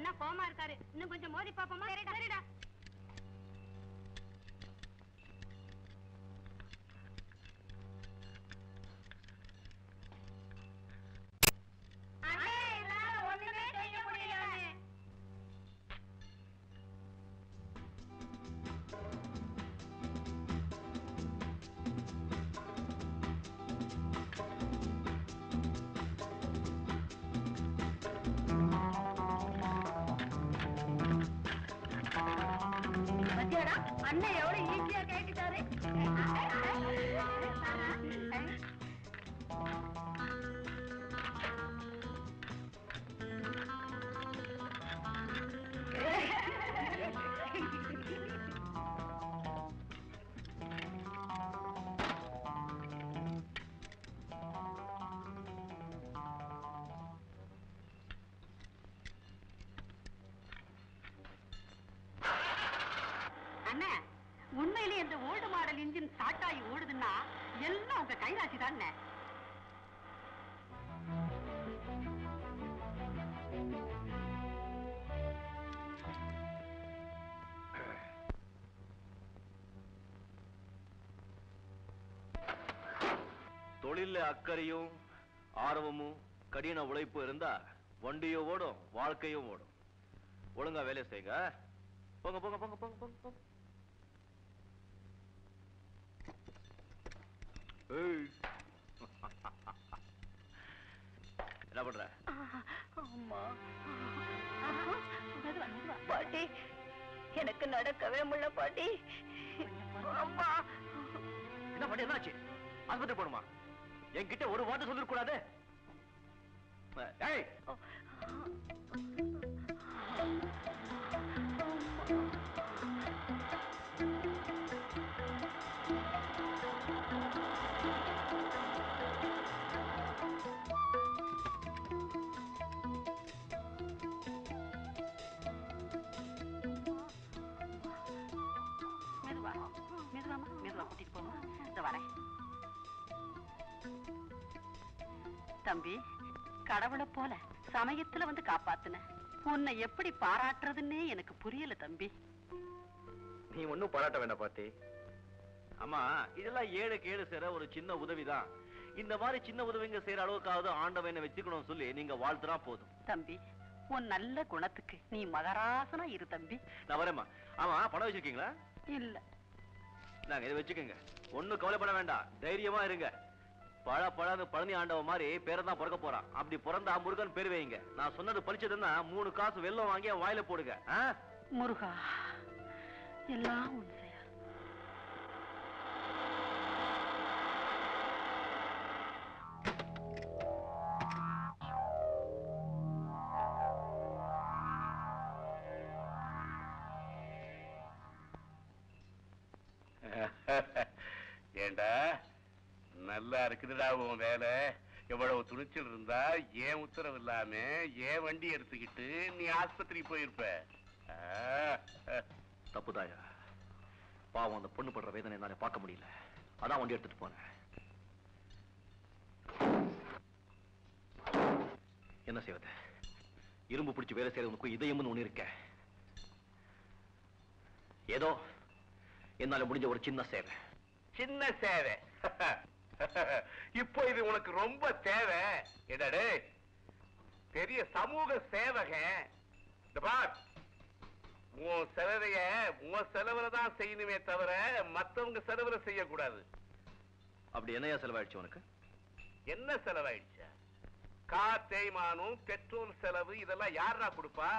அண்ணா coma இருக்காரு. இன்னும் கொஞ்சம் மோதி பாப்போமா சரிடா சரிடா. அண்ணன் எவ்வளவு அண்ணே உண்மையிலே இந்த ஓல்டு மாடல் இன்ஜின் ஸ்டார்ட் ஆகி ஓடுதுன்னா எல்லாம் உங்க கைராசி தான்? தொழில அக்கறையும் ஆர்வமும் கடின உழைப்பு இருந்தா வண்டியும் ஓடும் வாழ்க்கையும் ஓடும். ஒழுங்கா வேலையை செய்யுங்க. போங்க போங்க போங்க போங்க போங்க போங்க. தம்பி. கடவுளை போல சமயத்துல வந்து காப்பாத்துன. உன்னை எப்படி பாராட்டுறதுன்னே எனக்கு புரியல தம்பி. நீ ஒண்ணும் பாராட்ட வேண்டாம் பாத்தி. ஆமா இதெல்லாம் ஏழு சேர ஒரு சின்ன உதவிதான். இந்த மாதிரி சின்ன உதவிங்க செய்யற அளவுக்காவது ஆண்டவனை வச்சுக்கணும் சொல்லி நீங்க வாழ்த்துறா போதும். தம்பி உன் நல்ல குணத்துக்கு நீ மகராசனா இரு தம்பி. நான் வரேம்மா. ஆமா பணம் வச்சிருக்கீங்களா? இல்ல. நாங்க இதை வச்சுக்கோங்க. ஒண்ணும் கவலைப்பட வேண்டாம். தைரியமா இருங்க. பழ பழன்னு பழனி ஆண்டவ மாதிரி பேரதான் பிறக்க போறான். அப்படி பிறந்தா முருகன் பேர் வைங்க நான் சொன்னது பழிச்சதுன்னா மூணு காசு வெள்ளம் வாங்கி வாயில போடுங்க. முருகா எல்லாம் உன் உன் வேலை? எவ்வளவு துணிச்சல் இருந்தா ஏன் உத்தரவு இல்லாம ஏன் வண்டி எடுத்துக்கிட்டு நீ ஆஸ்பத்திரி போயிருப்ப. தப்புதாயா? பாவம் அந்த பொண்ணு படுற வேதனை என்னால பார்க்க முடியல. அதான் வண்டி எடுத்துட்டு போனேன். என்ன செய்வது? இரும்பு பிடிச்சு வேலை செய்யறவனுக்கு இதயம்னு ஒண்ணு இருக்க. ஏதோ என்னால முடிஞ்ச ஒரு சின்ன சேவை. சின்ன சேவை. இப்போ இது உனக்கு ரொம்ப தேவை. என்னடே பெரிய சமூக சேவகன். உன் செலவைய உன் செலவுல தான் செய்யணுமே தவிர மத்தவங்க செலவுல செய்யக்கூடாது. அப்படி என்னையா செலவாயிடுச்சு உனக்கு? என்ன செலவாயிடுச்சா? கார் தேய்மானம் பெட்ரோல் செலவு இதெல்லாம் யாரா கொடுப்பா?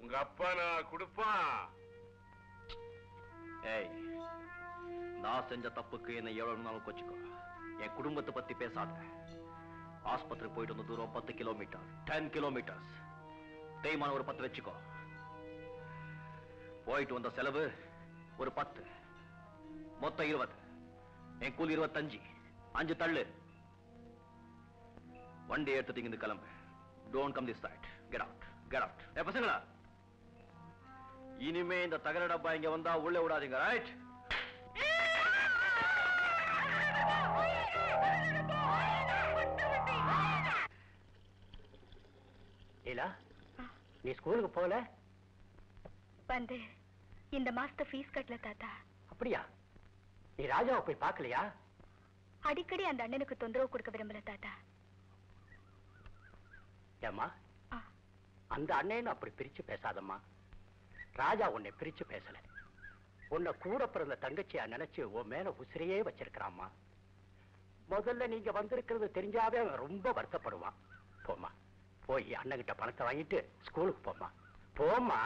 உங்க அப்பா நான் கொடுப்பான் ஏய் நான் செஞ்ச தப்புக்கு என்ன எவ்வளவு நாளும் கொச்சுக்கோ. என் குடும்பத்தை பத்தி பேசாத. ஆஸ்பத்திரி போயிட்டு வந்த தூரம் பத்து கிலோமீட்டர் டென் கிலோமீட்டர்ஸ் தேய்மான ஒரு பத்து வச்சுக்கோ. போயிட்டு வந்த செலவு ஒரு பத்து. மொத்தம் இருபது. என் கூலி இருபத்தஞ்சு. அஞ்சு தள்ளு. வண்டி எடுத்துட்டு இங்கிருந்து கிளம்பு. Don't come this side get out get out ஏ பசங்களா? இனிமே இந்த தகர டப்பா இங்க வந்தா உள்ள விடாதீங்க. ரைட் லீலா நீ ஸ்கூலுக்கு போல வந்து இந்த மாசத்தை ஃபீஸ் கட்டல தாத்தா. அப்படியா? நீ ராஜாவை போய் பார்க்கலையா? அடிக்கடி அந்த அண்ணனுக்கு தொந்தரவு கொடுக்க விரும்பல தாத்தா. ஏம்மா ஆ, அந்த அண்ணன் அப்படி பிரிச்சு பேசாதம்மா. ராஜா உன்னை பிரிச்சு பேசல. உன்னை கூட பிறந்த தங்கச்சியா நினைச்சு உன் மேல உசிரையே வச்சிருக்கிறாம்மா. முதல்ல நீங்க வந்திருக்கிறது தெரிஞ்சாவே அவன் ரொம்ப வருத்தப்படுவான். போமா போய் அண்ணகிட்ட பணத்தை வாங்கிட்டு ஸ்கூலுக்கு போமா போம்மா.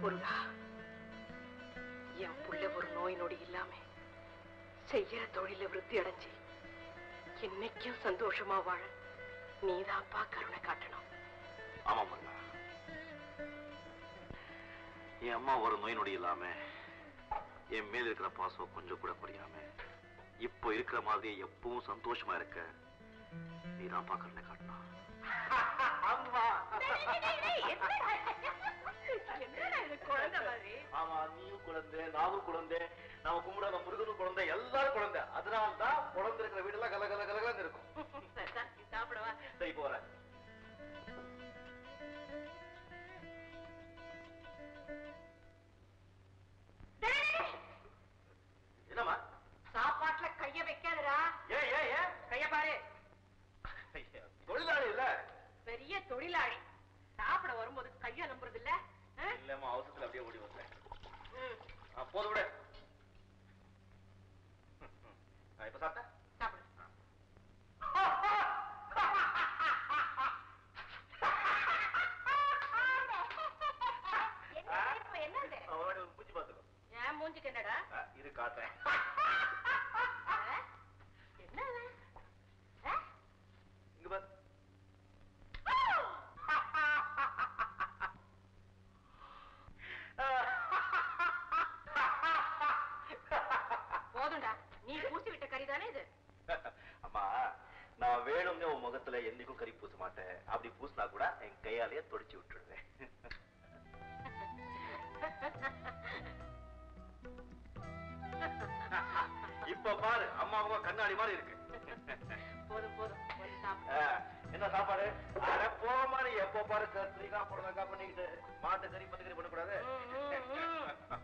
முருகா என் புள்ள ஒரு நோய் நொடி இல்லாம செய்யற தொழில விருத்தி அடைஞ்சு என்னைக்கும் சந்தோஷமா வாழ நீதான்ப்பா கருணை காட்டணும். ஆமா மன்னா. என் அம்மா ஒரு நோய் நொடி இல்லாம என் மேல இருக்கிற பாசம் கொஞ்சம் கூட குறையாம இப்போ இருக்கிற மாதிரி எப்பவும் சந்தோஷமா இருக்க நீதான் பாக்கறனை காட்டணும். ஆமா நீயும் குழந்தை நானும் குழந்தை. நாம கும்பிடாத முருகனும் குழந்தை எல்லாரும் குழந்தை. அதனால தான் குழந்தை இருக்கிற வீடெல்லாம் கல கல கலகலன்னு இருக்கும். சாப்பிடவா. சரி வரேன் என்னம்மா? சாப்பாட்டுல கைய வைக்காதடா. ஏன் ஏன் ஏன்? கைய பாரு. தொழிலாளி இல்ல? பெரிய தொழிலாளி. சாப்பிட வரும்போது கைய நம்புறது இல்ல? இல்லம்மா அவசரத்துல அப்படியே ஓடி வந்தேன். போதும் விடு. இப்ப சாப்பிட்ட சாப்பிடு என்னது பூச்சி பாத்துக்கோ ஏன் மூஞ்சிக்கு என்னடா இரு காட்டுறேன் மாட்டு கறி பத்து கறி பண்ணக்கூடாது. ம்,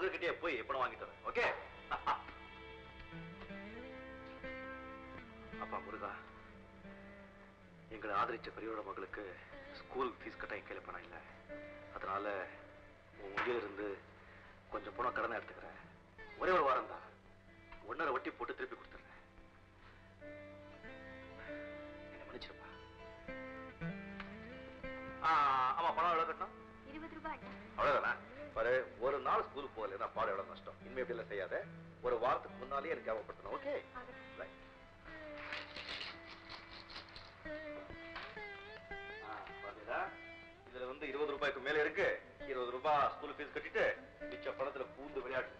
முருகக்கிட்டே போய் பணம் வாங்கிட்டு வரேன் ஓகே அப்பா முருகா எங்களை ஆதரிச்ச பெரியோட மகளுக்கு ஸ்கூல் ஃபீஸ் கட்ட என் கையில பணம் இல்லை. அதனால உன் கொஞ்சம் பணம் கடனை எடுத்துக்கிறேன். ஒரே ஒரு வாரம் தான். ஒன்னரை வட்டி போட்டு திருப்பி கொடுத்துறேன் என்னை மன்னிச்சிருப்பா. ஆமா பணம் எவ்வளவு கட்டணும்? இருபது ரூபாய் அண்ணா. ஒரு நாள் ஸ்கூலுக்கு போகலைன்னா பாடம் எவ்வளவு நஷ்டம் இனிமே இப்படி எல்லாம் செய்யாத. ஒரு வாரத்துக்கு முன்னாலே எனக்கு ஞாபகப்படுத்தணும் ஓகே இதுல வந்து இருபது ரூபாய்க்கு மேல இருக்கு. இருபது ரூபாய் ஸ்கூல் ஃபீஸ் கட்டிட்டு மிச்ச பணத்துல பூந்து விளையாடு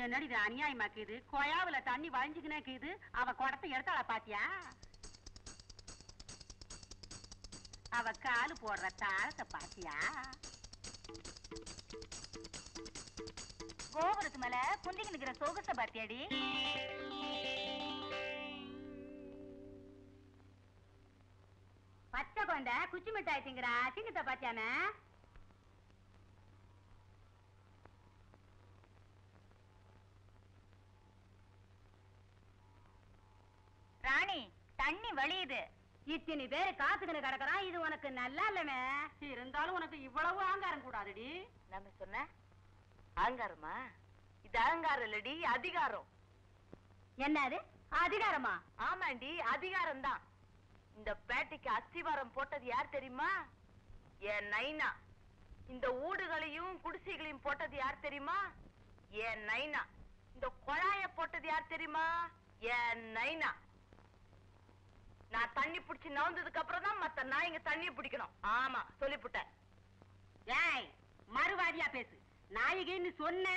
என்னடி இது அநியாயமாக்குது கொயாவுல தண்ணி வழிஞ்சுக்கினேக்குது அவ குடத்தை எடுத்தாள பாத்தியா? அவ காலு போடுற தாளத்தை பாத்தியா? கோபுரத்து மேல குந்திக்கு நிக்கிற சொகுச பாத்தியாடி? வந்த குச்சி மிட்டாய் திங்கிற சிங்கத்தை பாத்தியானே ராணி தண்ணி வழியுது இத்தனை பேரு காத்துக்கின்னு கிடக்குறான் இது உனக்கு நல்லா இல்லமே. இருந்தாலும் உனக்கு இவ்வளவு ஆங்காரம் கூடாதுடி. நம்ம சொன்ன அகங்காரமா? இது அகங்காரம் இல்லடி அதிகாரம். என்னது? அதிகாரமா? ஆமாண்டி அதிகாரம் தான் இந்த பேட்டைக்கு அஸ்திவாரம் போட்டது யார் தெரியுமா? என் நைனா. இந்த ஊடுகளையும் குடிசைகளையும் போட்டது யார் தெரியுமா? என் நைனா. இந்த குழாய போட்டது யார் தெரியுமா? என் நைனா. நான் தண்ணி பிடிச்சு நவுந்ததுக்கு அப்புறம் தான் மத்த நாய்ங்க தண்ணி பிடிக்கணும். ஆமா சொல்லிப்புட்டேன். ஏய் மறுவாதியா பேசு. நாயகின்னு சொன்ன?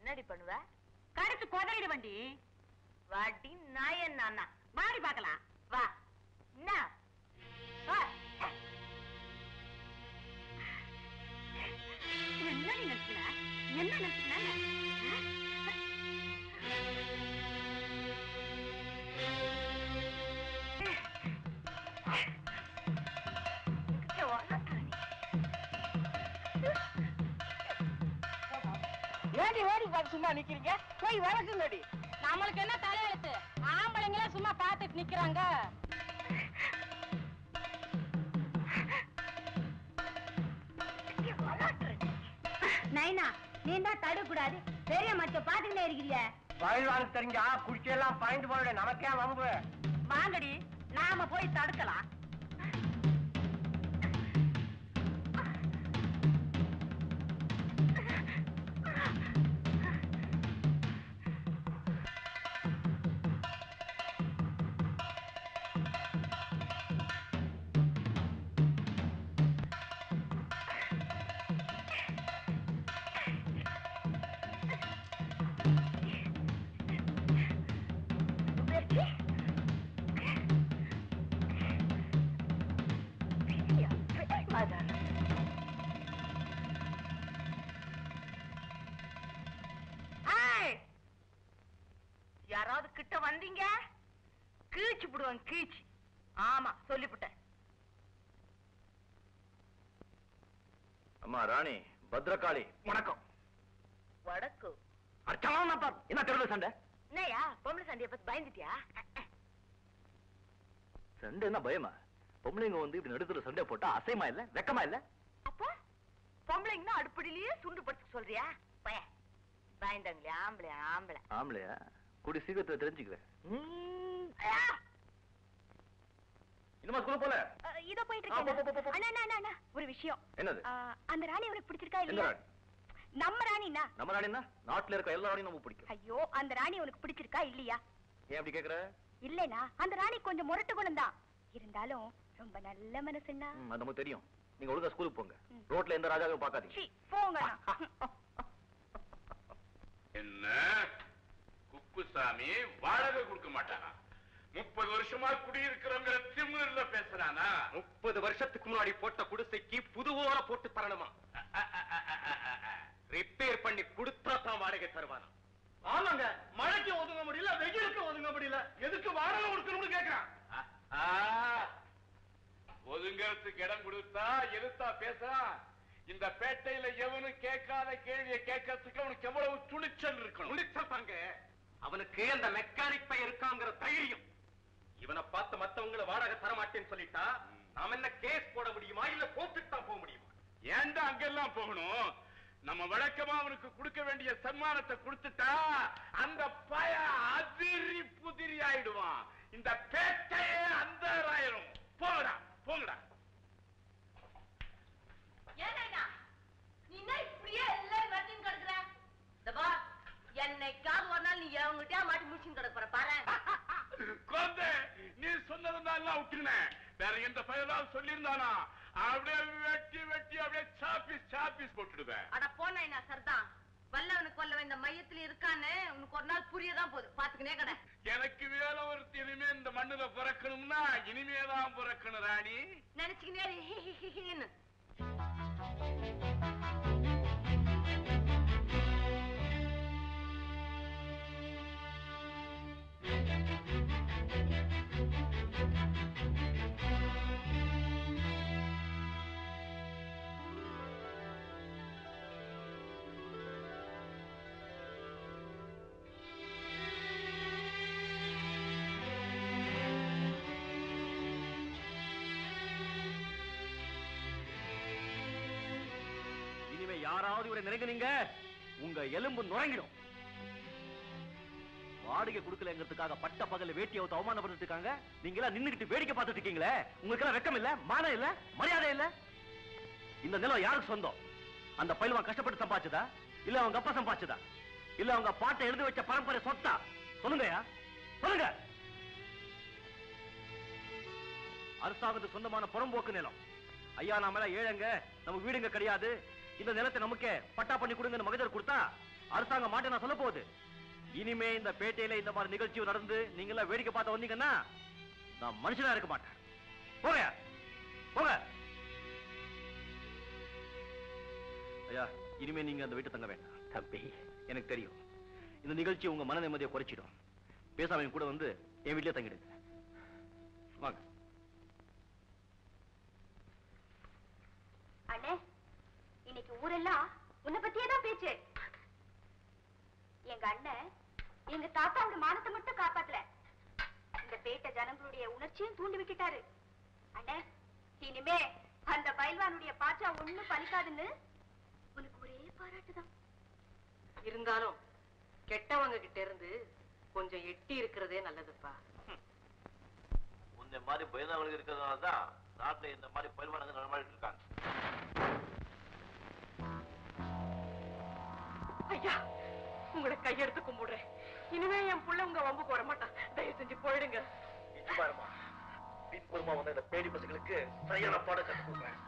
என்னடி பண்ணுவ? கடிச்சு கொதறிடு வண்டி. வாடி நாயன் நானா மாறி பார்க்கலாம். வா. என்ன? என்ன நினைச்சுன என்ன நினைச்சுன பார்த்து சும்மா நிக்கிறீங்க? போய் வளர்க்குங்கடி. நம்மளுக்கு என்ன தலையெழுத்து ஆம்பளைங்களே சும்மா பார்த்துட்டு நிக்கிறாங்க. நைனா நீ தான் தடுக்கூடாது. பெரிய மச்ச பாத்துக்கிட்டே இருக்கிறிய. வாழ்வாங்க தெரிஞ்சா குடிச்செல்லாம் பாயிண்ட் போட நமக்கே வம்பு. வாங்கடி நாம போய் தடுக்கலாம். போடுவாங்க கீழ்ச்சி. ஆமா சொல்லிவிட்டேன் அம்மா ராணி பத்ரகாளி வணக்கம். வடக்கு. அர்ச்சனா என்ன தெருவில் சண்டை? என்னையா பொம்பளை சண்டைய பத்தி பயந்துட்டியா? சண்டை என்ன பயமா? பொம்பளைங்க வந்து இப்படி நடுத்துல சண்டை போட்டா அசைமா இல்ல? வெக்கமா இல்ல? அப்போ பொம்பளைங்கன்னா அடுப்படியிலேயே சுண்டு படுத்து சொல்றியா? பய. பயந்தாங்களே ஆம்பளை ஆம்பளை. ஆம்பளையா? கூடி சீக்கிரத்துல தெரிஞ்சுக்கிறேன்! இன்னுமா ஸ்கூல் போல? இதோ போயிட்டு. இருக்கேன். அண்ணா, அண்ணா, அண்ணா, ஒரு விஷயம். என்னது? அந்த ராணி உனக்கு பிடிச்சிருக்கா இல்லையா? நம்ம ராணினா? நம்ம ராணின்னா? நாட்டுல இருக்க எல்லா ராணியும் நமக்கு பிடிக்கும். ஐயோ அந்த ராணி உனக்கு பிடிச்சிருக்கா இல்லையா? ஏன் அப்படி கேக்குற? இல்லைனா அந்த ராணி கொஞ்சம் முரட்டு குணம் தான். இருந்தாலும் ரொம்ப நல்ல மனசுன்னா அது நமக்கு தெரியும். நீங்க ஒழுங்கா ஸ்கூலுக்கு போங்க. ரோட்ல எந்த ராஜாவையும் பார்க்காதீங்க. சீ, போங்கண்ணா என்ன? குப்புசாமி வாடகை கொடுக்க மாட்டானா? முப்பது வருஷமா குடியிருக்கிறவங்க திமிர்ல பேசுறானா? முப்பது வருஷத்துக்கு முன்னாடி போட்ட குடிசைக்கு புது ஓலை போட்டு தரணுமா? ரிப்பேர் பண்ணி கொடுத்தா தான் வாடகை தருவானா? ஆமாங்க. மழைக்கு ஒதுங்க முடியல வெயிலுக்கு ஒதுங்க முடியல. எதுக்கு வாடகை கொடுக்கணும்னு கேக்குறான். ஒதுங்கறதுக்கு இடம் கொடுத்தா எதுத்தா பேசுறான். இந்த பேட்டையில எவனும் கேட்காத கேள்வியை கேட்கறதுக்கு அவனுக்கு எவ்வளவு துணிச்சல் இருக்கணும். துணிச்சல் தாங்க. அவனுக்கு அந்த மெக்கானிக் பையன் இருக்காங்கிற தைரியம். இவனை பார்த்து மத்தவங்கள வாடகை தர மாட்டேன்னு சொல்லிட்டா நாம என்ன கேஸ் போட முடியுமா? இல்ல கோர்ட்டுக்கு தான் போக முடியுமா? ஏன்டா அங்கெல்லாம் போகணும்? நம்ம வழக்கமா அவனுக்கு கொடுக்க வேண்டிய சன்மானத்தை கொடுத்துட்டா அந்த பய அதிரி புதிரி ஆயிடுவான். இந்த பேட்டையே அந்த ஆயிரும் போங்கடா. போங்கடா என்னைக்காவது ஒரு நாள் நீ எவங்கிட்டயா மாட்டி முடிச்சுன்னு கிடக்குற பாரு குழந்தை நீ சொன்னதுனால எல்லாம் விட்டுருனேன் வேற எந்த பயலாவது சொல்லியிருந்தானா? அப்படியே வெட்டி வெட்டி அப்படியே சாப்பீஸ் சாப்பீஸ் போட்டுடுவேன். அட போனா சரிதான் வல்லவனுக்கு வல்லவன் இந்த மையத்துல இருக்கான்னு உனக்கு ஒரு நாள் புரியதான் போகுது. பாத்துக்கினே கடை. எனக்கு மேல ஒருத்தி இனிமே இந்த மண்ணுல பிறக்கணும்னா இனிமேதான் பிறக்கணும் ராணி. நினைச்சுக்கினே யாராவது இவரை நினைக்கிறீங்க உங்க எலும்பு நுறங்கிடும் வாடகை கொடுக்கலங்கிறதுக்காக பட்ட பகல வேட்டி அவுத்து அவமானப்படுத்திட்டு இருக்காங்க. நீங்க எல்லாம் நின்னுகிட்டு வேடிக்கை பார்த்துட்டு இருக்கீங்களே? உங்களுக்கு எல்லாம் வெக்கம் இல்ல? மானம் இல்ல? மரியாதை இல்ல? இந்த நிலம் யாருக்கு சொந்தம்? அந்த பயில்வான் கஷ்டப்பட்டு சம்பாதிச்சதா? இல்ல அவங்க அப்பா சம்பாதிச்சதா? இல்ல அவங்க பாட்டை எழுதி வச்ச பரம்பரை சொத்தா? சொல்லுங்கயா சொல்லுங்க. அரசாங்கத்துக்கு சொந்தமான புறம்போக்கு நிலம். ஐயா நாம எல்லாம் ஏழைங்க. நம்ம வீடுங்க கிடையாது. இந்த நிலத்தை நமக்கே பட்டா பண்ணி கொடுங்கன்னு மகஜர் கொடுத்தா அரசாங்கம் மாட்டே நான் சொல்ல போகுது. இனிமே இந்த பேட்டையில இந்த மாதிரி நிகழ்ச்சி நடந்து நீங்க எல்லாம் வேடிக்கை பார்த்து வந்தீங்கன்னா நான் மனுஷனா இருக்க மாட்டேன். போங்க. போங்க. ஐயா இனிமே நீங்க அந்த வீட்டை தங்க வேண்டாம். தம்பி. எனக்கு தெரியும். இந்த நிகழ்ச்சி உங்க மன நிம்மதியை குறைச்சிடும். பேசாம என் கூட வந்து என் வீட்லயே தங்கிடுங்க. வாங்க. அண்ணே இன்னைக்கு ஊரெல்லாம் உன்னை பத்தியே தான் பேச்சு. எங்க அண்ணன் எங்க தாத்தாவோட மானத்தை மட்டும் காப்பாத்தல. இந்த பேட்ட ஜனங்களுடைய உணர்ச்சியும் தூண்டி விட்டுட்டாரு. அண்ணே இனிமே அந்த பயில்வானுடைய பாச்சா ஒண்ணும் பலிக்காதுன்னு உனக்கு ஒரே பாராட்டுதான். இருந்தாலும் கெட்டவங்க கிட்ட இருந்து கொஞ்சம் எட்டி இருக்கிறதே நல்லதுப்பா. இந்த மாதிரி பயந்தவங்களுக்கு இருக்கிறதுனால தான் நாட்டுல இந்த மாதிரி பயில்வானங்க நடமாடிட்டு இருக்காங்க. ஐயா உங்களை கையெடுத்து கும்பிடுறேன். இனிமே என் புள்ள உங்க வம்புக்கு வர மாட்டான் தயவு செஞ்சு போயிடுங்க. பாருமா பின்புறமா வந்த இந்த பேடி பசங்களுக்கு சரியான பாடம் கற்றுக் கொடுக்குறேன்.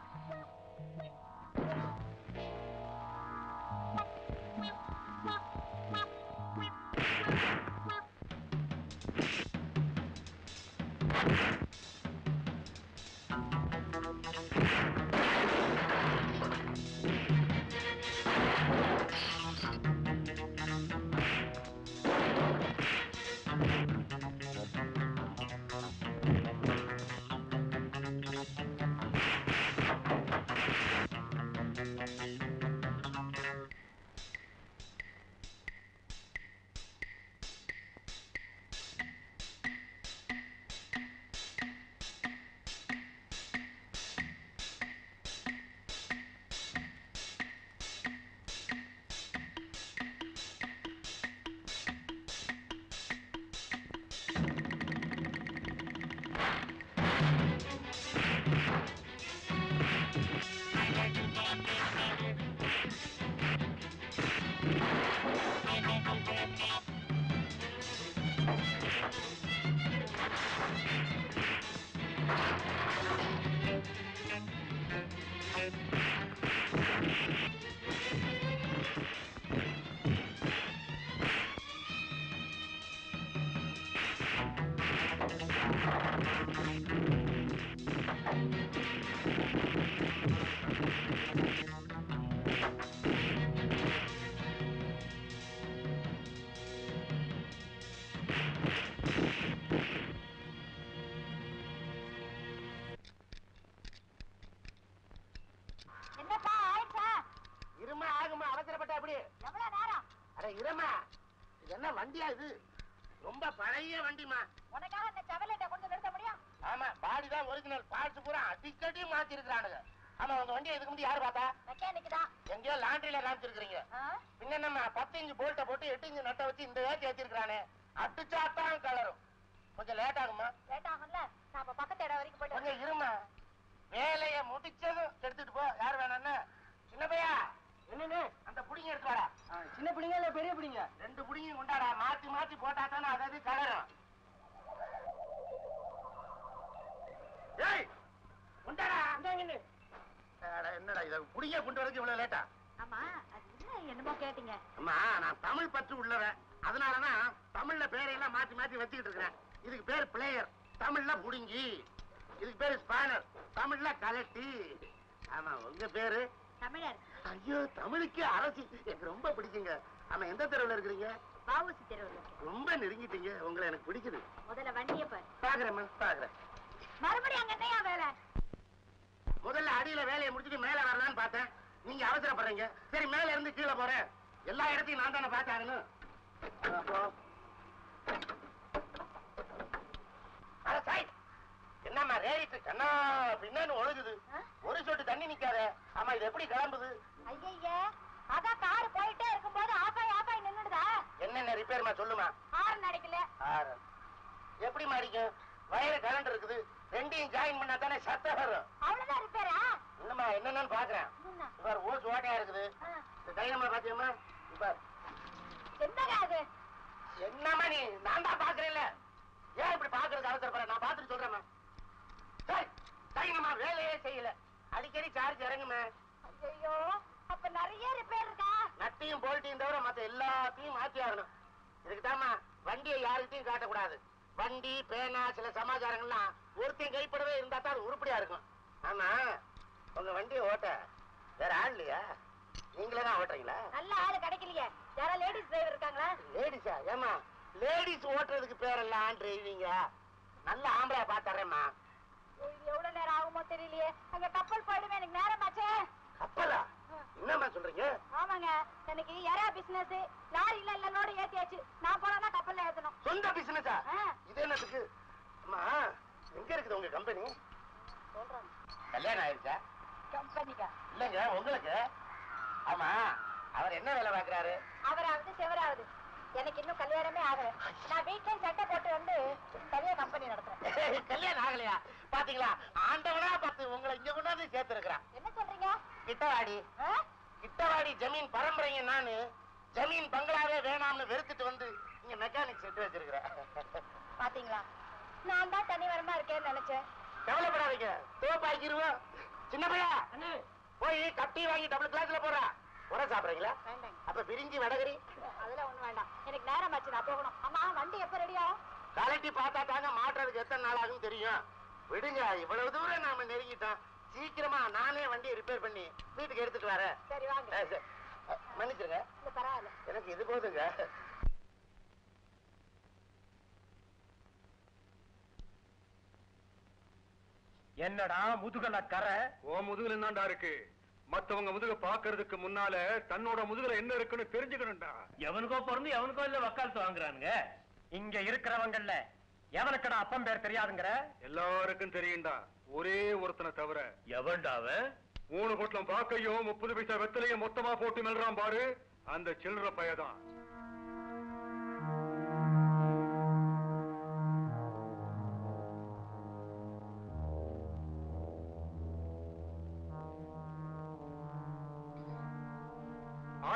வண்டியா இது? ரொம்ப பழைய வண்டிமா உனக்காக இந்த செவலேட்டை கொண்டு நிறுத்த முடியும்? ஆமா பாடி தான் ஒரிஜினல் பார்ட்ஸ் பூரா அடிக்கடி மாத்தி இருக்கிறானுங்க ஆமா உங்க வண்டியை இதுக்கு முன்னாடி யாரு பார்த்தா? மெக்கானிக் தான் எங்கேயோ லாண்டரியில காமிச்சிருக்கீங்க பின்ன நம்ம பத்து இன்ச்சு போல்ட்ட போட்டு எட்டு இன்ச்சு நட்டை வச்சு இந்த ஏத்தி வச்சிருக்கானே அடிச்சாத்தான் கலரும் கொஞ்சம் லேட் ஆகுமா லேட் ஆகும்ல? நான் பக்கத்து இடம் வரைக்கும் போயிட்டு கொஞ்சம் இருமா வேலைய முடிச்சதும் எடுத்துட்டு போ. யார் வேணான்னு சின்ன பையா என்னன்னு? அந்த புடிங்க எடுத்து வாடா. சின்ன புடிங்க இல்ல பெரிய புடிங்க ரெண்டு புடிங்க கொண்டாடா. மாத்தி மாத்தி போட்டா தானே அதாவது கலரும். ஏய் கொண்டாடா. அட, என்னடா இத புடிங்க கொண்டு வரதுக்கு இவ்வளவு லேட்டா? ஆமா என்னமோ கேட்டீங்க. அம்மா நான் தமிழ் பற்று உள்ளவன். அதனாலதான் தமிழ்ல பேரையெல்லாம் மாத்தி மாத்தி வச்சுக்கிட்டு இருக்கிறேன். இதுக்கு பேர் பிளேயர். தமிழ்ல புடுங்கி. இதுக்கு பேரு ஸ்பானர். தமிழ்ல கலட்டி. ஆமா உங்க பேரு? தமிழர். ஐயோ தமிழுக்கு அரசி. எனக்கு ரொம்ப பிடிக்குங்க. ஆமா எந்த தெருவுல இருக்கிறீங்க? பாவூசி தெருவில் ரொம்ப நெருங்கிட்டீங்க. உங்களை எனக்கு பிடிக்குது. முதல்ல வண்டியை பாரு. பாக்குறேம்மா பாக்குறேன். மறுபடியும் அங்க என்னையா வேலை? முதல்ல அடியில வேலையை முடிச்சுட்டு மேல வரலான்னு பார்த்தேன். நீங்க அவசரப்படுறீங்க. சரி மேல இருந்து கீழே போறேன். எல்லா இடத்தையும் நான் தானே பார்த்தாகணும் அப்போ அட சாய் என்னம்மா ரேடிட்டு கண்ணா பின்னான்னு ஒழுகுது. ஒரு சொட்டு தண்ணி நிக்காத. ஆமா இது எப்படி கிளம்புது? ஐயா அதான் கார் போயிட்டே இருக்கும்போது ஆப்பாய் ஆப்பாய் நின்னுடுதா? என்னென்ன ரிப்பேர்மா சொல்லுமா? ஹார்ன் அடிக்கல. ஆறு எப்படி மாறிக்கும் வயரு கரண்ட் இருக்குது. ரெண்டையும் ஜாயின் பண்ணா தானே சத்தம் வரும். அவ்வளவுதான் ரிப்பேரா என்னம்மா என்னென்னு பாக்குறேன். இவர் ஓஸ் ஓட்டையா இருக்குது. இந்த டைனமா பாத்தியம்மா? இவர் என்னங்க அது? என்னம்மா நீ? நான் தான் பாக்குறேன்ல. ஏன் இப்படி பாக்குறது அவசரப்படுற? நான் பாத்துட்டு சொல்றேம்மா. டைனமா வேலையே செய்யல. அடிக்கடி சார்ஜ் இறங்குமே. ஐயோ அப்ப நிறைய ரிப்பேர் இருக்கா? நட்டையும் போல்ட்டையும் தவிர மத்த எல்லாத்தையும் மாத்தி ஆகணும். இதுக்குதாம்மா வண்டியை யாருக்கிட்டையும் காட்டக்கூடாது. வண்டி பேனா சில சமாச்சாரங்கள்லாம் ஒருத்தையும் கைப்படவே இருந்தா தான் அது உருப்படியா இருக்கும். ஆமா உங்க வண்டியை ஓட்ட வேற ஆள் இல்லையா? நீங்களே தான் ஓட்டுறீங்களா? நல்ல ஆளு கிடைக்கலையே. யாரா லேடிஸ் டிரைவர் இருக்காங்களா? லேடிஸா ஏமா லேடிஸ் ஓட்டுறதுக்கு பேரெல்லாம் டிரைவிங்க நல்ல ஆம்பளை பாத்துறேம்மா இது எவ்வளவு நேரம் ஆகுமோ தெரியலையே. அங்க கப்பல் போயிடுமே எனக்கு நேரமாச்சே கப்பலா? என்னம்மா சொல்றீங்க? ஆமாங்க எனக்கு எறா பிசினஸ் லாரில இல்ல லோடு ஏத்தியாச்சு. நான் போனா கப்பல்ல ஏத்தணும். சொந்த பிசினஸா. இது என்னத்துக்கு? அம்மா எங்க இருக்குது உங்க கம்பெனி சொல்றேன். கல்யாணம் ஆயிருச்சா? கம்பெனிக்கா? இல்லங்க உங்களுக்கு. ஆமா அவர் என்ன வேலை பாக்குறாரு அவராவது செவராவது. எனக்கு இன்னும் கல்யாணமே ஆகல. நான் வீட்லயே சட்டை போட்டு வந்து தனியா கம்பெனி நடத்துறேன். கல்யாணம் ஆகலையா? பாத்தீங்களா? ஆண்டவனா பார்த்து உங்களை இங்க கொண்டாந்து சேர்த்திருக்கிறான். என்ன சொல்றீங்க? கிட்டவாடி? கிட்டவாடி ஜமீன் பரம்பரைங்க நானு. ஜமீன் பங்களாவே வேணாம்னு வெறுத்துட்டு வந்து இங்க மெக்கானிக் செட்டு வச்சிருக்கிறேன். பாத்தீங்களா? நான் தான் தனிவரமா இருக்கேன்னு நினைச்சேன். கவலைப்படாதீங்க. தோப்பாக்கிருவோம் சின்ன பையா போய் கட்டி வாங்கி டபுள் கிளாஸ்ல போறா உர சாப்பிடுறீங்களா? அப்ப பிரிஞ்சி வடகரி. அதெல்லாம் ஒண்ணும் வேண்டாம். எனக்கு நேரம் ஆச்சு நான் போகணும். ஆமா வண்டி எப்ப ரெடி ஆகும்? கலட்டி பார்த்தா தாங்க மாட்டுறதுக்கு எத்தனை நாள் ஆகும் தெரியும். விடுங்க இவ்வளவு தூரம் நாம நெருங்கிட்டோம். சீக்கிரமா நானே வண்டியை ரிப்பேர் பண்ணி வீட்டுக்கு எடுத்துட்டு வரேன் சரி வாங்க. மன்னிச்சிருங்க. இந்த பரவாயில்ல. எனக்கு இது போதுங்க. என்னடா முதுகல கரை ஓ முதுகுல என்னடா இருக்கு. மத்தவங்க முதுக பாக்குறதுக்கு முன்னால தன்னோட முதுகுல என்ன இருக்குன்னு தெரிஞ்சுக்கணும்டா. எவனுக்கோ பிறந்து எவனுக்கோ இல்ல வக்காலத்து வாங்குறானுங்க. இங்க இருக்கிறவங்கல்ல எவனுக்கடா அப்பம் பேர் தெரியாதுங்கிற? எல்லாருக்கும் தெரியும்டா. ஒரே ஒருத்தனை தவிர. எவன்டா அவன்? மூணு பொட்டலம் பாக்கையும் முப்பது பைசா வெத்தலையும் மொத்தமா போட்டு மெல்றான் பாரு. அந்த சில்லற பையதான்.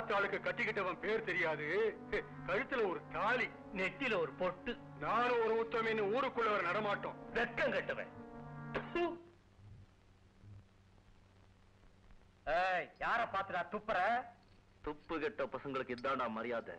ஆத்தாளுக்கு கட்டிக்கிட்டவன் பேர் தெரியாது. கழுத்துல ஒரு தாலி. நெத்தில ஒரு பொட்டு. நானும் ஒரு உத்தமின்னு ஊருக்குள்ள ஒரு நடமாட்டோம். வெக்கம் கட்டுவன். ஏய் யார பாத்துடா துப்புற? துப்பு கெட்ட பசங்களுக்கு இதாண்டா மரியாதை.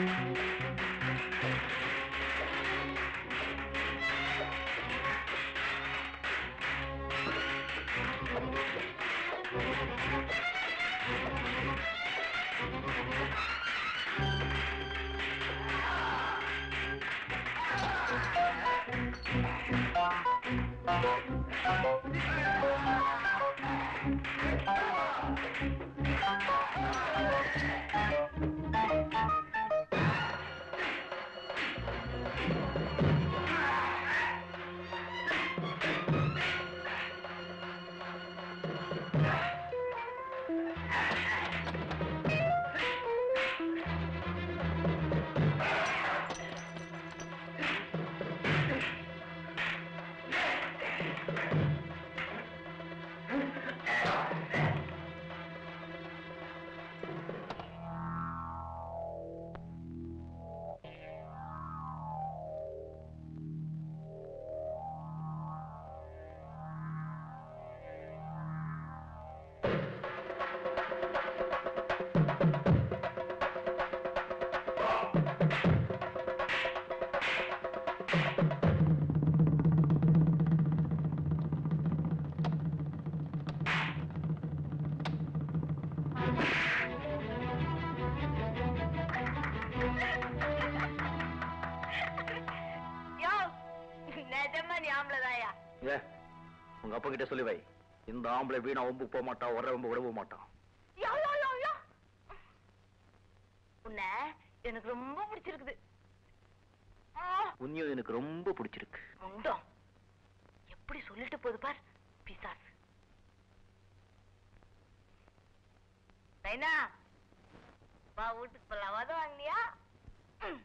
யோ உங்க அப்பா கிட்ட சொல்லி வை இந்த ஆம்பளை வீணா ஒம்பு போக மாட்டான் வர ஒம்பு விடவும் மாட்டான் யோ யோ யோ யோ உன்னை எனக்கு ரொம்ப பிடிச்சிருக்குது ஆ, உன்னையும் எனக்கு ரொம்ப பிடிச்சிருக்கு முண்டம் எப்படி சொல்லிட்டு போகுது பார் பிசாசு நைனா வா வீட்டுக்கு போலாம் வத வாங்கினியா ம்,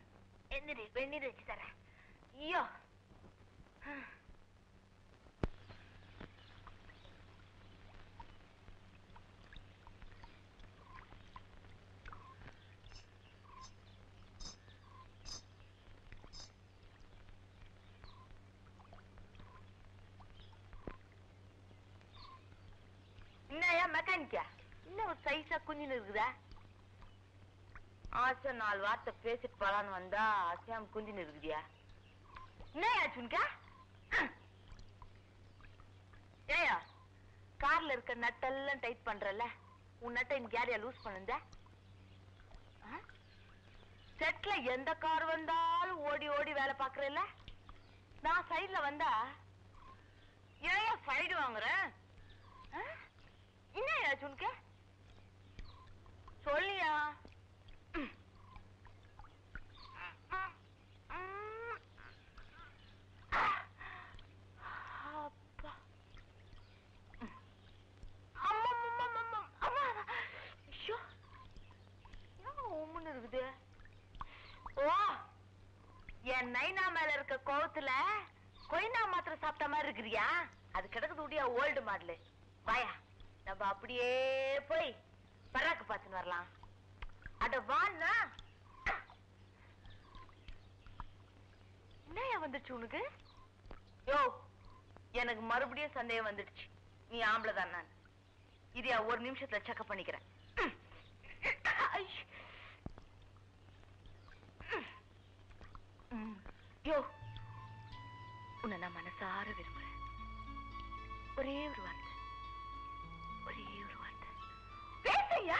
எந்திரி வெந்நீர் வச்சு தரேன் ஐயோ என்னய்யா மெக்கானிக்கா இன்னும் ஒரு சைஸா குஞ்சு இருக்குதா? ஆசை நாலு வார்த்தை பேசிட்டு போலான்னு வந்தா அசாம் குஞ்சு இருக்குதியா? என்ன ஆச்சுன்கா ஏயா கார்ல இருக்க நட்டெல்லாம் டைட் பண்றல உன் நட்டை இன்னைக்கு யாரையா லூஸ் பண்ணுந்த செட்ல எந்த கார் வந்தாலும் ஓடி ஓடி வேலை பாக்குறல நான் சைடுல வந்தா ஏன் சைடு வாங்குறேன்? என்ன என்னய்யா சுன்க சொல்லியா? அப்பா. அம்மா. உம்முன்னு இருக்குது? ஓ என் நைனா மேல இருக்க கோவத்துல கொய்னா மாத்திரம் சாப்பிட்ட மாதிரி இருக்கிறியா? அது கிடக்குது ஓல்டு மாடலு வாயா. நம்ம அப்படியே போய் பராக்கு பார்த்துன்னு வரலாம். அட வாண்ணா. என்னையா வந்துச்சு உனக்கு? யோ எனக்கு மறுபடியும் சந்தேகம் வந்துடுச்சு. நீ ஆம்பளை தான் நான். இதையா ஒரு நிமிஷத்துல செக்அப் பண்ணிக்கிறேன். யோ உன்னை நான் மனசார விரும்புறேன். ஒரே ஒரு வார்த்தை. பேசையா யோ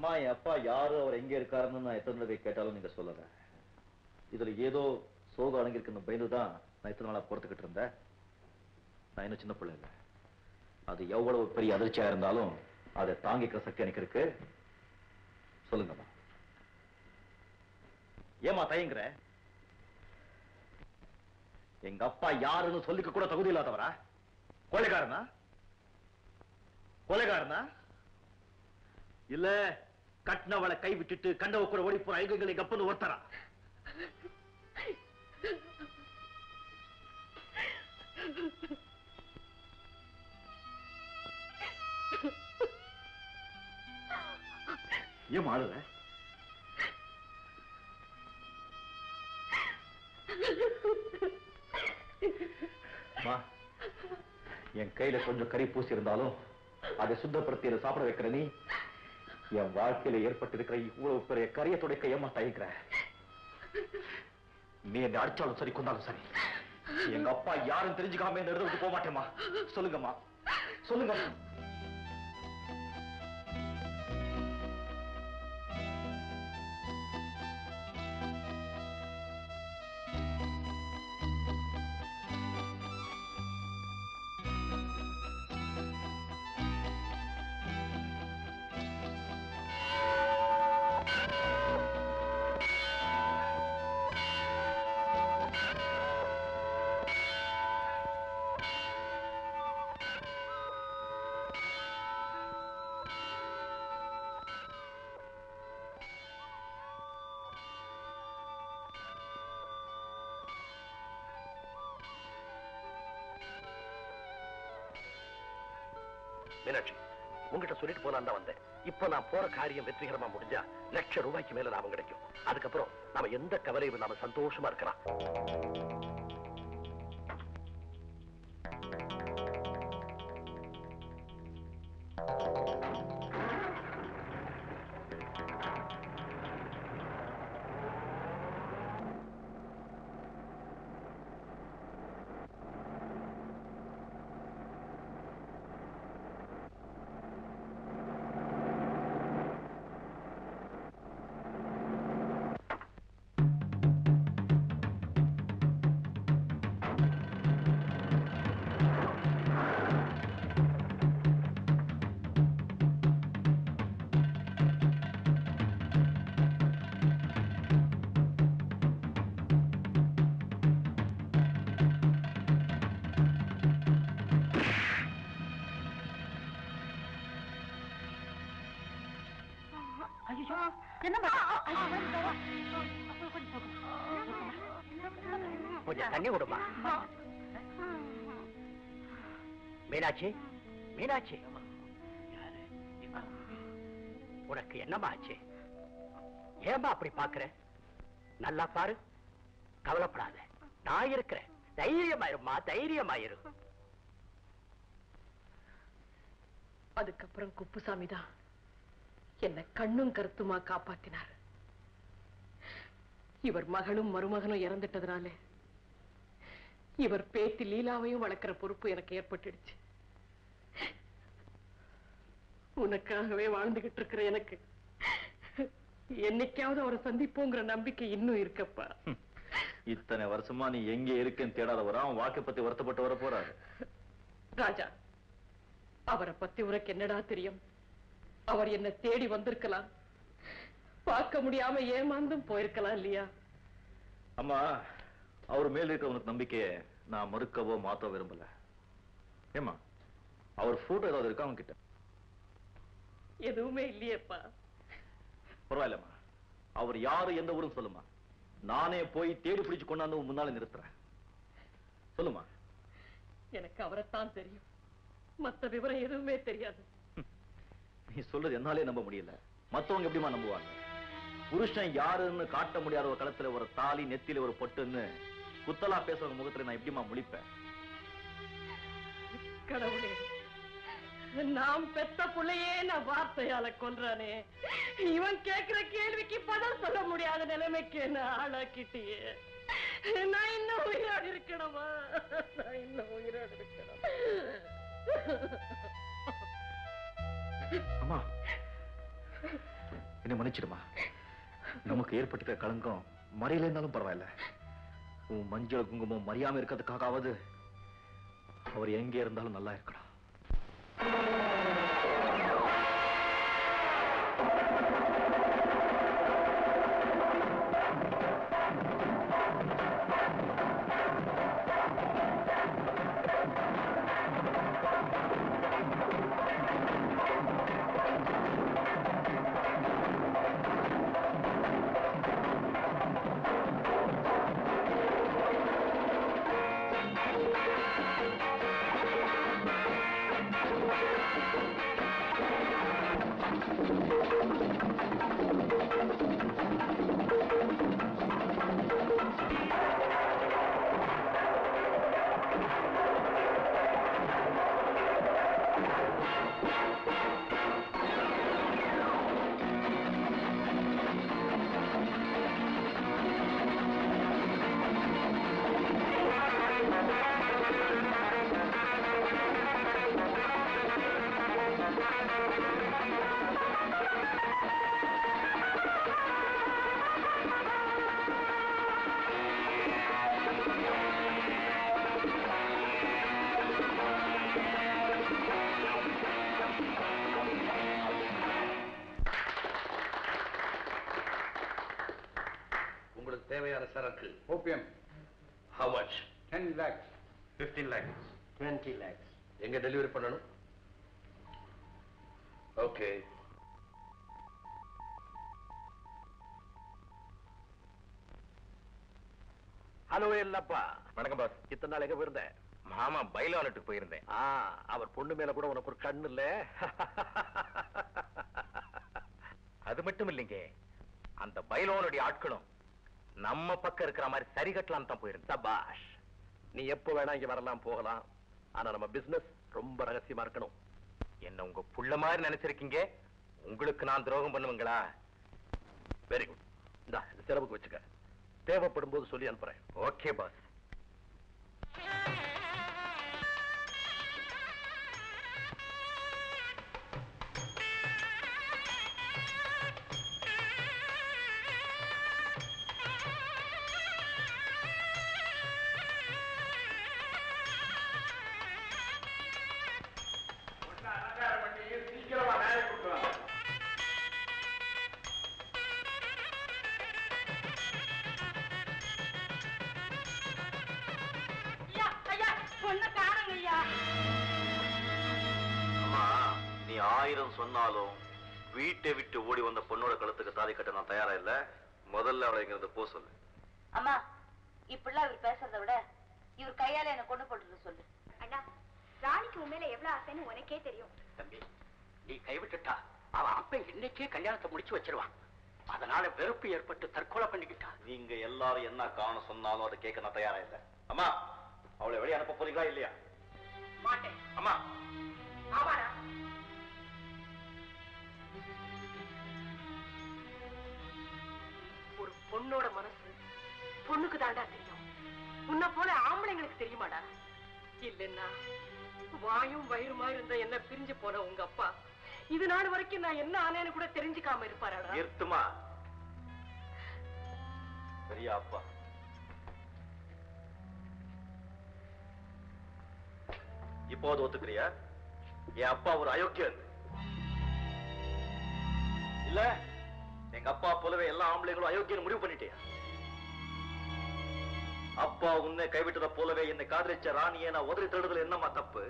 அம்மா என் அப்பா யாரு அவர் எங்க இருக்காருன்னு நான் எத்தனை தடவை கேட்டாலும் நீங்க சொல்லல. இதுல ஏதோ சோகம் அடங்கியிருக்குன்னு பயந்துதான் நான் இத்தனை நாளா பொறுத்துக்கிட்டு இருந்தேன். நான் இன்னும் சின்ன பிள்ளை இல்லை. அது எவ்வளவு பெரிய அதிர்ச்சியா இருந்தாலும் அதை தாங்கிக்கிற சக்தி எனக்கு இருக்கு. சொல்லுங்கம்மா ஏமா தயங்குற? எங்க அப்பா யாருன்னு சொல்லிக்க கூட தகுதி இல்லாதவரா? கொலைகாரனா? கொலைகாரனா? இல்ல கட்டினவளை கை விட்டுட்டு கண்டவ கூட ஓடி போற ஐகங்களை கப்பன்னு ஒருத்தரா? ஏன் ஆளுல என் கையில கொஞ்சம் கறி பூசி இருந்தாலும் அதை சுத்தப்படுத்தி சாப்பிட வைக்கிற நீ என் வாழ்க்கையில ஏற்பட்டிருக்கிற இவ்வளவு பெரிய கரிய துடைக்க ஏமா தயக்கிற நீ என்ன அடிச்சாலும் சரி கொண்டாலும் சரி. எங்க அப்பா யாரும் தெரிஞ்சுக்காம இந்த இடத்த விட்டு போக மாட்டேமா சொல்லுங்கம்மா. சொல்லுங்கம்மா. போற காரியம் வெற்றிகரமா முடிஞ்சா லட்சம் ரூபாய்க்கு மேல லாபம் கிடைக்கும். அதுக்கப்புறம் நம்ம எந்த கவலையும் நாம சந்தோஷமா இருக்கலாம். அப்படி பாக்குற? நல்லா பாரு. கவலைப்படாத. நான் இருக்கிறேன். தைரியமாயிருமா தைரியமாயிரு. அதுக்கப்புறம் குப்புசாமி தான் என்ன கண்ணும் கருத்துமா காப்பாத்தினார். இவர் மகளும் மருமகனும் இறந்துட்டதுனால இவர் பேத்தி லீலாவையும் வளர்க்கிற பொறுப்பு எனக்கு ஏற்பட்டுடுச்சு. உனக்காகவே வாழ்ந்துகிட்டு இருக்கிற எனக்கு என்னைக்காவது அவரை சந்திப்போங்கிற நம்பிக்கை இன்னும் இருக்கப்பா. இத்தனை வருஷமா நீ எங்க இருக்கேன்னு தேடாதவரா அவன் வாக்கை பத்தி வருத்தப்பட்டு வர போறாரு. ராஜா அவரை பத்தி உனக்கு என்னடா தெரியும்? அவர் என்ன தேடி வந்திருக்கலாம். பார்க்க முடியாம ஏமாந்தும் போயிருக்கலாம் இல்லையா? அம்மா அவர் மேல் இருக்கிற உனக்கு நம்பிக்கையை நான் மறுக்கவோ மாத்தவோ விரும்பல. ஏமா அவர் போட்டோ ஏதாவது இருக்கா அவங்க கிட்ட எதுவுமே இல்லையேப்பா. பரவாயில்லம்மா. அவர் யாரு எந்த ஊரும் சொல்லுமா நானே போய் தேடி பிடிச்சு கொண்டாந்து முன்னால நிறுத்துறேன். சொல்லுமா எனக்கு அவரைத்தான் தெரியும். மத்த விவரம் எதுவுமே தெரியாது. நீ சொல்றது என்னாலே நம்ப முடியல. மத்தவங்க எப்படிமா நம்புவாங்க? புருஷன் யாருன்னு காட்ட முடியாத ஒரு களத்துல ஒரு தாலி நெத்தியில ஒரு பொட்டுன்னு குத்தலா பேசுறவங்க முகத்துல நான் எப்படிமா முழிப்பேன்? கடவுளே. நாம் பெத்த புள்ளையே நான் வார்த்தையால கொல்றானே இவன் கேக்குற கேள்விக்கு பதில் சொல்ல முடியாத நிலைமைக்கு என்ன ஆளாக்கிட்டியே. நான் இன்னும் உயிரோடு இருக்கணுமா? நான் இன்னும் உயிரோடு இருக்கணும்? அம்மா என்ன மன்னிச்சிடுமா? நமக்கு ஏற்பட்டுக்கிற களங்கம் மறையில இருந்தாலும் பரவாயில்ல. உன் மஞ்சள் குங்குமம் மறியாம இருக்கிறதுக்காகவாவது அவர் எங்கே இருந்தாலும் நல்லா இருக்கணும். Thank you. எங்க டெலிவரி பண்ணணும்? ஓகே ஹலோ இல்லப்பா வணக்கம் பாஸ் இத்தனை நாள் எங்க போயிருந்த மாமா பைலானட்டுக்கு போயிருந்தேன். ஆ அவர் பொண்ணு மேல கூட உனக்கு ஒரு கண்ணு இல்ல. அது மட்டும் இல்லைங்க. அந்த பைலோனுடைய ஆட்களும் நம்ம பக்கம் இருக்கிற மாதிரி சரி கட்டலாம் தான் போயிருந்தேன். சபாஷ் நீ எப்போ வேணா இங்க வரலாம் போகலாம். ஆனா நம்ம பிசினஸ் ரொம்ப ரகசியமா இருக்கணும். என்ன உங்க புள்ள மாதிரி நினைச்சிருக்கீங்க? உங்களுக்கு நான் துரோகம் பண்ணுவீங்களா? வெரி குட் இந்த செலவுக்கு வச்சுக்க. தேவைப்படும் போது சொல்லி அனுப்புறேன். ஓகே பாஸ் வீட்டை விட்டு ஓடி வந்த பொண்ணோட கழுத்துக்கு தாலி கட்ட நான் தயாரா இல்ல. முதல்ல அவளை இங்கிருந்து போ சொல்லு. அம்மா இப்படிலாம் இவர் பேசுறத விட இவர் கையால என்ன கொண்டு போட்டுருக்க சொல்லு. அண்ணா ராணிக்கு உன் மேல எவ்வளவு ஆசைன்னு உனக்கே தெரியும். தம்பி நீ கைவிட்டுட்டா அவன் அப்ப இன்னைக்கே கல்யாணத்தை முடிச்சு வச்சிருவான். அதனால வெறுப்பு ஏற்பட்டு தற்கொலை பண்ணிக்கிட்டான் நீங்க எல்லாரும் என்ன காரணம் சொன்னாலும் அதை கேட்க நான் தயாரா இல்ல. அம்மா அவளை வெளியே அனுப்ப போறீங்களா இல்லையா? மாட்டேன். அம்மா. ஆமாடா. பொண்ணோட மனசு பொண்ணுக்கு தாண்டா தெரியும். உன்னை போல ஆம்பளைங்களுக்கு தெரியுமாடா? இல்லைன்னா வாயும் வயிறுமா இருந்த என்ன பிரிஞ்சு போன உங்க அப்பா? இது நாள் வரைக்கும் நான் என்ன ஆனேன்னு கூட தெரிஞ்சுக்காம இருப்பாராடா? நிறுத்துமா? சரியா அப்பா. இப்போது ஒத்துக்கிறியா? என் அப்பா ஒரு அயோக்கியன். இல்ல? எங்க அப்பா போலவே எல்லா ஆம்பளைங்களும் அயோக்கியன்னு முடிவு பண்ணிட்டேன் அப்பா உன்னை கைவிட்டத போலவே என்னை காதலிச்ச ராணியை நான் உதறி தேடுதல் என்னம்மா தப்பு?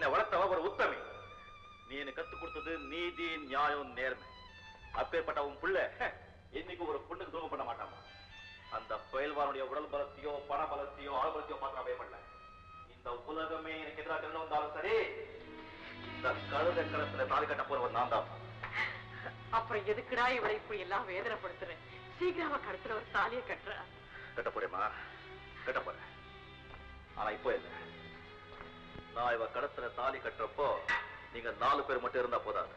என்னை வளர்த்தவ ஒரு உத்தமி. நீ எனக்கு கத்து கொடுத்தது நீதி நியாயம் நேர்மை. அப்பேற்பட்ட உன் பிள்ளை என்னைக்கு ஒரு பொண்ணுக்கு துரோகம் பண்ண மாட்டாமா? அந்த பயில்வானுடைய உடல் பலத்தையோ பண பலத்தையோ ஆள் பலத்தையோ பார்த்து பயப்படல. இந்த உலகமே எனக்கு எதிராக இருந்து வந்தாலும் சரி இந்த கழுத களத்துல தாலி கட்ட போறவன் நான் தான். அப்புறம் எதுக்குடா இவளை இப்படி எல்லாம் வேதனைப்படுத்துறேன் சீக்கிரமா கழுத்துல ஒரு தாலியை கட்டுற. கட்ட போறேம்மா. கட்ட போறேன். ஆனா இப்போ இல்ல நான் இவ கடத்துல தாலி கட்டுறப்போ நீங்க நாலு பேர் மட்டும் இருந்தா போதாது.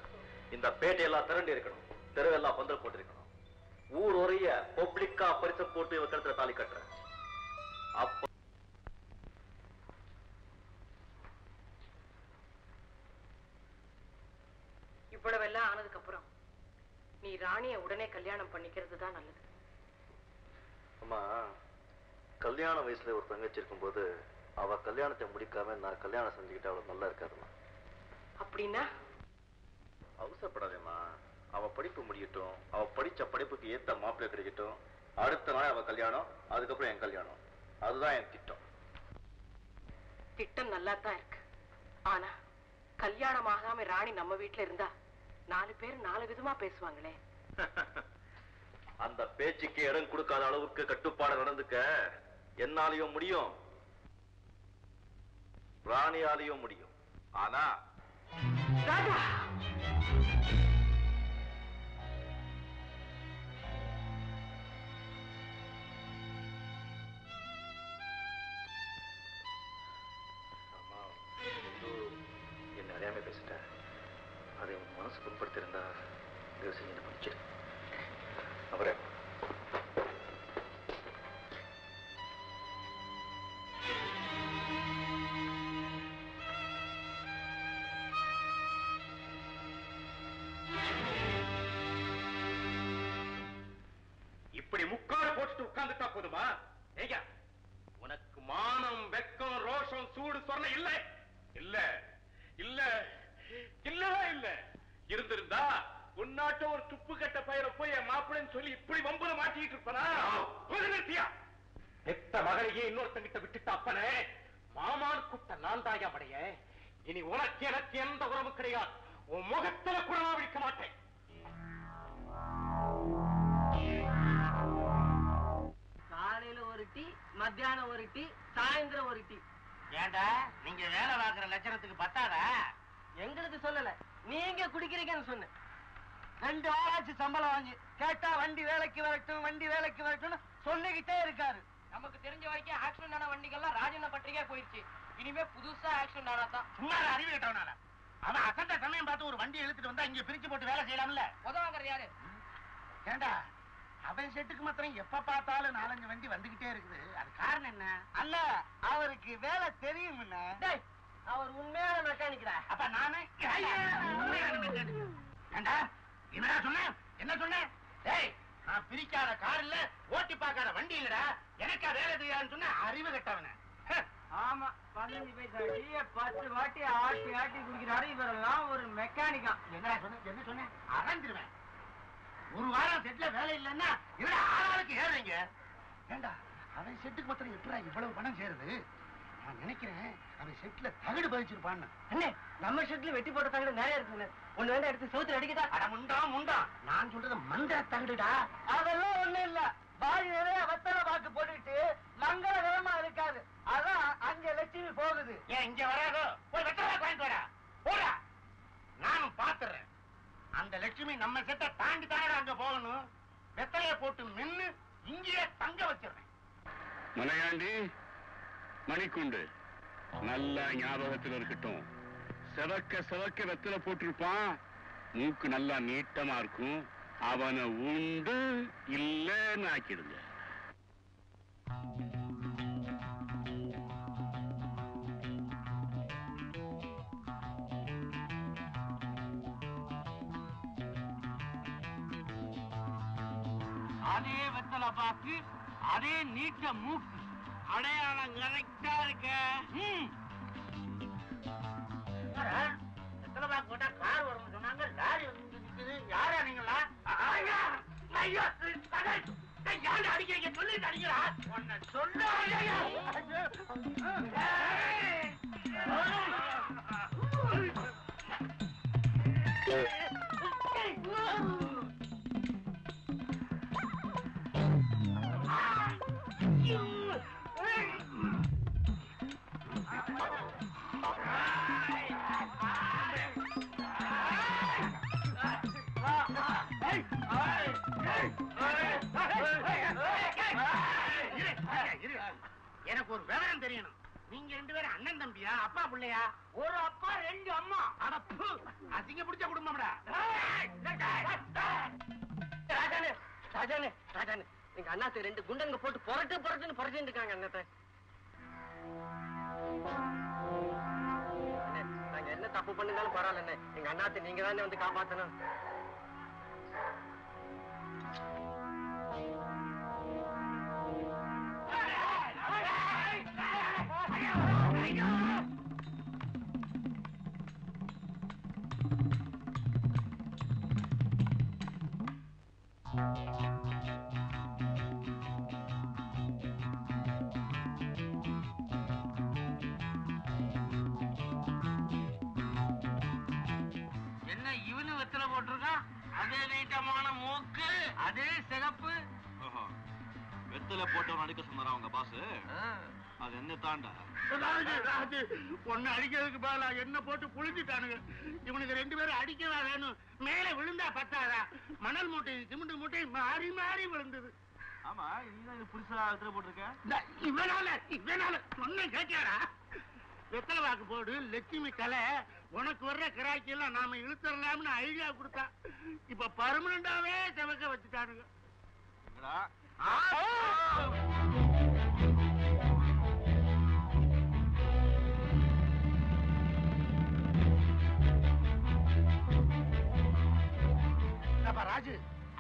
இந்த பேட்டையெல்லாம் திரண்டு இருக்கணும். தெருவெல்லாம் பந்தல் போட்டிருக்கணும். ஊர் ஒரைய பப்ளிக்கா பரிசம் போட்டு இவ கழுத்துல தாலி கட்டுறேன் அப்ப இவ்வளவெல்லாம் ஆனதுக்கு அப்புறம் நீ ராணிய உடனே கல்யாணம் பண்ணிக்கிறது தான் நல்லது. அம்மா கல்யாண வயசுல ஒரு தங்கச்சி இருக்கும்போது அவ கல்யாணத்தை முடிக்காம நான் கல்யாணம் செஞ்சுக்கிட்டு அவளுக்கு நல்லா இருக்காதுமா அப்படின்னா? அவசரப்படாதேம்மா. அவ படிப்பு முடியட்டும். அவ படிச்ச படிப்புக்கு ஏத்த மாப்பிள்ளை கிடைக்கட்டும். அடுத்த நாள் அவ கல்யாணம் அதுக்கப்புறம் என் கல்யாணம். அதுதான் என் திட்டம். திட்டம் நல்லா தான் இருக்கு. ஆனா கல்யாணம் ஆகாம ராணி நம்ம வீட்டுல இருந்தா நாலு பேர் நாலு விதமா பேசுவாங்களே. அந்த பேச்சுக்கு இடம் கொடுக்காத அளவுக்கு கட்டுப்பாடு நடந்துக்க என்னாலையும் முடியும். பிராணியாலையும் முடியும். ஆனா உன் முகத்துல கூட நான் விழிக்க மாட்டேன். காலையில ஒரு டீ மத்தியானம் ஒரு டீ சாயந்தரம் ஒரு டீ. ஏண்டா நீங்க வேலை பார்க்குற லட்சணத்துக்கு பத்தாதா? எங்களுக்கு சொல்லல. நீங்க குடிக்கிறீங்கன்னு சொன்னேன். ரெண்டு ஆளாச்சு சம்பளம் வாங்கி. கேட்டா வண்டி வேலைக்கு வரட்டும் வண்டி வேலைக்கு வரட்டும்னு சொல்லிக்கிட்டே இருக்காரு. நமக்கு தெரிஞ்ச வரைக்கும் ஆக்சிடென்ட் ஆன வண்டிகள்லாம் ராஜண்ண பத்திரிக்கை போயிடுச்சு இனிமே புதுசா ஆக்சிடென்ட் ஆனா தான் சும்மா அறிவு கேட்டவனால. அவன் அசந்த சமயம் பார்த்து ஒரு வண்டி இழுத்துட்டு வந்தா இங்க பிரிச்சு போட்டு வேலை செய்யலாம்ல. உதவாங்கிறது யாரு? ஏண்டா அவன் செட்டுக்கு மாத்திரம் எப்ப பார்த்தாலும் நாலஞ்சு வண்டி வந்துகிட்டே இருக்குது. அது காரணம் என்ன? அல்ல அவருக்கு வேலை தெரியும் அவர் உண்மையான மெக்கானிக்கிறா அப்ப நானே. ஏண்டா என்னடா சொன்னேன் என்ன சொன்னேன் டேய் நான் பிரிக்காத கார் இல்ல ஓட்டி பார்க்காத வண்டி இல்லடா. எனக்கா வேலை தெரியாதுன்னு சொன்ன? அறிவு கட்டவன. ஆமா பதினஞ்சு பைசா டீய பத்து வாட்டி ஆட்டி ஆட்டி குடிக்கிறாரு. இவரெல்லாம் ஒரு மெக்கானிக்கா என்னடா சொன்ன என்ன சொன்னேன் அறந்துருவேன் ஒரு வாரம் செட்ல வேலை இல்லைன்னா இவட ஆளாளுக்கு ஏறுறீங்க. ஏண்டா அவன் செட்டுக்கு மாத்திரம் எப்படா இவ்வளவு பணம் சேருது? நான் நினைக்கிறேன் அவன் செட்ல தகடு பதிச்சிருப்பான்னு. அண்ணே நம்ம ஷெட்ல வெட்டி போட்ட தகடு நிறைய இருக்குங்க ஒண்ணு வேண்டாம் எடுத்து சவுத்துல அடிக்குதா அட முண்டா முண்டா. நான் சொல்றது மண்ட தகடுடா. அதெல்லாம் ஒண்ணு இல்ல. பாதி நிறைய வெத்தலை பாக்கு போட்டுட்டு மங்களகரமா இருக்காது. அதான் அஞ்சு லட்சுமி போகுது. ஏன் இங்க வராதோ? போய் வெத்தலை வாங்கிட்டு வாடா. போடா. நானும் பாத்துறேன். அந்த லட்சுமி நம்ம செட்டை தாண்டி தானடா அங்க போகணும்? வெத்தலைய போட்டு மென்னு இங்கேயே தங்க வச்சிடுறேன். மலையாண்டி மணிக்குண்டு. நல்லா ஞாபகத்துல இருக்கட்டும். செவக்க செவக்க வெத்தலை போட்டிருப்பான். மூக்கு நல்லா நீட்டமா இருக்கும். அவனை உண்டு இல்லைன்னு ஆக்கிடுங்க. அதே வெத்தலை பாக்கு அதே நீட்ட மூக்கு. அடையாளம் கரெக்டா இருக்க. ம். வெத்தலை பாக்கு போட்டா கார் வரும்னு சொன்னாங்க லாரி வந்து நிக்குது யாரா நீங்களா? ஐயா யாரு அடிக்கிறீங்க? சொல்லிட்டு அடிக்கிறா. உன்னை சொல்ல ஐயா. எனக்கு ஒரு விவரம் தெரியணும். நீங்க ரெண்டு பேரும் அண்ணன் தம்பியா அப்பா பிள்ளையா? ஒரு அப்பா ரெண்டு அம்மா. அடப்பு அசிங்க பிடிச்ச குடும்பம்டா. ராஜானே ராஜானே ராஜானே. எங்க அண்ணாத்து ரெண்டு குண்டங்க போட்டு புரட்டு புரட்டுன்னு புரட்டின்னு இருக்காங்க அண்ணாத்த. அண்ணே, நாங்க என்ன தப்பு பண்ணிருந்தாலும் பரவாயில்ல எங்க அண்ணாத்தை நீங்க தானே வந்து காப்பாத்தணும். போட்டிருக்கான் அதே நீட்டமான மூக்கு அதே சிகப்பு. வெத்தலை போட்டவன் அடிக்க சொன்னாரா உங்க பாஸ் அது என்ன தாண்டா? ராஜு ராஜு ஒன்னு அடிக்கிறதுக்கு பதிலா என்ன போட்டு புளிஞ்சிட்டானுங்க இவனுக்கு ரெண்டு பேரும் அடிக்கவா வேணும்? மேல விழுந்தா பத்தாதா? மணல் மூட்டை சிமெண்ட் மூட்டை மாறி மாறி விழுந்தது. ஆமா நீ புதுசா வெத்தலை போட்டிருக்க? இவனால இவனால சொன்ன கேட்டியாடா? வெத்தலை வாக்கு போடு லட்சுமி கலை உனக்கு வர்ற கிராக்கி எல்லாம் நாம இழுத்துடலாம்னு ஐடியா கொடுத்தா. இப்ப பர்மனண்டாவே செவக்க வச்சுட்டானுங்க.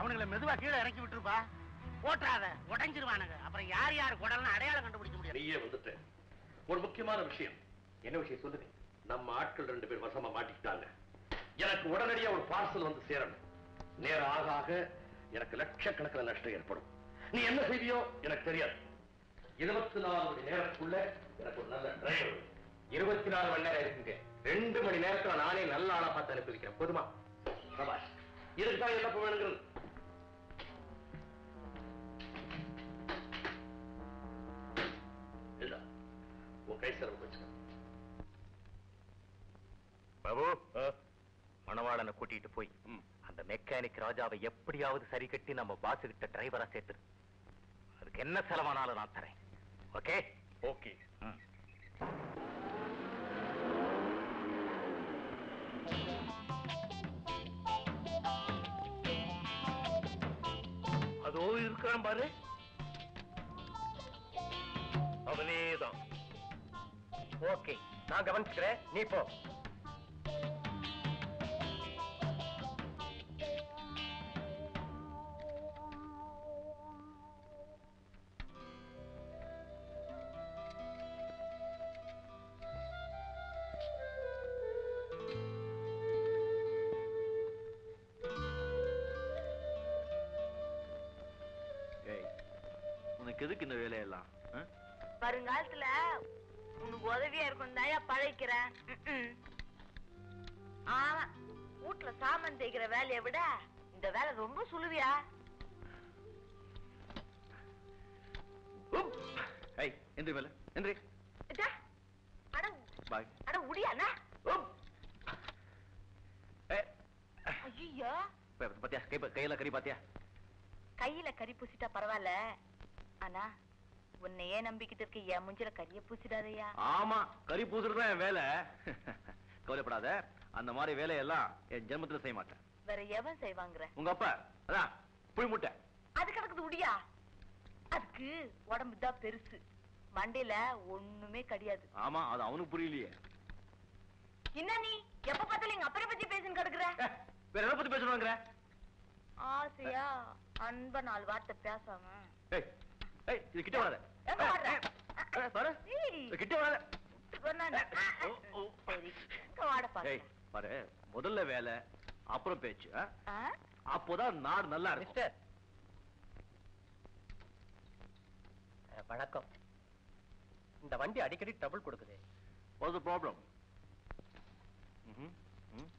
அவனுங்களை மெதுவா கீழே இறக்கி விட்டுருப்பா. போட்டுறாத உடைஞ்சிருவானுங்க. அப்புறம் யார் யார் குடல்னு அடையாளம் கண்டுபிடிக்க முடியாது. நீயே வந்துட்ட. ஒரு முக்கியமான விஷயம். என்ன விஷயம்? சொல்லுங்க. நம்ம ஆட்கள் ரெண்டு பேர் வசமா மாட்டிக்கிட்டாங்க. எனக்கு உடனடியா ஒரு பார்சல் வந்து சேரணும். நேரம் ஆக ஆக எனக்கு லட்சக்கணக்கில் நஷ்டம் ஏற்படும். நீ என்ன செய்வியோ எனக்கு தெரியாது. இருபத்தி நாலு மணி நேரத்துக்குள்ள எனக்கு ஒரு நல்ல டிரைவர் இருபத்தி நாலு மணி நேரம் இருக்குங்க. ரெண்டு மணி நேரத்துல நானே நல்ல ஆளா பார்த்து அனுப்பி வைக்கிறேன். போதுமா? சபாஷ் இதுக்குதான் என்ன வேணுங்கிறது கை செலவு பாபு? மணவாளனை கூட்டிட்டு போய் அந்த மெக்கானிக் ராஜாவை எப்படியாவது சரி கட்டி நம்ம பாசு கிட்ட டிரைவரா சேர்த்துரு. அதுக்கு என்ன செலவானாலும் நான் தரேன். ஓகே ஓகே அதோ இருக்கிறான் பாரு. அவனேதான். ஓகே. நான் கவனிச்சுக்கிறேன். நீ போ. ரொம்ப. ஏய் எந்திரி மேல. எந்திரி. பாய். அட உடியாண்ணா ஐயோ பாத்தியா? கையில கறி பாத்தியா? கையில கறி பூசிட்டா பரவாயில்ல. ஆனா உன்னையே நம்பிக்கிட்டு இருக்க என் முஞ்சில கறிய பூசிடாதயா. ஆமா கறி பூசுறது என் வேலை. கவலைப்படாத. அந்த மாதிரி வேலையெல்லாம் என் ஜென்மத்துல செய்ய மாட்டேன். வேற எவன் செய்வாங்கிற? உங்க அப்பா அதான் புளி முட்டை. அது கிடக்குது உடியா? அதுக்கு உடம்பு தான் பெருசு. மண்டையில ஒண்ணுமே கிடையாது. ஆமா அது அவனுக்கு புரியலையே. என்ன நீ? எப்ப பார்த்தாலும் எங்க அப்பரை பத்தி பேசுன்னு கிடக்குற? வேற எதை பத்தி பேசணுங்கிற? ஆசையா அன்ப நாலு வார்த்தை பேசாம. ஏய் ஏய் இது கிட்ட வராத. எங்க ஏய், இது கிட்ட வராத. சொன்னானே. சரி வாட பாரு பாரு முதல்ல வேலை அப்புறம் பேச்சு? அப்போதான் நாடு நல்லா அஹ், வணக்கம் இந்த வண்டி அடிக்கடி ட்ரபிள் கொடுக்குது the problem? Mhm. ம்.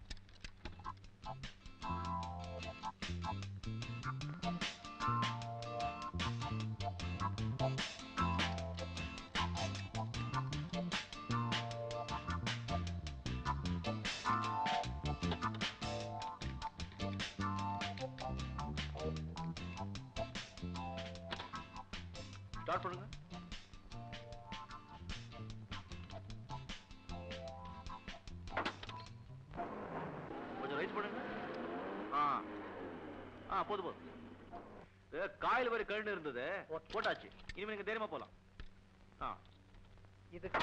நோட் பண்ணுங்க கொஞ்சம் ரைஸ் பண்ணுங்க ஆ. ஆ போதும் போது காயில் வரை கழுந்து இருந்தது. போட்டாச்சு. இனிமே நீங்க தைரியமா போலாம். ஆ. இதுக்கு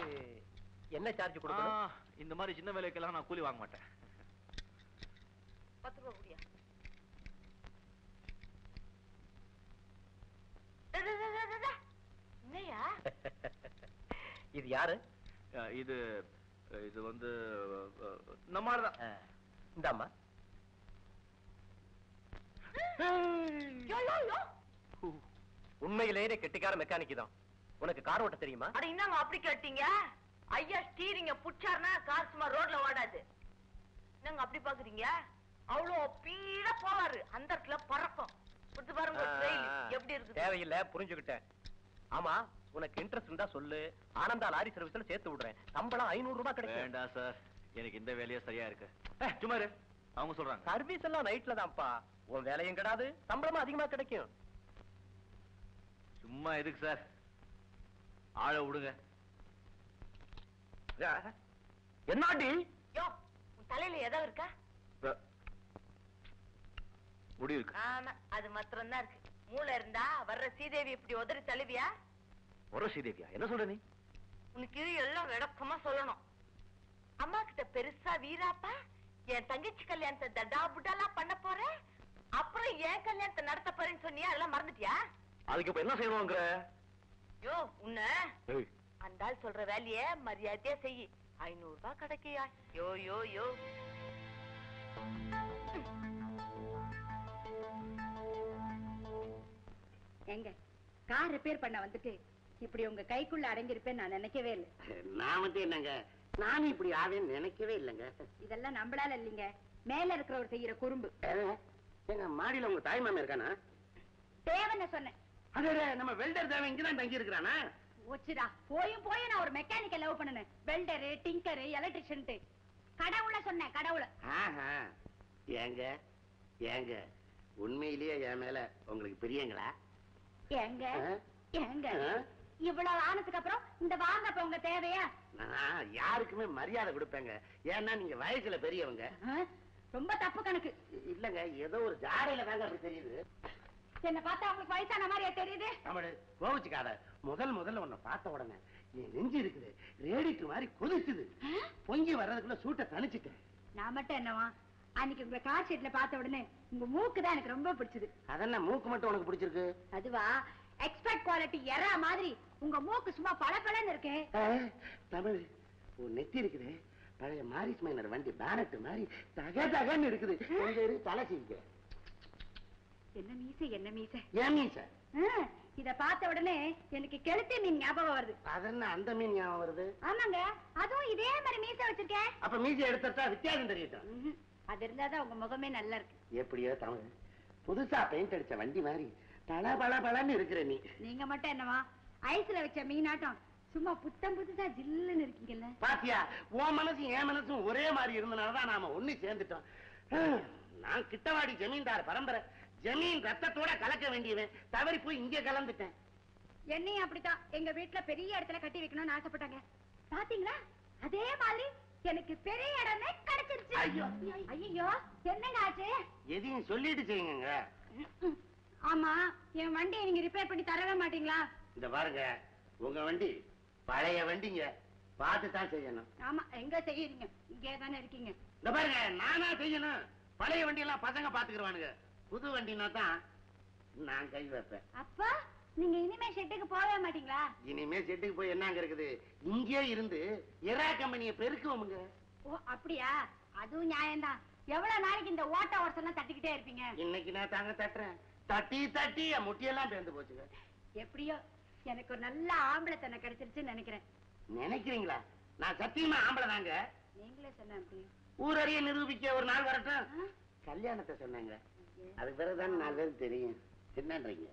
என்ன சார்ஜ் கொடுக்கணும்? இந்த மாதிரி சின்ன வேலைக்கெல்லாம் நான் கூலி வாங்க மாட்டேன். பத்து ரூபா கூடியா? இது யாரு? இது இது வந்து நம்ம ஆளுதான். இந்தாம்மா யோ, யோ, யோ. உண்மையிலேயே கெட்டிக்கார மெக்கானிக் தான். உனக்கு கார் ஓட்ட தெரியுமா? அட என்னங்க அப்படி கேட்டீங்க. ஐயா ஸ்டீரிங்க புடிச்சாருன்னா கார் சும்மா ரோட்ல ஓடாது. என்னங்க அப்படி பாக்குறீங்க? அவ்வளோ பீட போவாரு. அந்த இடத்துல பறக்கும். பாருங்க. எப்படி இருக்குது? தேவையில்லை புரிஞ்சுக்கிட்டேன். ஆமா உனக்கு இன்ட்ரெஸ்ட் இருந்தா சொல்லு. ஆனந்தா லாரி சர்வீஸ்ல சேர்த்து விடுறேன். சம்பளம் ஐநூறு ரூபாய் கிடைக்கும். வேண்டாம் சார் எனக்கு இந்த வேலையே சரியா இருக்கு. சும்மா அவங்க சொல்றாங்க. சர்வீஸ் எல்லாம் நைட்ல தான்ப்பா. உன் வேலையும் கிடாது சம்பளமும் அதிகமா கிடைக்கும். சும்மா எதுக்கு சார் ஆளை விடுங்க. என்னாடி? யோ உன் தலையில எதோ இருக்கா? முடி இருக்கு. ஆமா அது மாத்திரம் தான் இருக்கு. மூளை இருந்தா வர்ற சீதேவி இப்படி உதறி தழுவியா? ஒரு ஸ்ரீதேவியா என்ன சொல்ற நீ? உனக்கு எல்லாம் விளக்கமா சொல்லணும். அம்மா கிட்ட பெருசா வீராப்பா என் தங்கச்சி கல்யாணத்தை தடா புடாலாம் பண்ண போறேன் அப்புறம் என் கல்யாணத்தை நடத்த போறேன்னு சொன்னியா அதெல்லாம் மறந்துட்டியா? அதுக்கு இப்ப என்ன செய்யணுங்கிற? யோ உன்ன அந்த ஆள் சொல்ற வேலைய மரியாதையா செய் ஐநூறு ரூபாய் கிடைக்கையா? யோ யோ யோ. எங்க கார் ரிப்பேர் பண்ண வந்துட்டு இப்படி உங்க கைக்குள்ள அடங்கியிருப்பேன் நான் நினைக்கவே இல்லை. நான் வந்து என்னங்க? நானும் இப்படி ஆவேன்னு நினைக்கவே இல்லைங்க. இதெல்லாம் நம்மளால இல்லைங்க. மேல இருக்கிறவர் செய்யற குறும்பு. எங்க மாடியில உங்க தாய் மாமா இருக்கானா? தேவன்னு சொன்னேன். அதே நம்ம வெல்டர் தேவன் இங்கதான் தங்கி இருக்கிறானா ஓச்சுடா போயும் போயும் நான் ஒரு மெக்கானிக்க லவ் பண்ணனேன். வெல்டரு டிங்கரு எலக்ட்ரிஷியன்ட்டு கடவுள சொன்னேன் கடவுள. ஆஹா. ஏங்க ஏங்க உண்மையிலேயே என் மேல உங்களுக்கு பிரியங்களா? ஏங்க? ஏங்க? இவ்வளவு ஆனதுக்கு அப்புறம் இந்த வாங்க இப்ப உங்க தேவையா? நான் யாருக்குமே மரியாதை கொடுப்பேங்க. ஏன்னா நீங்க வயசுல பெரியவங்க? ரொம்ப தப்பு கணக்கு. இல்லங்க ஏதோ ஒரு ஜாடையில தாங்க அப்படி தெரியுது. என்ன பார்த்தா உங்களுக்கு வயசான மாதிரியா தெரியுது? நம்மளு கோவிச்சுக்காத. முதல் முதல்ல உன்னை பார்த்த உடனே என் நெஞ்சு இருக்குது ரேடிக்கு மாதிரி கொதிச்சுது பொங்கி வர்றதுக்குள்ள சூட்டை தணிச்சிட்டேன். நான் மட்டும் என்னவா? அன்னைக்கு உங்க கார் ஷீட்ல பார்த்த உடனே உங்க மூக்கு தான் எனக்கு ரொம்ப பிடிச்சது. அதென்ன மூக்கு மட்டும் உனக்கு பிடிச்சிருக்கு? அதுவா? எக்ஸ்பர்ட் குவாலிட்டி எறா மாதிரி. உங்க மூக்கு சும்மா பளபளன்னு இருக்கு. ஆ, தமிழ் உன் நெத்தி இருக்குது. பழைய மாரிஸ் மைனர் வண்டி பேனட் மாதிரி தக தகன்னு இருக்குது. இரு, தலை சீவிக்கிறேன் என்ன மீசை என்ன மீசை? ஏன் ஆ, இத பார்த்த உடனே எனக்கு கெளுத்தி மீன் ஞாபகம் வருது. அதென்ன அந்த மீன் ஞாபகம் வருது? ஆமாங்க அதுவும் இதே மாதிரி மீசை வச்சிருக்கேன். அப்ப மீசி எடுத்தா வித்தியாசம் தெரியட்டும். அது இருந்தாதான் உங்க முகமே நல்லா இருக்கு. எப்படியோ தமிழ் புதுசா பெயிண்ட் அடிச்ச வண்டி மாதிரி பல பல பலன்னு இருக்கிற நீ நீங்க மட்டும் என்னவா? ஐஸ்ல வச்ச மீனாட்டம் சும்மா புத்தம் புதுசா ஜில்லுன்னு இருக்கீங்கல்ல. பாத்தியா உன் மனசும் என் மனசும் ஒரே மாதிரி இருந்தனாலதான் நாம ஒண்ணு சேர்ந்துட்டோம். நான் கிட்டவாடி ஜமீன்தார் பரம்பரை. ஜமீன் ரத்தத்தோட கலக்க வேண்டியவன். தவறி போய் இங்கே கலந்துட்டேன். என்னையும் அப்படித்தான். எங்க வீட்டுல பெரிய இடத்துல கட்டி வைக்கணும்னு ஆசைப்பட்டாங்க. பாத்தீங்களா? அதே மாதிரி எனக்கு பெரிய இடமே கிடைச்சிருச்சு. ஐயோ. ஐயோ என்னங்க ஆச்சு? எதையும் சொல்லிட்டு செய்யுங்க. ஆமா என் வண்டியை நீங்க ரிப்பேர் பண்ணி தரவே மாட்டீங்களா? இந்த பாருங்க. உங்க வண்டி பழைய வண்டிங்க. பார்த்து தான் செய்யணும். ஆமா எங்க செய்யறீங்க? இங்கே தானே இருக்கீங்க. இந்த பாருங்க நானா செய்யணும். பழைய வண்டி எல்லாம் பசங்க பாத்துக்கிடுவானுங்க புது வண்டினா தான் நான் கை வைப்பேன். அப்பா நீங்க இனிமே ஷெட்டுக்கு போகவே மாட்டீங்களா? இனிமே செட்டுக்கு போய் என்னங்க இருக்குது? இங்கே இருந்து எரா கம்பெனியை பெருக்குவோமுங்க. ஓ அப்படியா? அதுவும் நியாயம்தான். எவ்வளவு நாளைக்கு இந்த ஓட்ட ஓரசெல்லாம் தட்டிக்கிட்டே இருப்பீங்க? இன்னைக்கு நான் தாங்க தட்டுறேன். தட்டி தட்டி முட்டியெல்லாம் பேர்ந்து போச்சுங்க. எப்படியோ எனக்கு ஒரு நல்ல ஆம்பளை தன்னை கிடைச்சிருச்சுன்னு நினைக்கிறேன். நினைக்கிறீங்களா? நான் சத்தியமா ஆம்பளை தாங்க. நீங்களே சொன்ன அப்படி ஊரறிய நிரூபிக்க ஒரு நாள் வரட்டும். கல்யாணத்தை சொன்னாங்க. அதுக்கு பிறகுதான் நாலு பேருக்கு தெரியும். என்னன்றீங்க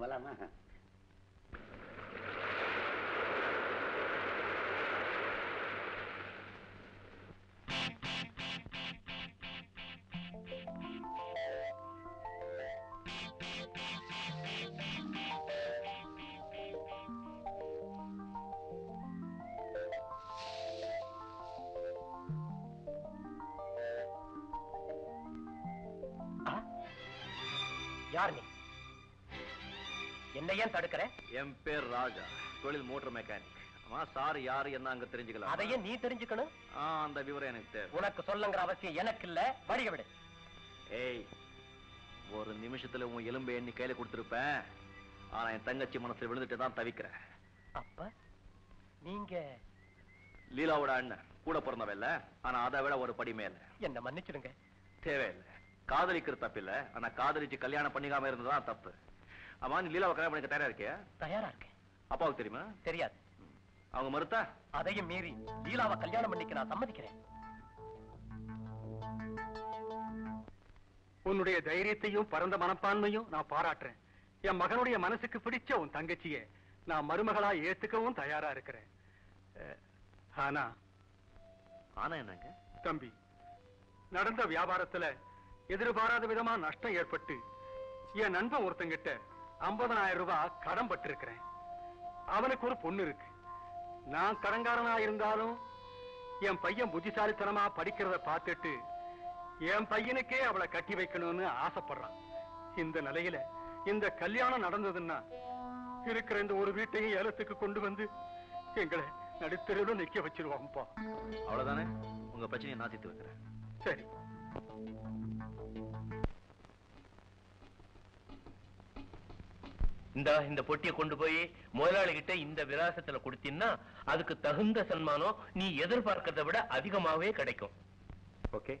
போலாமா? ஏன் தடுக்கிற? என் பேர் ராஜா. தொழில் மோட்டர் மெக்கானிக் ஆமா சார் யாரு என்ன அங்க தெரிஞ்சுக்கலாம்? அதையே நீ தெரிஞ்சுக்கணும். அந்த விவரம் எனக்கு தேவை. உனக்கு சொல்லுங்கிற அவசியம் எனக்கு இல்ல. விடு. ஏய் ஒரு நிமிஷத்துல உன் எலும்பை எண்ணி கையில கொடுத்திருப்பேன். ஆனா என் தங்கச்சி மனசுல விழுந்துட்டு தான் தவிக்கிறேன் அப்ப நீங்க லீலாவோட அண்ணன். கூட பிறந்தவ ஆனா அதை விட ஒரு படி மேல என்ன மன்னிச்சிடுங்க. தேவையில்லை. காதலிக்கிறது தப்பு இல்ல. ஆனா காதலிச்சு கல்யாணம் பண்ணிக்காம இருந்ததுதான் தப்பு. ஆமா நீ லீலாவை கல்யாணம் பண்ணிக்க தயாரா இருக்கியா? தயாரா இருக்கேன். அப்பாவுக்கு தெரியுமா? தெரியாது. அவங்க மறுத்தா? அதையும் மீறி லீலாவை கல்யாணம் பண்ணிக்க நான் சம்மதிக்கிறேன். உன்னுடைய தைரியத்தையும் பரந்த மனப்பான்மையும் நான் பாராட்டுறேன். என் மகனுடைய மனசுக்கு பிடிச்ச உன் தங்கச்சிய நான் மருமகளா ஏத்துக்கவும் தயாரா இருக்கிறேன். ஆனா ஆனா என்னங்க? தம்பி நடந்த வியாபாரத்துல எதிர்பாராத விதமா நஷ்டம் ஏற்பட்டு என் நண்பன் ஒருத்தங்கிட்ட 50000 ரூபாய் கடன் பட்டிருக்கிறேன். அவனுக்கு ஒரு பொண்ணு இருக்கு. நான் கடன்காரனா இருந்தாலும் என் பையன் புத்திசாலித்தனமா படிக்கிறத பார்த்துட்டு என் பையனுக்கே அவளை கட்டி வைக்கணும்னு ஆசைப்படுறான். இந்த நிலையில இந்த கல்யாணம் நடந்ததுன்னா இருக்கிற இந்த ஒரு வீட்டையும் ஏலத்துக்கு கொண்டு வந்து எங்களை நடுத்தெருவில் நிக்க வச்சிருவாங்கப்பா. அவ்வளவுதானே? உங்க பிரச்சனையை நான் தீர்த்து வைக்கிறேன். சரி. இந்த இந்த பொட்டியை கொண்டு போய் முதலாளி கிட்ட இந்த விலாசத்துல கொடுத்தீங்கன்னா அதுக்கு தகுந்த சன்மானம் நீ எதிர்பார்க்கறதை விட அதிகமாவே கிடைக்கும். ஓகே.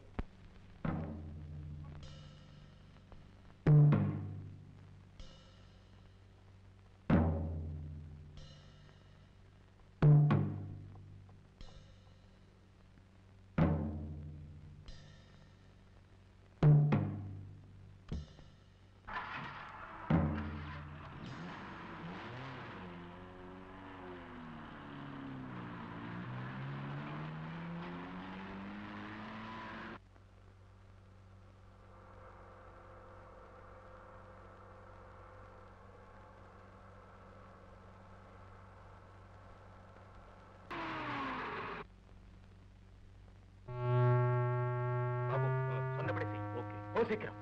சீக்கிரம்.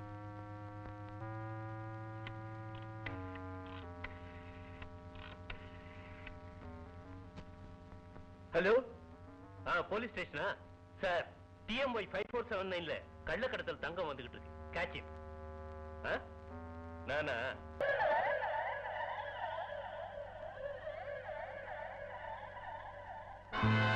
ஹலோ ஆ police ஸ்டேஷனா sir TMY five four seven நைன்ல கள்ளக்கடத்தல் தங்கம் வந்துகிட்டு இருக்கு. கேட்சி நானா? Thank.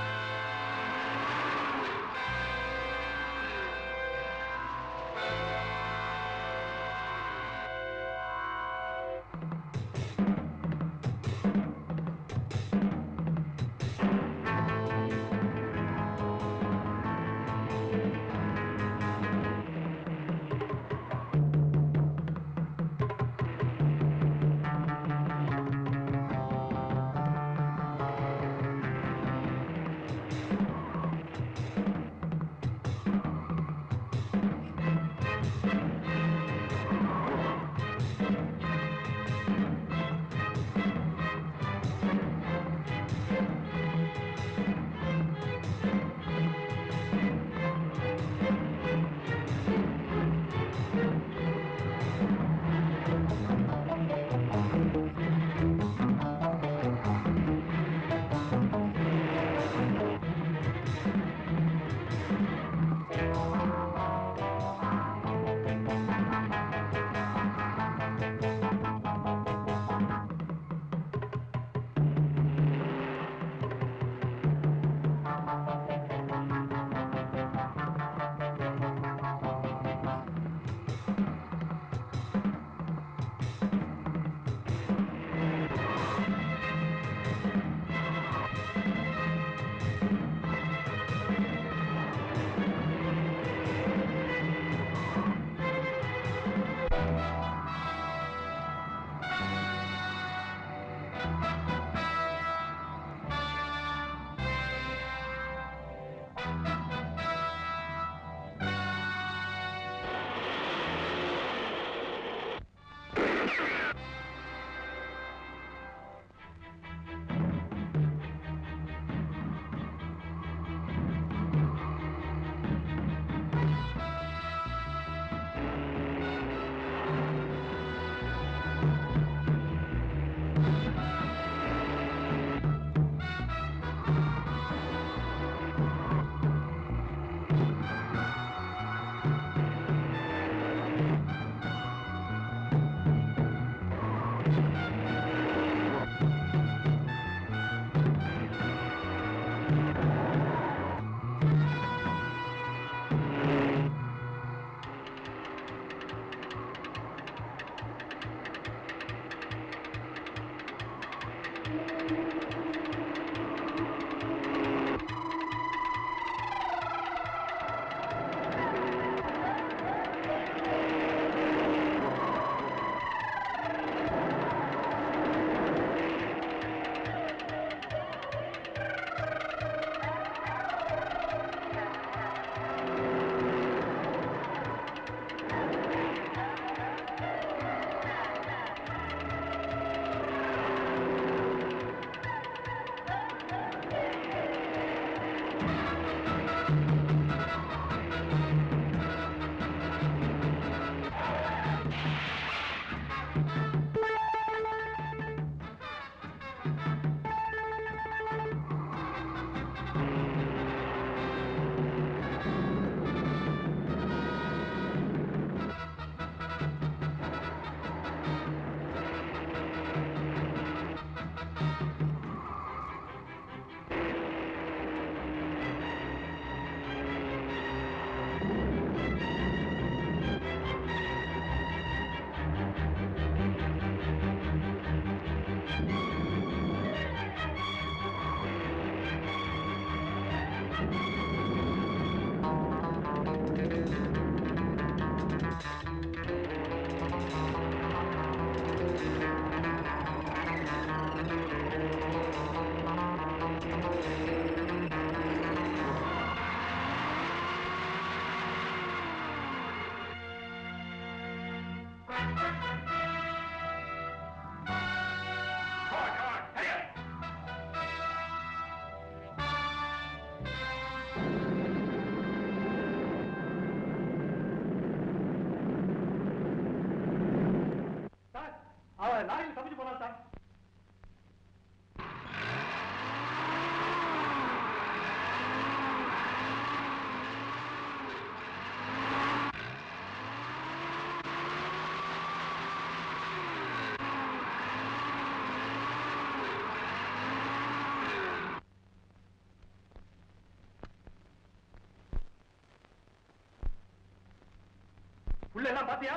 எல்லாம் பாத்தியா?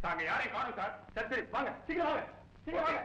நாங்க யாரையும் காணும் சார். சரி சரி வாங்க. சீக்கிரம் வாங்க. சீக்கிரம் வாங்க.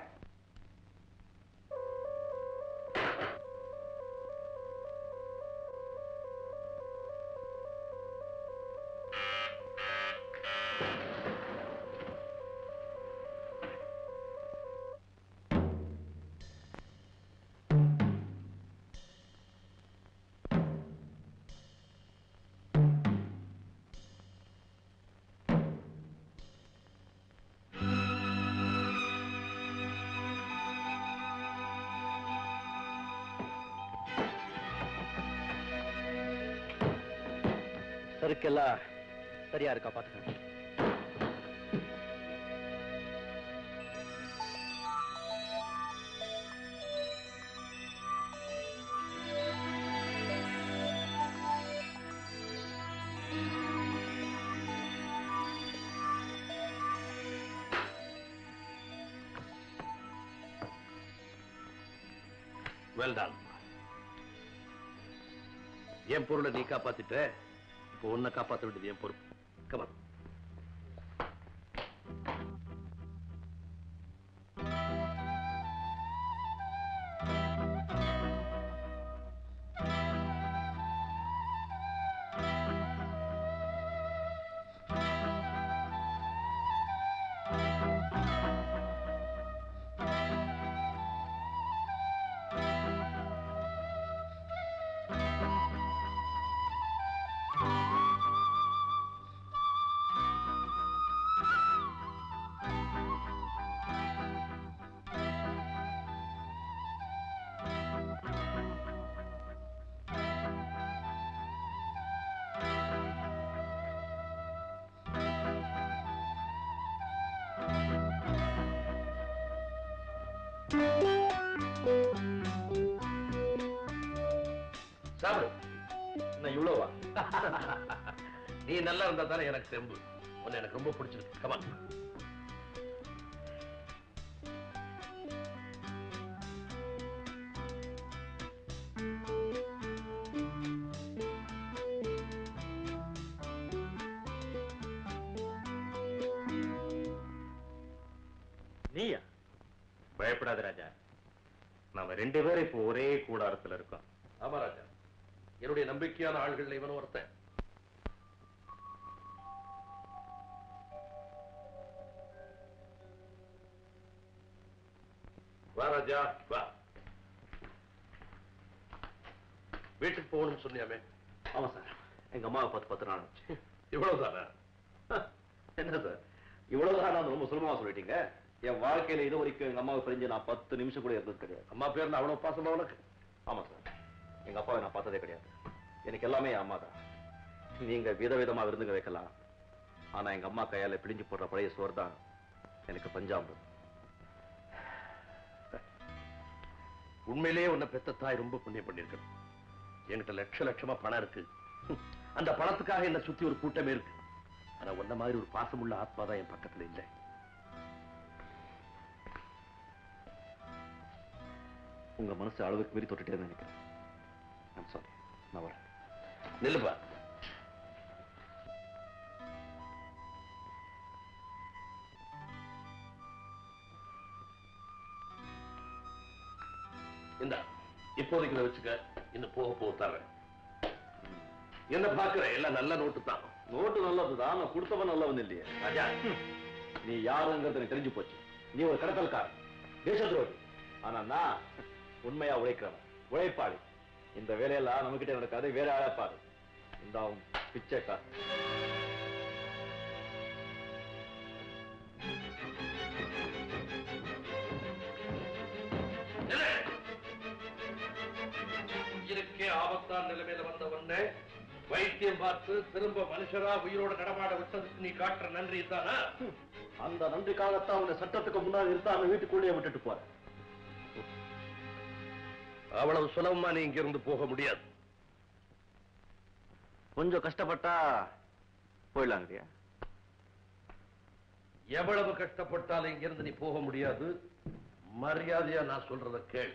சருக்கெல்லாம் சரியா இருக்கா பாத்துக்கங்க வெல் என் பொருளை நீ காப்பாத்திட்ட. இப்போ உன்னை காப்பாத்த வேண்டியது தானே எனக்கு தெம்பு. உன்னை எனக்கு ரொம்ப பிடிச்சிருக்கு. கமா நீயா? பயப்படாத ராஜா. நாம ரெண்டு பேரும் இப்போ ஒரே கூடாரத்துல இருக்கோம். ஆமா ராஜா. என்னுடைய நம்பிக்கையான ஆள்கள் இவனும் ஒருத்தன். போகணும்னு சொன்னியாமே. ஆமா சார். எங்க அம்மாவை பார்த்து பத்து நாள் ஆச்சு. இவ்வளவுதானா என்ன சார்? இவ்வளவுதான் நான் ரொம்ப சுலபமா சொல்லிட்டீங்க? என் வாழ்க்கையில இது வரைக்கும் எங்க அம்மாவை பிரிஞ்சு நான் பத்து நிமிஷம் கூட இருந்தது கிடையாது. அம்மா பேர்ல அவ்வளவு பாசமா உனக்கு? ஆமா சார். எங்க அப்பாவை நான் பார்த்ததே கிடையாது. எனக்கு எல்லாமே என் அம்மா தான். நீங்க விதவிதமா விருந்துங்க வைக்கலாம். ஆனா எங்க அம்மா கையால பிழிஞ்சு போடுற பழைய சோறு தான் எனக்கு பஞ்சாமிரம் உண்மையிலேயே உன்னை பெத்த தாய் ரொம்ப புண்ணியம் பண்ணிருக்கணும் என்கிட்ட லட்ச லட்சமா பணம் இருக்கு. அந்த பணத்துக்காக என்ன சுத்தி ஒரு கூட்டமே இருக்கு. ஆனா உன்ன மாதிரி ஒரு பாசமுள்ள ஆத்மா தான் என் பக்கத்துல இல்லை. உங்க மனசு அளவுக்கு மீறி தொட்டுட்டே நினைக்கிறேன். சாரி நான் வரேன். இந்த இப்போதைக்கு வச்சுக்க. இன்னும் போக போக தர்றேன் என்ன பாக்குற எல்லாம் நல்ல நோட்டு தான் நோட்டு நல்லதுதான். நான் கொடுத்தவன் நல்லவன் இல்லையே. ராஜா நீ யாருங்கிறது எனக்கு தெரிஞ்சு போச்சு. நீ ஒரு கடத்தல்காரன். தேச துரோகி ஆனா நான் உண்மையா உழைக்கிறவன். உழைப்பாளி. இந்த வேலையெல்லாம் நம்ம கிட்ட நடக்காது. வேற ஆளா பாரு. இந்த அவன் ஆபத்தான நிலைமையில வந்த உன்னை வைத்தியம் பார்த்து திரும்ப மனுஷரா உயிரோட நடமாட விட்டதுக்கு நீ காட்டுற நன்றி தானா? அந்த நன்றிக்காகத்தான் உன்னை சட்டத்துக்கு முன்னாடி நிறுத்தாம வீட்டுக்குள்ளேயே விட்டுட்டு போறேன் அவ்வளவு சுலபமா நீ இங்க இருந்து போக முடியாது. கொஞ்சம் கஷ்டப்பட்டா போயிடலாங்கய்யா எவ்வளவு கஷ்டப்பட்டாலும் இங்க இருந்து நீ போக முடியாது. மரியாதையா நான் சொல்றத கேள்.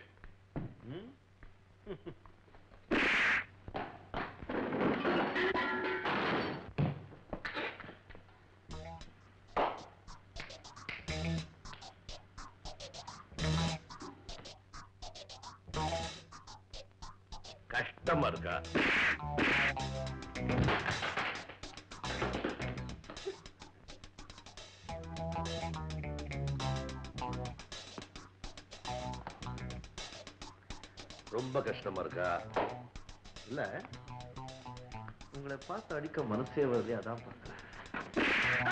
ரொம்ப கஷ்டமா இருக்கா? இல்ல. உங்களை பார்த்து அடிக்க மனசே வருது அதான் பார்க்கிறேன்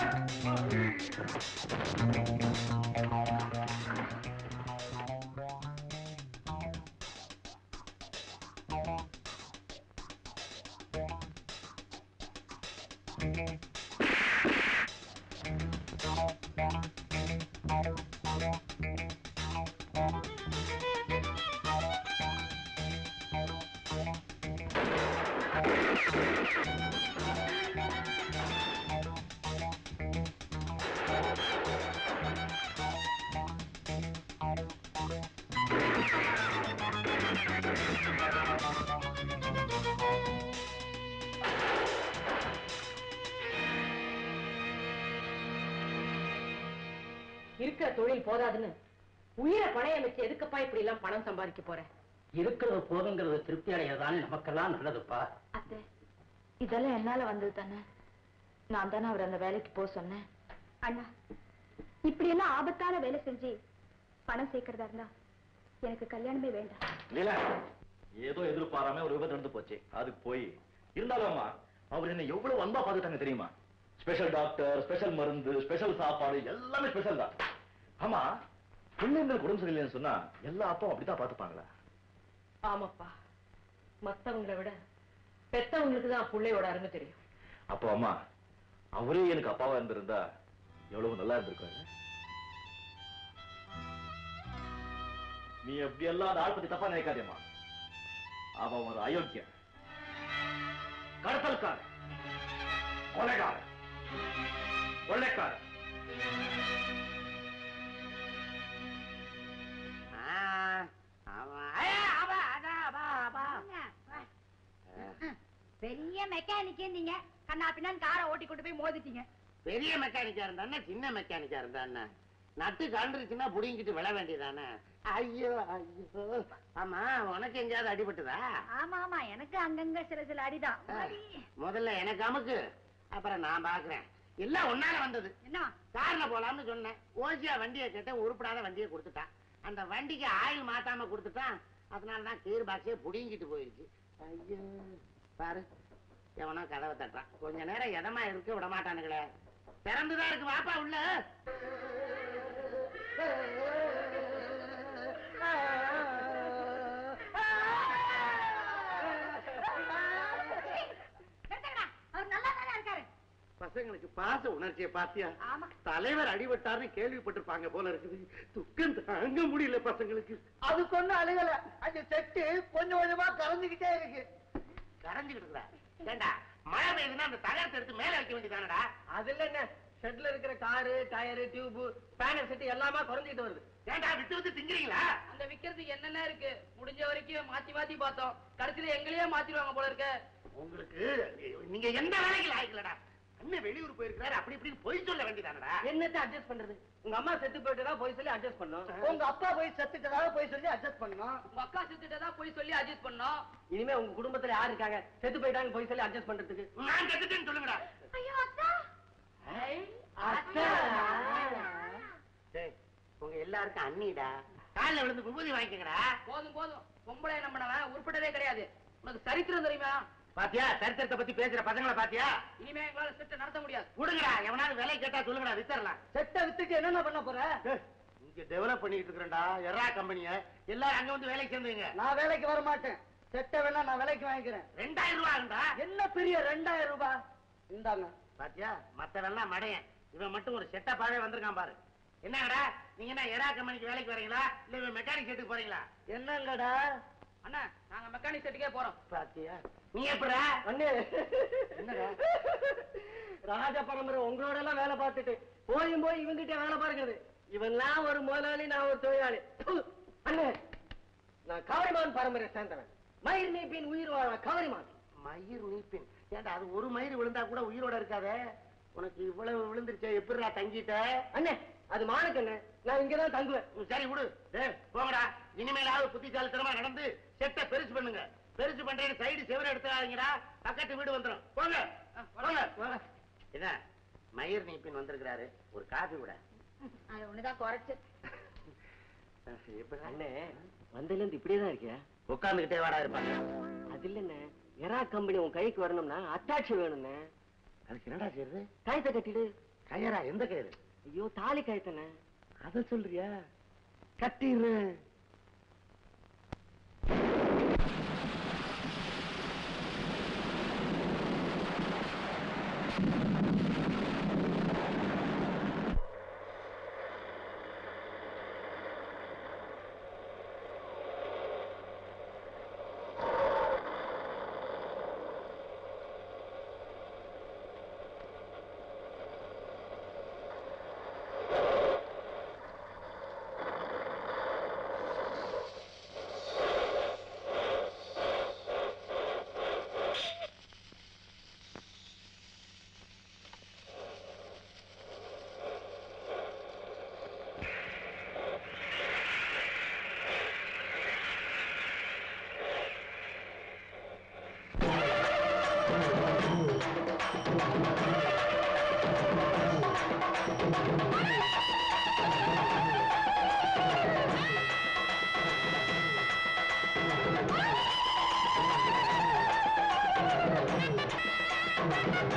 நமக்கெல்லாம் நல்லதுப்பா. அத்தை இதெல்லாம் என்னால வந்தது தானே? நான் தானே அவர் அந்த வேலைக்கு போக சொன்னேன். அண்ணா இப்படி எல்லாம் ஆபத்தான வேலை செஞ்சு பணம் சேர்க்கறதா இருந்தா எனக்கு கல்யாணமே வேண்டாம். லீலா ஏதோ எதிர்பாராம ஒரு விபத்து நடந்து போச்சு. அதுக்கு போய் இருந்தாலும் அம்மா அவர் என்ன எவ்வளவு அன்பா பார்த்துட்டாங்க தெரியுமா? ஸ்பெஷல் டாக்டர் ஸ்பெஷல் மருந்து ஸ்பெஷல் சாப்பாடு எல்லாமே ஸ்பெஷல் தான். ஆமா பிள்ளைங்களுக்கு உடம்பு சரியில்லைன்னு சொன்னா எல்லா அப்பாவும் அப்படித்தான் பார்த்துப்பாங்களா? ஆமாப்பா. மத்தவங்களை விட பெத்தவங்களுக்கு தான் பிள்ளையோட அருமை தெரியும். அப்போ அம்மா அவரே எனக்கு அப்பாவா இருந்திருந்தா எவ்வளவு நல்லா இருந்திருக்காரு நீ எப்படியெல்லாம் அந்த ஆள் பத்தி தப்பா நினைக்காதேம்மா. அவன் ஒரு அயோக்கியன். கடத்தல்காரன். கொலைகாரன். கொள்ளைக்காரன். பெரிய மெக்கானிக் நீங்க கண்ணா பின்னான்னு காரை ஓட்டி கொண்டு போய் மோதிட்டீங்க. பெரிய மெக்கானிக்கா இருந்தா சின்ன மெக்கானிக்கா இருந்தா நட்டு கண்டுருச்சுன்னா புடிங்கிட்டு விழ வேண்டியதானே? ஐயோ ஐயோ. ஆமா உனக்கு எங்கேயாவது அடிபட்டுதா? ஆமா ஆமா எனக்கு அங்கங்க சில சில அடிதான். அடி. முதல்ல எனக்கு அமுக்கு அப்புறம் நான் பாக்குறேன். எல்லாம் ஒன்னால வந்தது. என்ன? கார்ல போலாம்னு சொன்னேன். ஓசியா வண்டியை கேட்ட உருப்படாத வண்டியை கொடுத்துட்டான். அந்த வண்டிக்கு ஆயில் மாத்தாம கொடுத்துட்டான். அதனால தான் கீர் பாக்ஸே புடிங்கிட்டு போயிருச்சு ஐயோ. பாரு எவனோ கதவை தட்டுறான். கொஞ்ச நேரம் எதமா இருக்க விட மாட்டானுங்களே. திறந்துதான் இருக்கு வாப்பா உள்ள. பசங்களுக்கு பாச உணர்ச்சியை பாத்தியா? ஆமா. தலைவர் அடிபட்டார்னு கேள்விப்பட்டிருப்பாங்க போல இருக்குது. துக்கம் தாங்க முடியல பசங்களுக்கு. அதுக்கு ஒண்ணும் அழுகல. அந்த செட்டு கொஞ்சம் கொஞ்சமா கரைஞ்சுக்கிட்டே இருக்கு. கரைஞ்சுக்கிட்டு இருக்கா ஏண்டா மழை பெய்யுதுன்னா அந்த தகரத்தை எடுத்து மேல வைக்க வேண்டியதானடா? அது இல்ல என்ன ஷெட்ல இருக்கிற car tyre tube banner set எல்லாமே குறைஞ்சிக்கிட்டு வருது. ஏண்டா வித்து வித்து திங்கிறீங்களா? அந்த விக்கிறதுக்கு என்னென்ன இருக்கு? முடிஞ்ச வரைக்கும் மாத்தி மாத்தி பார்த்தோம். கடைசியில எங்களையே மாத்திடுவாங்க போல இருக்க. உங்களுக்கு நீங்க எந்த வேலைக்கு லாய்க்கலடா அண்ணன் வெளியூர் போயிருக்கிறாரு? அப்படி இப்படின்னு பொய் சொல்ல வேண்டியதானடா? என்னத்த அட்ஜஸ்ட் பண்றது? உங்க அம்மா செத்து போயிட்டதா போய் சொல்லி அட்ஜஸ்ட் பண்ணோம்? உங்க அப்பா போய் செத்துட்டதா போய் சொல்லி அட்ஜஸ்ட் பண்ணோம்? உங்க அக்கா செத்துட்டதா போய் சொல்லி அட்ஜஸ்ட் பண்ணோம்? இனிமே உங்க குடும்பத்துல யாரு இருக்காங்க? செத்து போயிட்டாங்க போய் சொல்லி அட்ஜஸ்ட் பண்றதுக்கு. நான் செத்துட்டேன்னு சொல்லுங்கடா. ஐயோ அத்தா! டேய், உங்க எல்லாருக்கும் அண்ணிடா. காலில் விழுந்து விபூதி வாங்கிக்கங்கடா. போதும் போதும். பொம்பளை நம்பினவன் உருப்பட்டதே கிடையாது. உனக்கு சரித்திரம் தெரியுமா? பாத்தியா? சரித்திரத்தை பத்தி பேசுற பசங்களை பாத்தியா? இனிமே எங்களால செட்டை நடத்த முடியாது. விடுங்கடா எவனாவது விலை கேட்டா சொல்லுங்கடா வித்தரலாம் செட்டை வித்துட்டு என்னென்ன பண்ண போற? இங்க டெவலப் பண்ணிட்டு இருக்கிறேன்டா எறா கம்பெனிய எல்லாரும் அங்க வந்து வேலைக்கு சேர்ந்துங்க. நான் வேலைக்கு வர மாட்டேன் செட்டை வேணா நான் விலைக்கு வாங்கிக்கிறேன். ரெண்டாயிரம் ரூபாய் ஆகும்டா என்ன பெரிய ரெண்டாயிரம் ரூபாய் இந்தாங்க. பாத்தியா? மத்தவெல்லாம் மடையன். இவன் மட்டும் ஒரு செட்டப்பாவே வந்திருக்கான் பாரு. என்னங்கடா? நீங்க என்ன எறா கம்பெனிக்கு வேலைக்கு வரீங்களா? இல்ல இவன் மெக்கானிக் செட்டுக்கு போறீங்களா? என்னங்கடா? அண்ணா நாங்க மெக்கானிக் செட்டுக்கே போறோம். பாத்தியா? நீ எப்படா அண்ணே. ராஜ பரம்பரை உங்களோட எல்லாம் வேலை பார்த்துட்டு போயும் போய் இவங்கிட்ட வேலை பார்க்கறது. இவன்லாம் ஒரு முதலாளி நான் ஒரு தொழிலாளி! அண்ணே நான் கவரிமான் பரம்பரை சேர்ந்தவன். மயிர் நீப்பின் உயிர் வாழ கவரிமான். மயிர் நீப்பின். ஏன்டா அது ஒரு மயிர் விழுந்தா கூட உயிரோட இருக்காதே? உனக்கு இவ்வளவு விழுந்துருச்சே எப்படிடா தங்கிட்ட? அண்ணே அது மானுக்கண்ணே நான் இங்கதான் தங்குவேன். சரி விடு. போங்கடா. இனிமேலாவது புத்திசாலித்தனமா நடந்து செட்டை பெருசு பண்ணுங்க. பெருசு பண்றேன்னு சைடு செவர எடுத்துறாதீங்கடா பக்கத்து வீடு வந்துரும். போங்க. போங்க. என்ன? மயிர் நீப்பின் வந்திருக்கிறாரு. ஒரு காபி விட அது ஒண்ணுதான் குறைச்சு. அண்ணே வந்ததுல இருந்து இப்படியே தான் இருக்கியா? உட்காந்துக்கிட்டே வாடா இருப்பாங்க அது இல்லண்ணே எரா கம்பெனி உன் கைக்கு வரணும்னா அத்தாட்சி வேணும்ண்ணே அதுக்கு என்னடா செய்யறது? கயத்தை கட்டிடு. கயரா எந்த கயிறு? ஐயோ தாலி கயத்தண்ணே. அத சொல்றியா? கட்டிடுறேன். அடி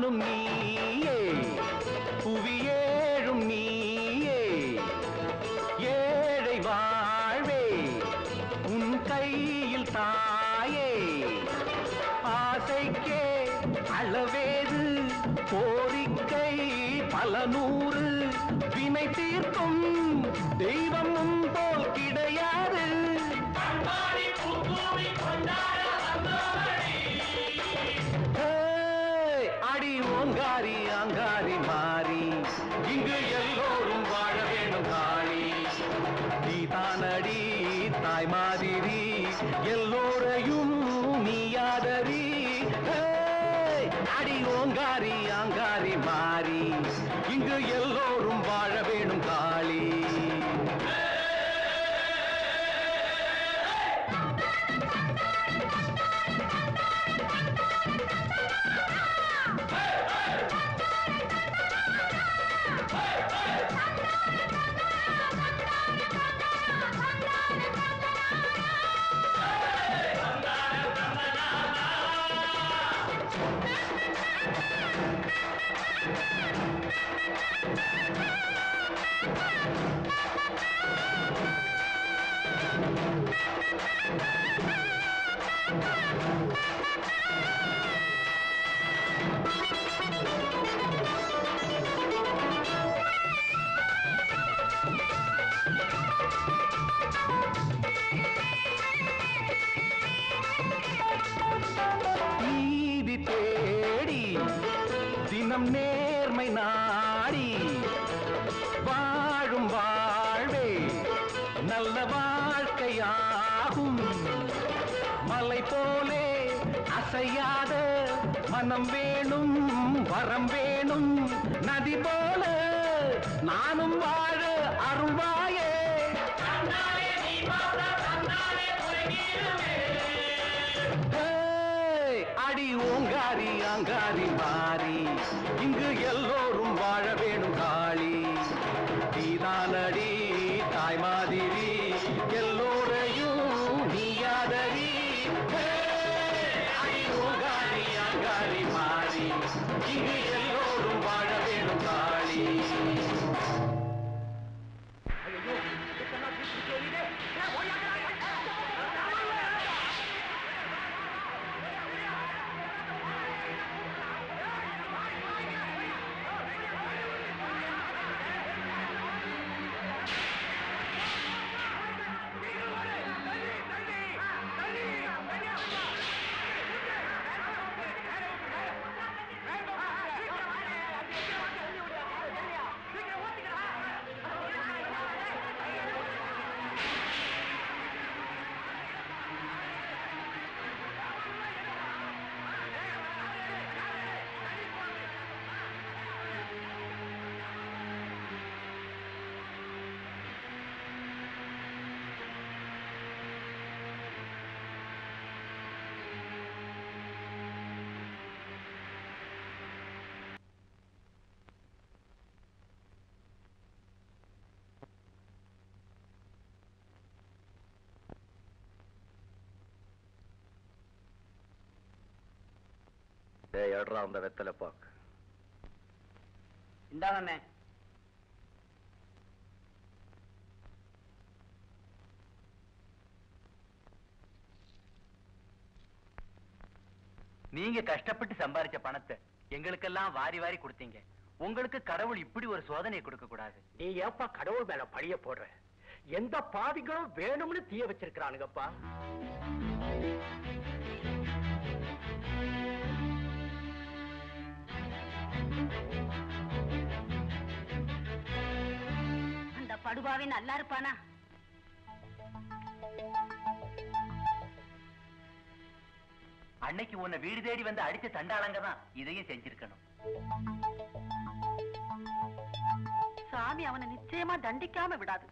வானும் நீயே இங்கு எல்லோரும் எடுறா அந்த வெத்தலை பாக்கு. இந்தாங்கண்ணே நீங்க கஷ்டப்பட்டு சம்பாரிச்ச பணத்தை எங்களுக்கெல்லாம் வாரி வாரி கொடுத்தீங்க. உங்களுக்கு கடவுள் இப்படி ஒரு சோதனை கொடுக்க கூடாது நீ ஏப்பா கடவுள் மேல பழிய போடுற? எந்த பாவிகளும் வேணும்னு தீய வச்சிருக்கிறானுங்கப்பா. படுபாவே நல்லா இருப்பானா? அன்னைக்கு உன்னை வீடு தேடி வந்து அடிச்ச தண்டாளங்க தான் இதையும் செஞ்சிருக்கணும். சாமி அவனை நிச்சயமா தண்டிக்காம விடாது.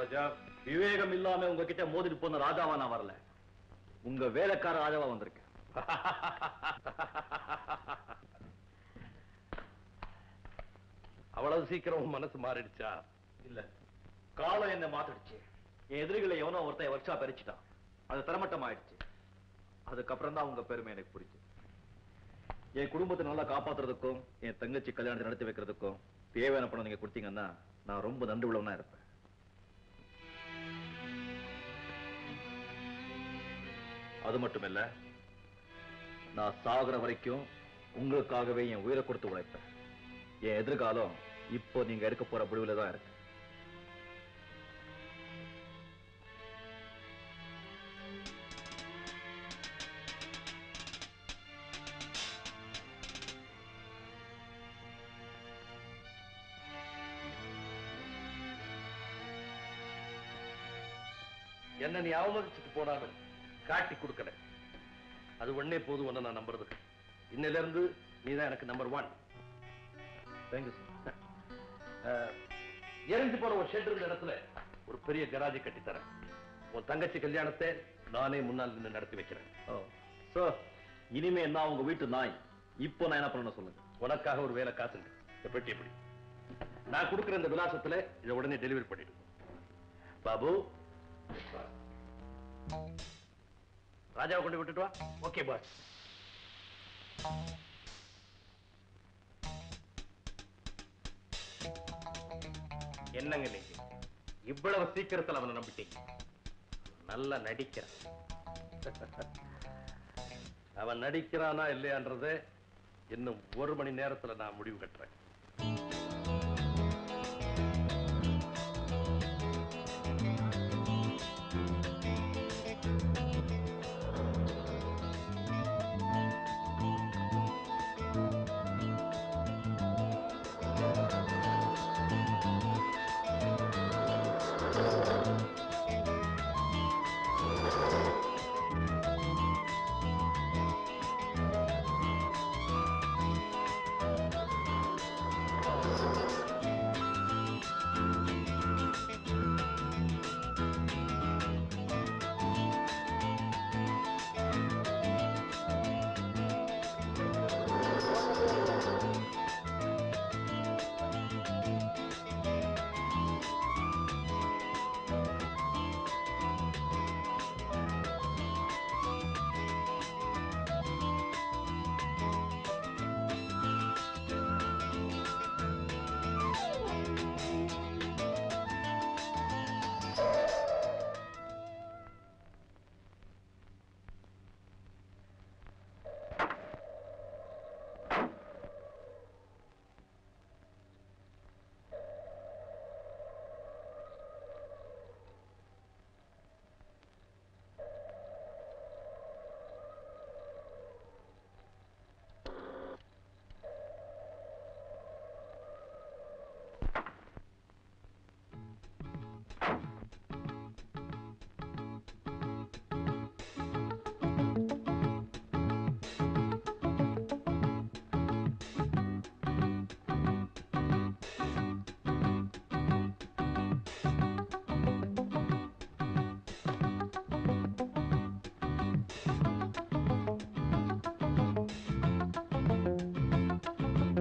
ராஜா விவேகம் இல்லாம உங்ககிட்ட மோதிட்டு போன ராஜாவா நான் வரல. உங்க வேலைக்கார ராஜாவா வந்திருக்கேன். அவ்வளவு சீக்கிரம் மனசு மாறிடுச்சா? இல்ல. காலம் என்ன மாத்திடுச்சு. என் எதிரிகளை எவனோ ஒருத்தன் ஒர்க் ஷாப் எரிச்சிட்டான் அது தரமட்டம் ஆயிடுச்சு. அதுக்கப்புறம் தான் உங்க பெருமை எனக்கு புரிச்சு என் குடும்பத்தை நல்லா காப்பாத்துறதுக்கும் என் தங்கச்சி கல்யாணத்தை நடத்தி வைக்கிறதுக்கும் தேவையான பணம் நீங்க கொடுத்தீங்கன்னா நான் ரொம்ப நன்றி உள்ளவனா இருப்பேன். அது மட்டும் இல்ல நான் சாகுற வரைக்கும் உங்களுக்காகவே என் உயிரை கொடுத்து உழைப்பேன். என் எதிர்காலம் இப்போ நீங்க எடுக்க போற முடிவுல தான் இருக்கு. என்ன நீ அவமதிச்சுட்டு போனாங்க காட்டி கொடுக்கல. அது ஒண்ணே போதும் ஒண்ணு நான் நம்புறதுக்கு இன்னையில இருந்து நீதான் எனக்கு நம்பர் ஒன் தேங்க்யூ சார் எரிஞ்சு போன ஒரு ஷெட் இருந்த இடத்துல ஒரு பெரிய கராஜை கட்டி தரேன். உன் தங்கச்சி கல்யாணத்தை நானே முன்னால் நின்று நடத்தி வைக்கிறேன். ஓ. சார் இனிமே நான் உங்க வீட்டு நாய். இப்போ நான் என்ன பண்ணணும் சொல்லுங்க. உனக்காக ஒரு வேலை இந்த பெட்டி எப்படி நான் கொடுக்கிற இந்த விலாசத்துல இதை உடனே டெலிவரி பண்ணிடு. பாபு. ராஜாவை கொண்டு விட்டுட்டு வா. ஓகே பாஸ் என்னங்க நீங்க? இவ்வளவு சீக்கிரத்துல அவனை நம்பிட்டீங்க. நல்லா நடிக்கிறான். அவன் நடிக்கிறானா இல்லையான்றது இன்னும் ஒரு மணி நேரத்துல நான் முடிவு கட்டுறேன்.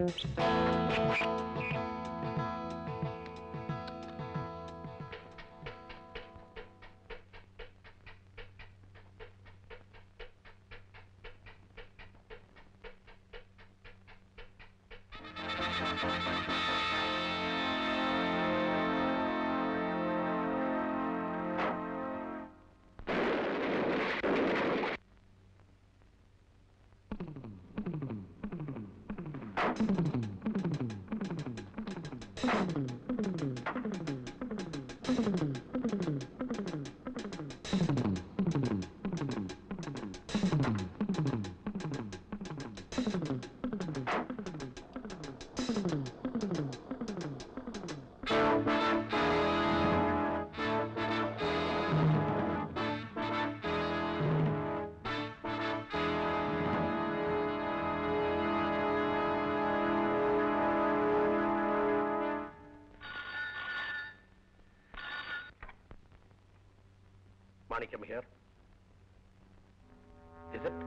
görüşürüz. Manickam here is it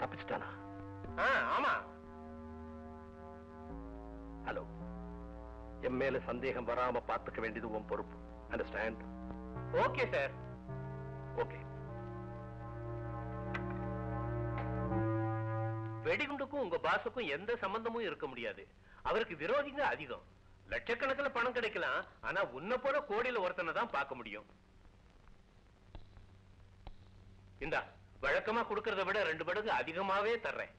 தப்பிச்சிட்டானா? ஆமா. ஹலோ என் மேல சந்தேகம் வராம பார்த்துக்க வேண்டியது உன் பொறுப்பு. அண்டர்ஸ்டாண்ட் ஓகே சார் ஓகே வெடிகுண்டுக்கும் உங்க பாசுக்கும் எந்த சம்பந்தமும் இருக்க முடியாது. அவருக்கு விரோதிங்க அதிகம். லட்சக்கணக்கில் பணம் கிடைக்கலாம். ஆனா உன்னை போல கோடியில ஒருத்தனை தான் பார்க்க முடியும். இந்தா வழக்கமா கொடுக்கறத விட ரெண்டு மடங்கு அதிகமாவே தர்றேன்.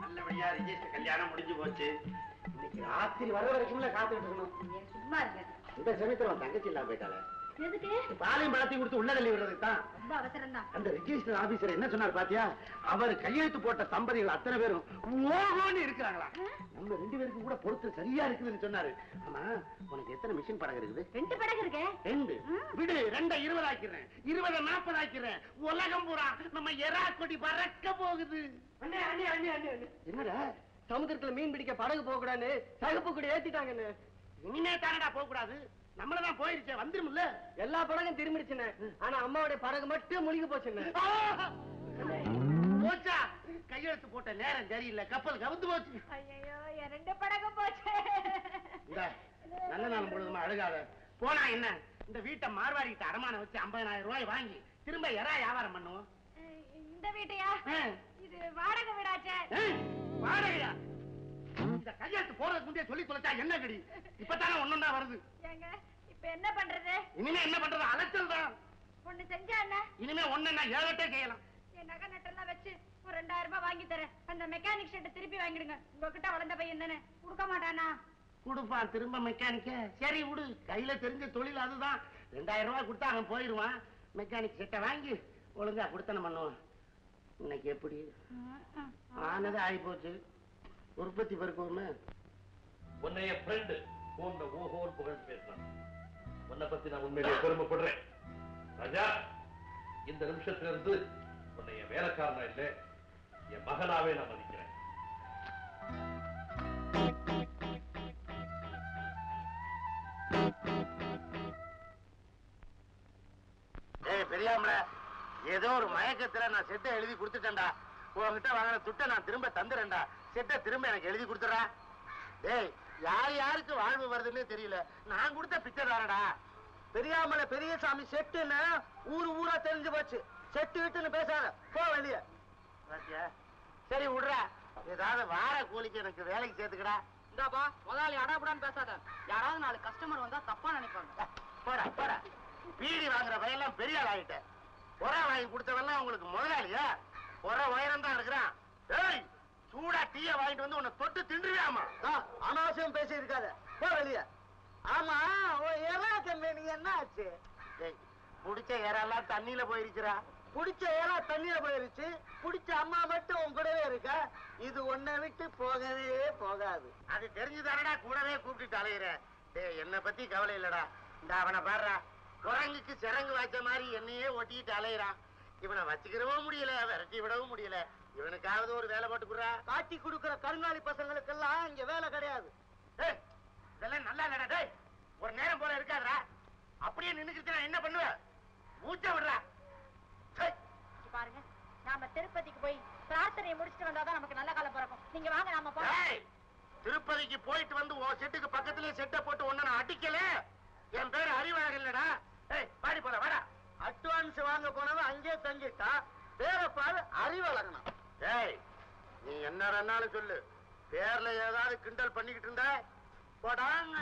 நல்லபடியா ரிஜிஸ்டர் கல்யாணம் முடிஞ்சு போச்சு. இன்னைக்கு ராத்திரி வர வரைக்கும்ல காத்துட்டு இருக்கணும். சும்மா இந்த சமயத்துல தங்கச்சி இல்லாம போயிட்டாளே? எதுக்கு? பாலையும் பழத்தையும் கொடுத்து உள்ள தள்ளி விடுறதுக்கு தான். ரொம்ப அவசரம் தான் அந்த ரிஜிஸ்டர் ஆபீசர் என்ன சொன்னார் பாத்தியா? அவர் கையெழுத்து போட்ட தம்பதிகள் அத்தனை பேரும் ஓஹோன்னு இருக்கிறாங்களா? நம்ம ரெண்டு பேருக்கும் கூட பொறுத்து சரியா இருக்குதுன்னு சொன்னாரு. ஆமா உனக்கு எத்தனை மிஷின் படகு இருக்குது? ரெண்டு படகு இருக்கே. ரெண்டு. விடு ரெண்ட இருபது ஆக்கிறேன் இருபத நாற்பது ஆக்கிறேன் உலகம் பூரா நம்ம எறா கொடி பறக்க போகுது. என்னடா? சமுத்திரத்துல மீன் பிடிக்க படகு போக கூடாதுன்னு சகப்பு கூட ஏத்திட்டாங்கன்னு. இனிமே தானடா போக கூடாது நம்மளதான் போயிருச்சே வந்துரும்ல? எல்லா படகும் திரும்பிடுச்சுண்ணே. ஆனா அம்மாவுடைய படகு மட்டும் முழுகி போச்சுண்ணே. போச்சா? கையெழுத்து போட்ட நேரம் சரியில்லை. கப்பல் கவுந்து போச்சு. ஐயோ ரெண்டு படகு போச்சு. நல்ல நாள் பொழுதுமா அழுகாத. போனா என்ன? இந்த வீட்டை மார்வாடிக்கிட்ட அடமானம் வச்சு 50000 ரூபாய் வாங்கி திரும்ப எறா வியாபாரம் பண்ணுவோம். இந்த வீட்டையா. இது வாடகை வீடாச்சே. வாடகையா? இந்த கையெழுத்து போறதுக்கு முன்னே சொல்லி தொலைச்சா என்ன கடி? இப்பதானே ஒண்ணுன்னா வருது. ஏங்க இப்ப என்ன பண்றது? இனிமே என்ன பண்றது? அலைச்சல் தான். ஒண்ணு செஞ்சா என்ன? இனிமே ஒண்ணுன்னா ஏழட்டே செய்யலாம். என் நகை நட்டெல்லாம் வச்சு ஒரு ரெண்டாயிரம் ரூபாய் வாங்கி தரேன். அந்த மெக்கானிக் ஷெட்டை திருப்பி வாங்கிடுங்க. உங்ககிட்ட வளர்ந்த பையன் தானே. கொடுக்க மாட்டானா? கொடுப்பான் திரும்ப மெக்கானிக்க சரி விடு. கையில தெரிஞ்ச தொழில் அதுதான். ரெண்டாயிரம் ரூபாய் கொடுத்தா அவன் போயிடுவான். மெக்கானிக் செட்டை வாங்கி ஒழுங்கா கொடுத்தன பண்ணுவான். இன்னைக்கு எப்படி? ஆனது ஆகி போச்சு உற்பத்தி பெருக்குவோமே உன்னைய ஃப்ரெண்டு போன்ற ஓஹோன்னு புகழ்ந்து பேசுறான் உன்னை பத்தி நான் உண்மையிலேயே பெருமைப்படுறேன். ராஜா இந்த நிமிஷத்துல இருந்து உன்னை என் வேலைக்காரனா இல்ல என் மகனாவே நான் மதிக்கிறேன். பெரியாமல ஏதோ ஒரு மயக்கத்துல நான் செட்டை எழுதி கொடுத்துட்டேன்டா. உன்கிட்ட வாங்கின துட்டை நான் திரும்ப தந்துறேன்டா. செட்டை திரும்ப எனக்கு எழுதி கொடுத்துறா டேய் யார் யாருக்கு வாழ்வு வருதுன்னு தெரியல. நான் கொடுத்த பிச்சை தானடா பெரியாமலை பெரியசாமி செட்டுன்னு ஊரு ஊரா தெரிஞ்சு போச்சு. செட்டு விட்டுன்னு பேசாத. போ வெளிய? சரி விடுறா. ஏதாவது வார கூலிக்கு எனக்கு வேலைக்கு சேர்த்துக்கடா. இந்தாப்பா முதலாளி அடாபடான்னு பேசாத. யாராவது நாலு கஸ்டமர் வந்தா தப்பா நினைப்பாங்க. போடா போடா. பீடி வாங்குற பையெல்லாம் பெரிய ஆள் ஆகிட்ட உரம் வாங்கி கொடுத்தவெல்லாம் உங்களுக்கு முதலாளியா? உர உயரம் தான் இருக்கிறான். ஏய் சூடா டீய வாங்கிட்டு வந்து உன்னை தொட்டு தின்றுவியாமா அனாவசியம் பேசி இருக்காத போ வெளிய. ஆமா உன் எறா கம்பெனி என்ன ஆச்சு? புடிச்ச இறெல்லாம் தண்ணியில போயிருச்சுடா. புடிச்ச ஏலா தண்ணியில போயிருச்சு. புடிச்ச அம்மா மட்டும் உன் கூடவே இருக்கா. இது உன்னை விட்டு போகவே போகாது. அது தெரிஞ்சுதானடா கூடவே கூப்பிட்டுட்டு அலையிற. டேய் என்னை பத்தி கவலை இல்லடா. இந்த அவனை பாடுறா குரங்குக்கு சிறங்கு வாய்ச்ச மாதிரி என்னையே ஒட்டிக்கிட்டு அலையிறான். இவனை வச்சுக்கிறவும் முடியல விரட்டி விடவும் முடியல. இவனுக்காவது ஒரு வேலை போட்டு குடுறா காட்டி கொடுக்கிற கருங்காலி பசங்களுக்கெல்லாம் இங்க வேலை கிடையாது. இதெல்லாம் நல்லா இல்லடா டேய். ஒரு நேரம் போல இருக்காதுடா. அப்படியே நின்னுக்கிட்டு நான் என்ன பண்ணுவேன் மூச்ச விடுறா. பாருங்க நாம திருப்பதிக்கு போய் பிரார்த்தனையை முடிச்சிட்டு வந்தாதான் நமக்கு நல்ல காலம் பிறக்கும். நீங்க வாங்க நாம ஏய், திருப்பதிக்கு போயிட்டு வந்து உன் செட்டுக்கு பக்கத்துலயே செட்டை போட்டு ஒண்ணு நான் அடிக்கல. என் பேரு அறிவழகன் இல்லடா. ஏய் பாடி போல வாடா. அட்வான்ஸ் வாங்க போனவன் அங்கே தங்கிட்டா பேரப்பால் அறிவழகணும். ஏய் நீ என்ன வேணாலும் சொல்லு. பேர்ல ஏதாவது கிண்டல் பண்ணிக்கிட்டு இருந்த போடாங்க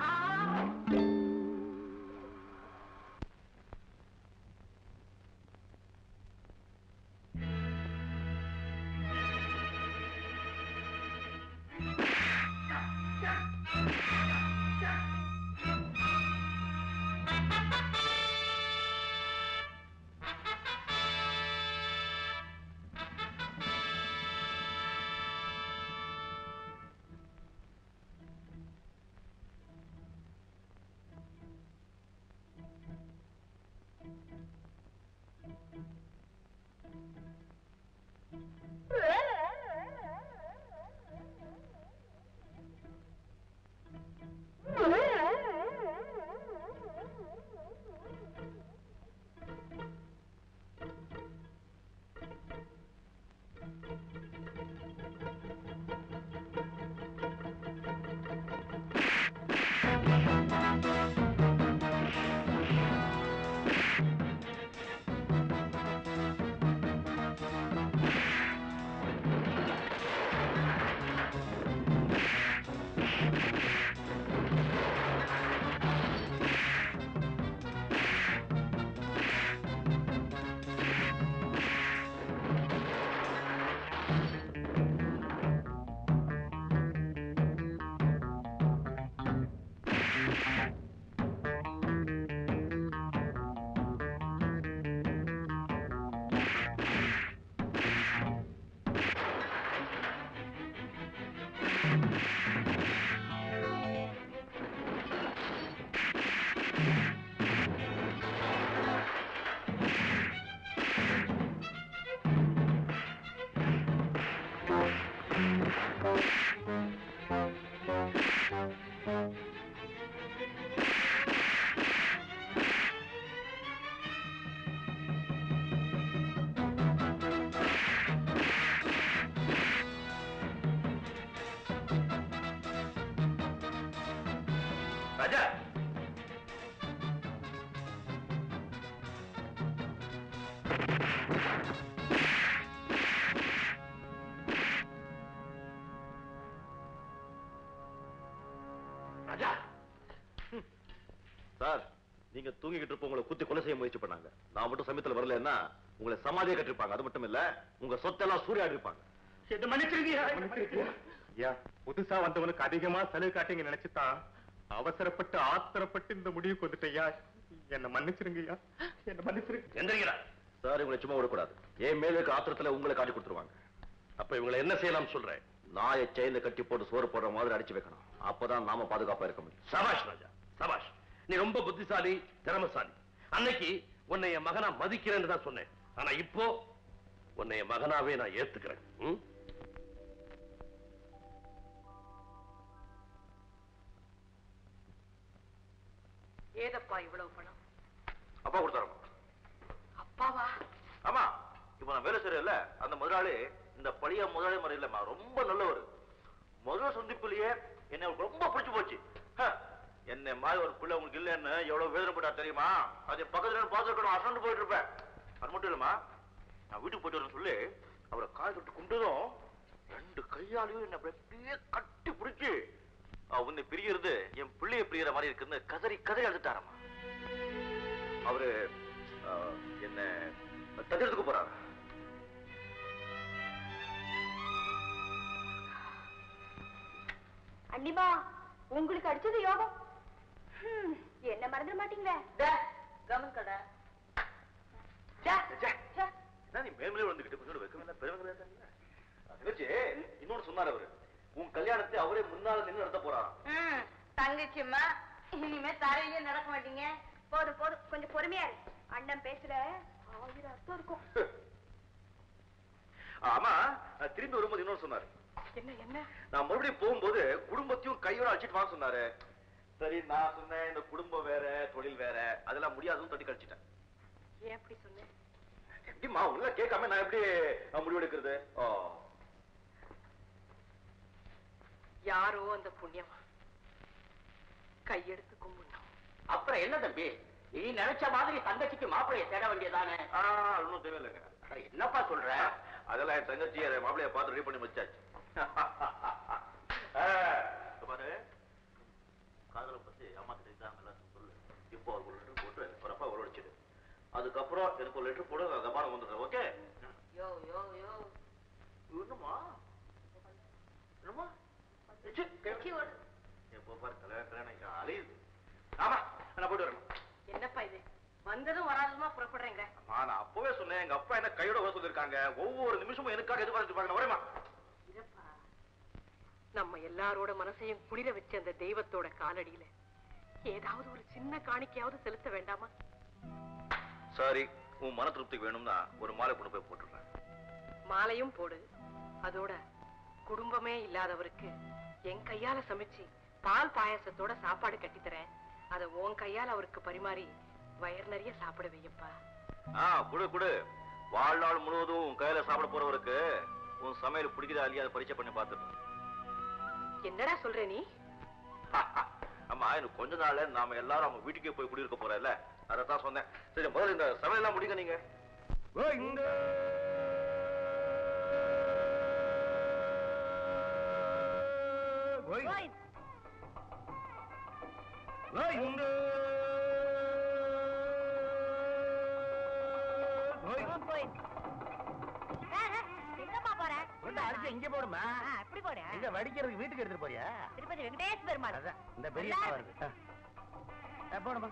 உங்களை குத்தி கொலை செய்ய முயற்சி பண்ணாங்க. நான் மட்டும் சமயத்துல வரலன்னா உங்களை சமாதியை கட்டிருப்பாங்க. அது மட்டும் இல்ல உங்க சொத்தெல்லாம் சூறையாடி இருப்பாங்க புதுசா வந்தவனுக்கு அதிகமா செலவு காட்டிங்க நினைச்சுதான் அவசரப்பட்டு ஆத்திரப்பட்டு இந்த முடிவுக்கு வந்துட்டேயா என்ன மன்னிச்சிருங்கய்யா. என்ன மன்னிச்சிருங்க. எந்திரிக்கிறா சார் இவங்களை சும்மா விடக்கூடாது. என் மேல இருக்க ஆத்திரத்துல உங்களை காட்டி கொடுத்துருவாங்க. அப்ப இவங்களை என்ன செய்யலாம் சொல்றேன் நாயை செயில கட்டி போட்டு சோறு போடுற மாதிரி அடிச்சு வைக்கணும். அப்பதான் நாம பாதுகாப்பா இருக்க முடியும். சபாஷ் ராஜா சபாஷ். நீ ரொம்ப புத்திசாலி திறமசாலி. அன்னைக்கு உன்னை என் மகனா மதிக்கிறேன்னு தான் சொன்னேன். ஆனா இப்போ உன்னை என் மகனாவே நான் ஏத்துக்கிறேன்? ஏதப்பா இவ்வளவு பணம்? அப்பா கொடுத்தாரு அப்பாவா? ஆமா இப்ப நான் வேலை செய்யறேன்ல அந்த முதலாளி இந்த பழைய முதலாளி மாதிரி இல்லம்மா ரொம்ப நல்லவர். முதல் சந்திப்புலயே என்ன ரொம்ப பிடிச்சு போச்சு. என்னை மாதிரி ஒரு பிள்ளை உங்களுக்கு இல்லைன்னு எவ்வளவு வேதனைப்பட்டா தெரியுமா? அது பக்கத்துல பார்த்துருக்கணும் அசந்து போயிட்டு இருப்பேன் அது மட்டும் இல்லம்மா நான் வீட்டுக்கு போயிட்டு வரேன்னு சொல்லி அவரை கால் தொட்டு குண்டதும் ரெண்டு கையாலையும் என்ன அப்படியே கட்டி பிடிச்சி உன்னை பிரியறது என் பிள்ளைய பிரியற மாதிரி இருக்குன்னு கதறி கதறி அழுதுட்டாரம்மா. அவரு என்ன தடுத்துக்கு போறாரு. அண்ணிமா உங்களுக்கு அடிச்சது யோகம்? என்ன மறந்துட மாட்டீங்களே? கவன் கடை. நீ மேல்மேலே வந்துகிட்டு கொஞ்சம் வைக்கல பெருமைகளே தங்கச்சி இன்னொன்னு சொன்னார் அவரு. உன் கல்யாணத்தை அவரே முன்னால நின்று நடத்த போறாராம். தங்கச்சிம்மா இனிமே தரையிலே நடக்க மாட்டீங்க. போதும் போதும் கொஞ்சம் பொறுமையா அண்ணன் பேசுற ஆயிரம் அர்த்தம் இருக்கும். ஆமா திரும்பி வரும்போது இன்னொன்னு சொன்னாரு. என்ன என்ன? நான் மறுபடியும் போகும்போது குடும்பத்தையும் கையோட அழைச்சிட்டு வாங்க சொன்னாரு. சரி நான் சொன்னேன் இந்த குடும்பம் வேற தொழில் வேற. அதெல்லாம் முடியாதுன்னு தட்டி கழிச்சிட்டேன். ஏன் அப்படி சொன்னேன் எப்படிமா உள்ள கேட்காம நான் எப்படி முடிவெடுக்கிறது ஓ யாரோ அந்த புண்ணியமா? கையெடுத்து கும்பிடணும் அப்புறம் என்ன தம்பி? நீ நினைச்ச மாதிரி தங்கச்சிக்கு மாப்பிளைய தேட வேண்டியதானே? ஆ அது ஒண்ணும் தேவையில்லைங்க என்னப்பா சொல்ற? அதெல்லாம் என் தங்கச்சி என் மாப்பிளைய பார்த்து ரெடி பண்ணி வச்சாச்சு பாரு. காதலை பத்தி அம்மா எல்லாத்தையும் சொல்லு. இப்போ ஒரு லெட்டர் போட்டு ஒரு அப்பா வரவழைச்சிடு அதுக்கப்புறம் எனக்கு ஒரு லெட்டர் போடு நான் கமானம் வந்துடுறேன் ஓகே யோ யோ யோ. கை- எப்போ பாரு கல்யாணம் கல்யாணம் அலையுது ஆமா நான் போயிட்டு வரேன் என்னப்பா இது? வந்ததும் வராததுமா புறப்படுறீங்க நான் அப்பவே சொன்னேன் எங்க அப்பா என்ன கையோட வர சொல்லிருக்காங்க ஒவ்வொரு நிமிஷமும் எனக்காக எதிர்பார்த்துட்டு பாருங்க இதப்பா நம்ம எல்லாரோட மனசையும் குளிர வச்ச அந்த தெய்வத்தோட காலடியில ஏதாவது ஒரு சின்ன காணிக்கையாவது செலுத்த வேண்டாமா? சரி உன் மன திருப்திக்கு வேணும்னா ஒரு மாலை கொண்டு போய் போட்டுடுறேன். மாலையும் போடு. அதோட குடும்பமே இல்லாதவருக்கு என் கையால சமைச்சு பால் பாயாசத்தோட சாப்பாடு கட்டித்தரேன். அத உன் கையால அவருக்கு பரிமாறி வயர் நிறைய சாப்பிட வையப்பா. ஆ குடு குடு. வாழ்நாள் முழுவதும் உன் கையில சாப்பிட போறவருக்கு உன் சமையல் பிடிக்குதா இல்லையா அதை பரிச்சை பண்ணி பார்த்துட்டு என்னடா சொல்ற நீ? அம்மா இன்னும் கொஞ்ச நாள்ல நாம எல்லாரும் அவங்க வீட்டுக்கே போய் குடியிருக்க போறேன்ல அதைத்தான் சொன்னேன். சரி முதல்ல இந்த சமையல் எல்லாம் முடிங்க நீங்க. எங்கப்பா அரிசி இங்க போடுமா? எப்படி போற இங்க வடிக்கிறதுக்கு வீட்டுக்கு எடுத்துட்டு போறியா? திருப்பதி வெங்கடேஷ் பெருமாள் அதான் இந்த பெரிய வருது போடுமா?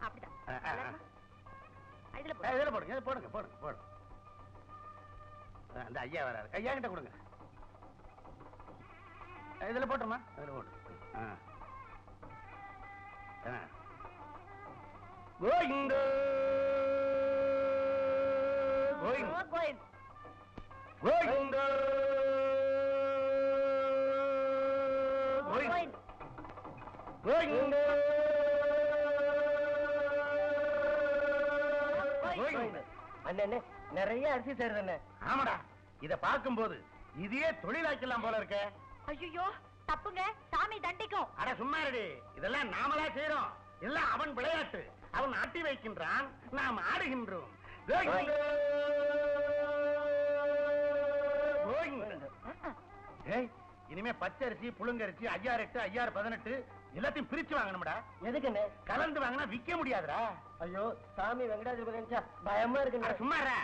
அப்படிதான். இதுல போடுங்க போடுங்க போடுங்க போடுங்க. ஆ, இந்த ஐயா வராரு. ஐயா கிட்ட கொடுங்க இதுல போட்டுருமா? இதுல போட்டு. ஆ. கோவிந்த. அண்ணே நிறைய அரிசி சேருது ஆமாடா. இத பார்க்கும்போது இதையே தொழிலாக்கலாம் போல இருக்க. ஐயோ தப்புங்க. சாமி தண்டிக்கும். அட சும்மா இருடி. இதெல்லாம் நாமளா செய்யறோம் எல்லாம் அவன் விளையாட்டு. அவன் ஆட்டி வைக்கின்றான். நாம் ஆடுகின்றோம். ஏய் இனிமே பச்சரிசி புழுங்கரிசி ஐயாறு எட்டு ஐயாறு பதினெட்டு எல்லாத்தையும் பிரிச்சு வாங்கணும்டா. எதுக்குன்னு கலந்து வாங்கினா விக்க முடியாதுடா. ஐயோ சாமி வெங்கடாஜலபதி பயமா அட இருக்குங்க சும்மா இருடா.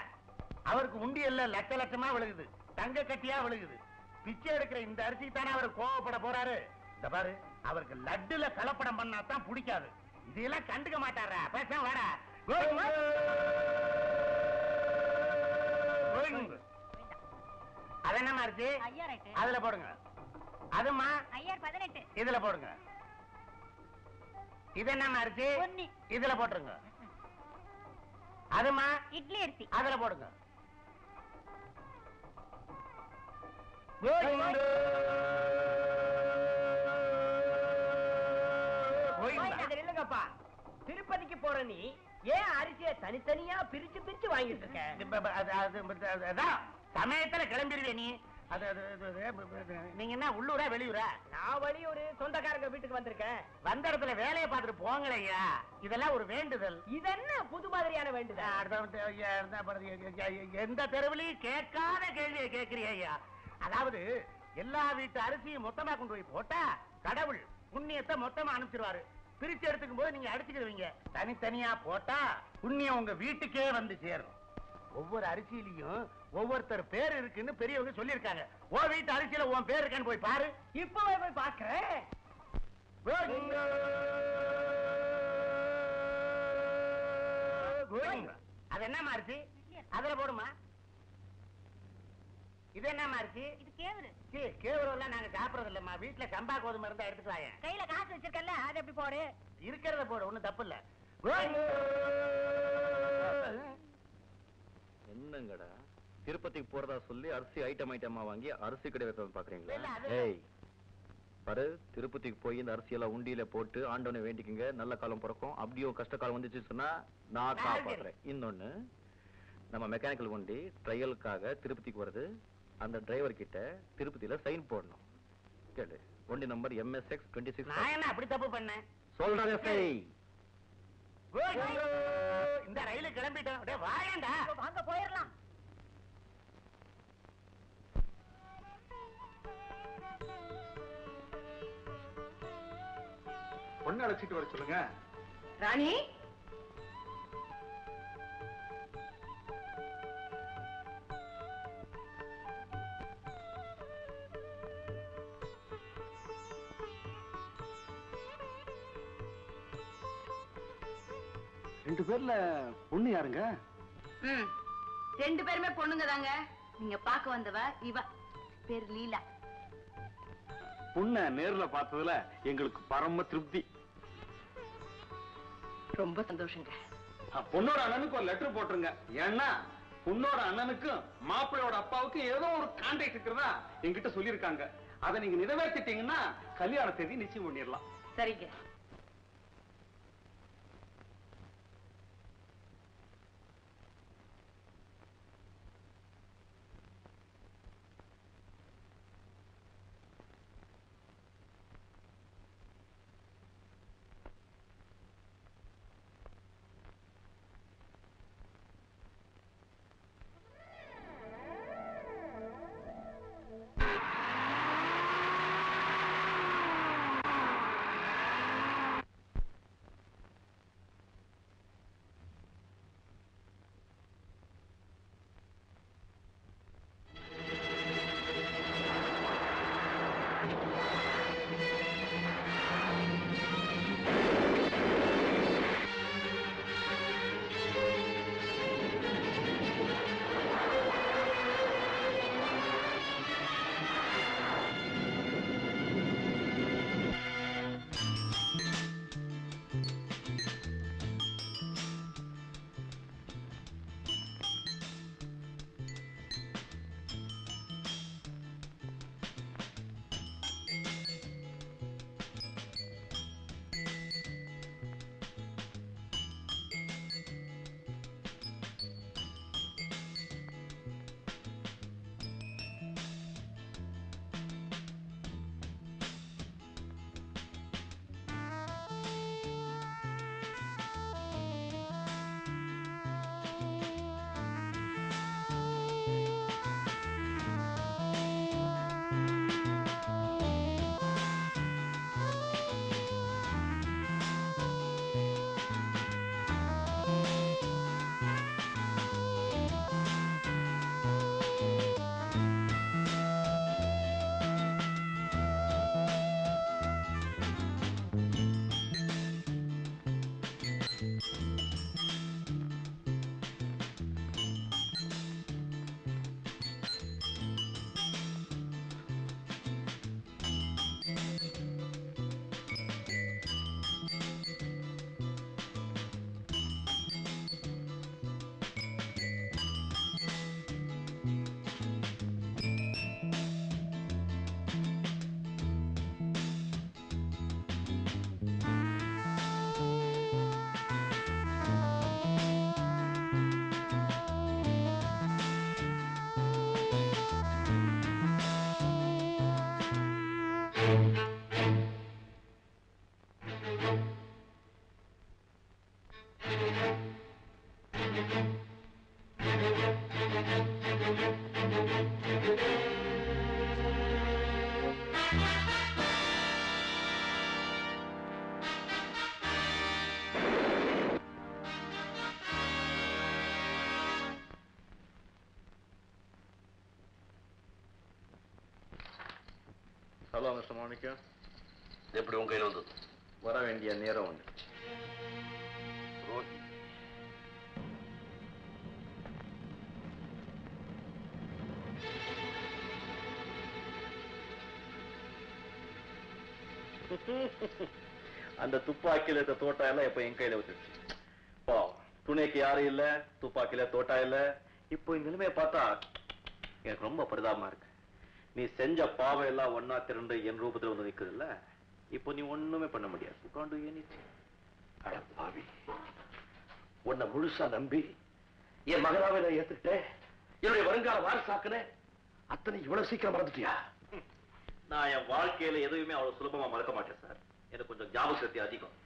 அவருக்கு உண்டியல்ல லட்ச லட்சமா விழுகுது. தங்க கட்டியா விழுகுது. பிச்சை எடுக்கிற இந்த அரிசிக்கு தானே அவர் கோவப்பட போறாரு. இந்த பாரு அவருக்கு லட்டுல கலப்படம் பண்ணா தான் பிடிக்காது. இதெல்லாம் கண்டுக்க மாட்டாரா பேச வாடா. அது என்னமா இருக்கு அதுல போடுங்க. அதுமா இதுல போடுங்க. இது என்னமா இருக்கு. இதுல போட்டுருங்க. அதுமா இட்லி அரிசி. அதுல போடுங்க. இல்லங்கப்பா திருப்பதிக்கு போற நீ ஏன் அரிசியை தனித்தனியா பிரிச்சு பிரிச்சு வாங்கிட்டு இருக்க? சமயத்துல கிளம்பிடுவே நீ. அது நீங்க என்ன உள்ளூரா வெளியூரா? நான் வெளியூரு சொந்தக்காரங்க வீட்டுக்கு வந்திருக்கேன். வந்த இடத்துல வேலையை பார்த்துட்டு போங்களையா இதெல்லாம் ஒரு வேண்டுதல். இது என்ன புது மாதிரியான வேண்டுதல்? எந்த தெருவிலையும் கேட்காத கேள்வியை கேட்கிறீ ஐயா. அதாவது எல்லா வீட்டு அரிசியும் மொத்தமா கொண்டு போய் போட்டா கடவுள் புண்ணியத்தை மொத்தமா அனுப்பிச்சிருவாரு. பிரிச்சு எடுத்துக்கும் போது நீங்க அடிச்சுக்கிடுவீங்க. தனித்தனியா போட்டா புண்ணியம் உங்க வீட்டுக்கே வந்து சேரும். ஒவ்வொரு அரிசியிலையும் ஒவ்வொருத்தர் பேர் இருக்குன்னு பெரியவங்க சொல்லியிருக்காங்க. ஓ வீட்டு அரிசியில உன் பேர் இருக்கான்னு போய் பாரு. இப்பவே போய் பாக்குறேன். அது என்னமா அரிசி அதுல போடுமா? இது என்னமா அரிசி இது கேவரு. கே கேவலம் நாங்க சாப்பிடுறது இல்லம்மா வீட்டுல சம்பா கோதுமை இருந்தா எடுத்துட்டு வாயேன். கையில காசு வச்சிருக்கல அது எப்படி போடு? இருக்கிறத போடு ஒண்ணும் தப்பு இல்ல. என்னங்கடா? திருப்பதிக்கு போறதா சொல்லி அரிசி ஐட்டம் ஐட்டமா வாங்கி அரிசி கடை வைக்க பாக்குறீங்களா? ஏய். பாரு திருப்பதிக்கு போய் இந்த அரிசியெல்லாம் உண்டியில போட்டு ஆண்டவனை வேண்டிக்கங்க. நல்ல காலம் பிறக்கும். அப்படியும் கஷ்ட காலம் வந்துச்சு சொன்னா நான் காப்பாத்துறேன். இன்னொன்னு நம்ம மெக்கானிக்கல் வண்டி ட்ரையலுக்காக திருப்பதிக்கு வருது. அந்த டிரைவர் கிட்ட திருப்பதியில சைன் போடணும். கேளு. வண்டி நம்பர் எம்எஸ்எக்ஸ் டுவெண்ட்டி நான் சிக்ஸ் என்ன அப்படி தப்பு பண்ணேன்? சொல்றேன் எஸ்ஐ இந்த ரயிலு கிளம்பிட்டோம் அப்படியே வாயேண்டா வாங்க போயிடலாம். பொண்ணு அழைச்சிட்டு வர சொல்லுங்க. ராணி? ரெண்டு பேர்ல பொண்ணு யாருங்க? ரெண்டு பேருமே பொண்ணுங்க தாங்க. நீங்க பார்க்க வந்தவ இவ. பேர் லீலா. பொண்ண நேர்ல பார்த்ததுல எங்களுக்கு பரம திருப்தி. ரொம்ப சந்தோஷங்க. பொண்ணோட அண்ணனுக்கு ஒரு லெட்டர் போட்டுருங்க. ஏன்னா பொண்ணோட அண்ணனுக்கும் மாப்பிள்ளையோட அப்பாவுக்கும் ஏதோ ஒரு கான்டாக்ட் இருக்கிறதா என்கிட்ட சொல்லியிருக்காங்க. அதை நீங்க நிறைவேற்றிட்டீங்கன்னா கல்யாண தேதி நிச்சயம் பண்ணிடலாம். சரிங்க. ஹலோ மிஸ்டர் மாணிக்கம் எப்படி உங்க கையில் வந்தது? வர வேண்டிய நேரம் வந்து ரோஹி. அந்த துப்பாக்கியில இருக்க தோட்டா எல்லாம் இப்ப என் கையில வந்துருச்சு? பா துணைக்கு யாரும் இல்ல துப்பாக்கியில தோட்டா இல்ல. இப்போ இந்த நிலைமையை பார்த்தா எனக்கு ரொம்ப பரிதாபமா இருக்கு. நீ செஞ்ச பாவம் எல்லாம் ஒன்னா திரண்டு என் ரூபத்துல வந்து நிக்குது இல்ல இப்போ நீ ஒண்ணுமே பண்ண முடியாது. You பாவி. உன்னை முழுசா நம்பி என் மகனாவை நான் ஏத்துக்கிட்டேன். என்னுடைய வருங்கால வாரிசாக்குனேன். அத்தனை இவ்வளவு சீக்கிரம் மறந்துட்டியா? நான் என் வாழ்க்கையில எதுவுமே அவ்வளவு சுலபமா மறக்க மாட்டேன் சார். எனக்கு கொஞ்சம் ஞாபக சக்தி அதிகம்.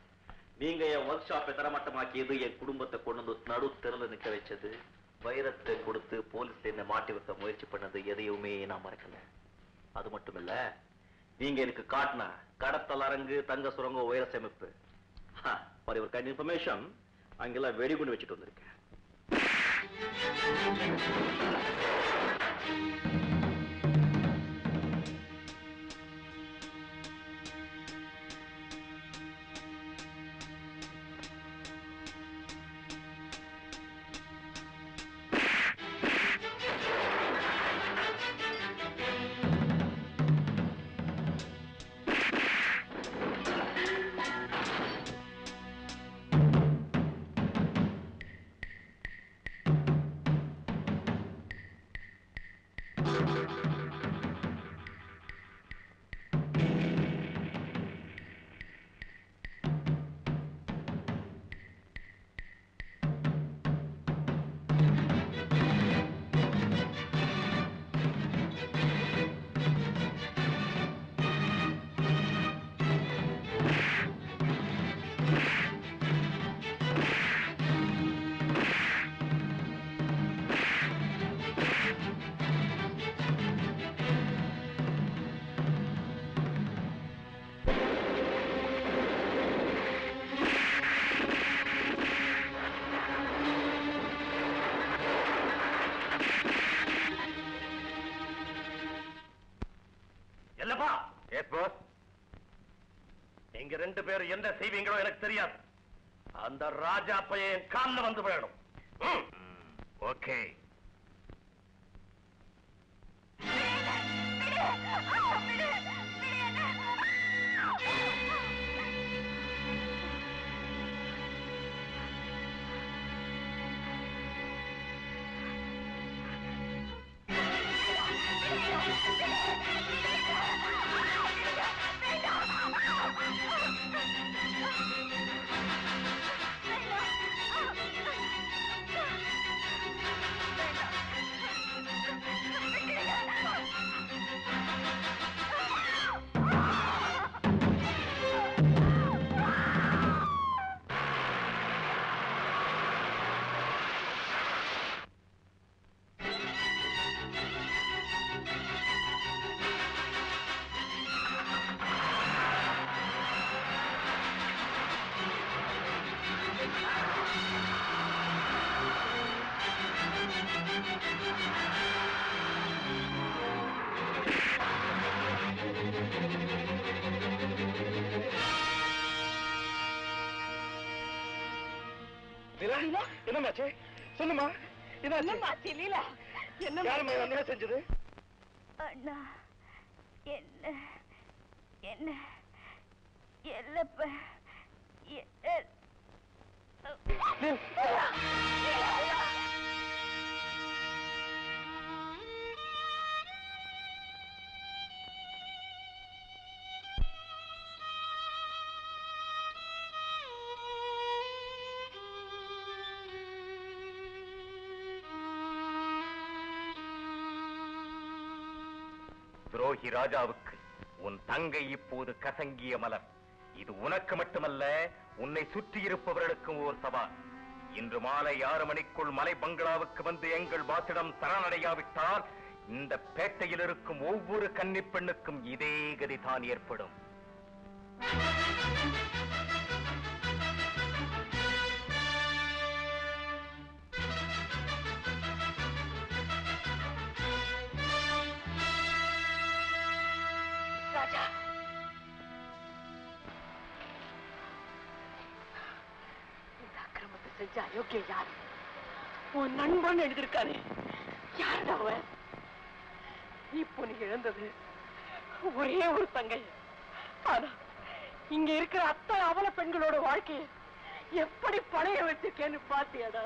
நீங்க என் ஒர்க் ஷாப்பை தரமட்டமாக்கியது என் குடும்பத்தை கொண்டு வந்து நடு திறந்து நிக்க வச்சது. வைரத்தை கொடுத்து போலீஸ்ல என்ன மாட்டி வைக்க முயற்சி பண்ணது எதையுமே நான் மறக்கல. அது மட்டும் இல்ல நீங்க எனக்கு காட்டின கடத்தல் அரங்கு தங்க சுரங்க உயர சேமிப்பு. ஃபார் யுவர் கைண்ட் இன்ஃபர்மேஷன் அங்கெல்லாம் வெடிகுண்டு வச்சுட்டு வந்திருக்கேன். ரெண்டு பேரும் என்ன செய்வீங்களோ எனக்கு தெரியாது. அந்த ராஜா பையன் கால்ல வந்து விழணும். ஓகே. என்னமாச்சு சொல்லுமா என்னமாச்சு லீலா என்ன செஞ்சது? துரோகி ராஜாவுக்கு உன் தங்கை இப்போது கசங்கிய மலர். இது உனக்கு மட்டுமல்ல உன்னை சுற்றி இருப்பவர்களுக்கும் ஓர் சவால். இன்று மாலை ஆறு மணிக்குள் மலை பங்களாவுக்கு வந்து எங்கள் வாசிடம் சரணடையாவிட்டால் இந்த பேட்டையில் இருக்கும் ஒவ்வொரு கன்னிப் பெண்ணுக்கும் இதே கதிதான் ஏற்படும். நண்பன் எழுதியிருக்காரு யாருடா அவன்? இப்போ நீ இழந்தது ஒரே ஒரு தங்கை. ஆனா இங்க இருக்கிற அத்தனை அவல பெண்களோட வாழ்க்கையை எப்படி பணைய வச்சிருக்கேன்னு பாத்தியாடா?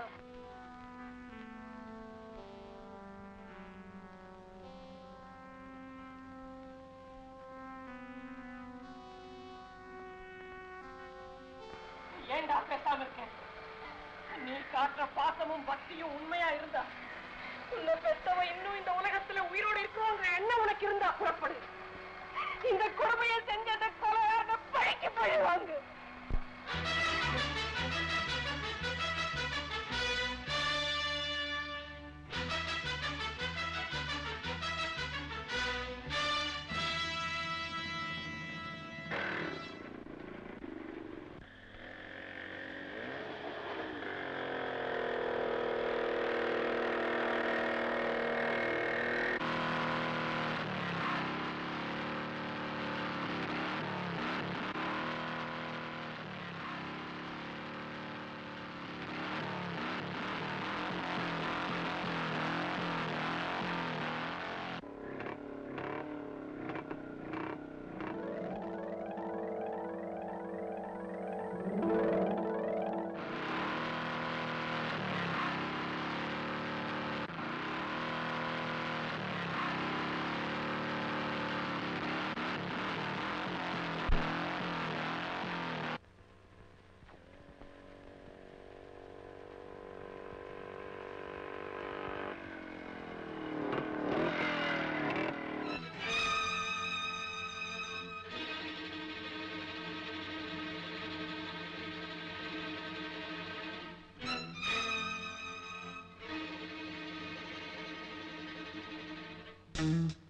Mm-hmm.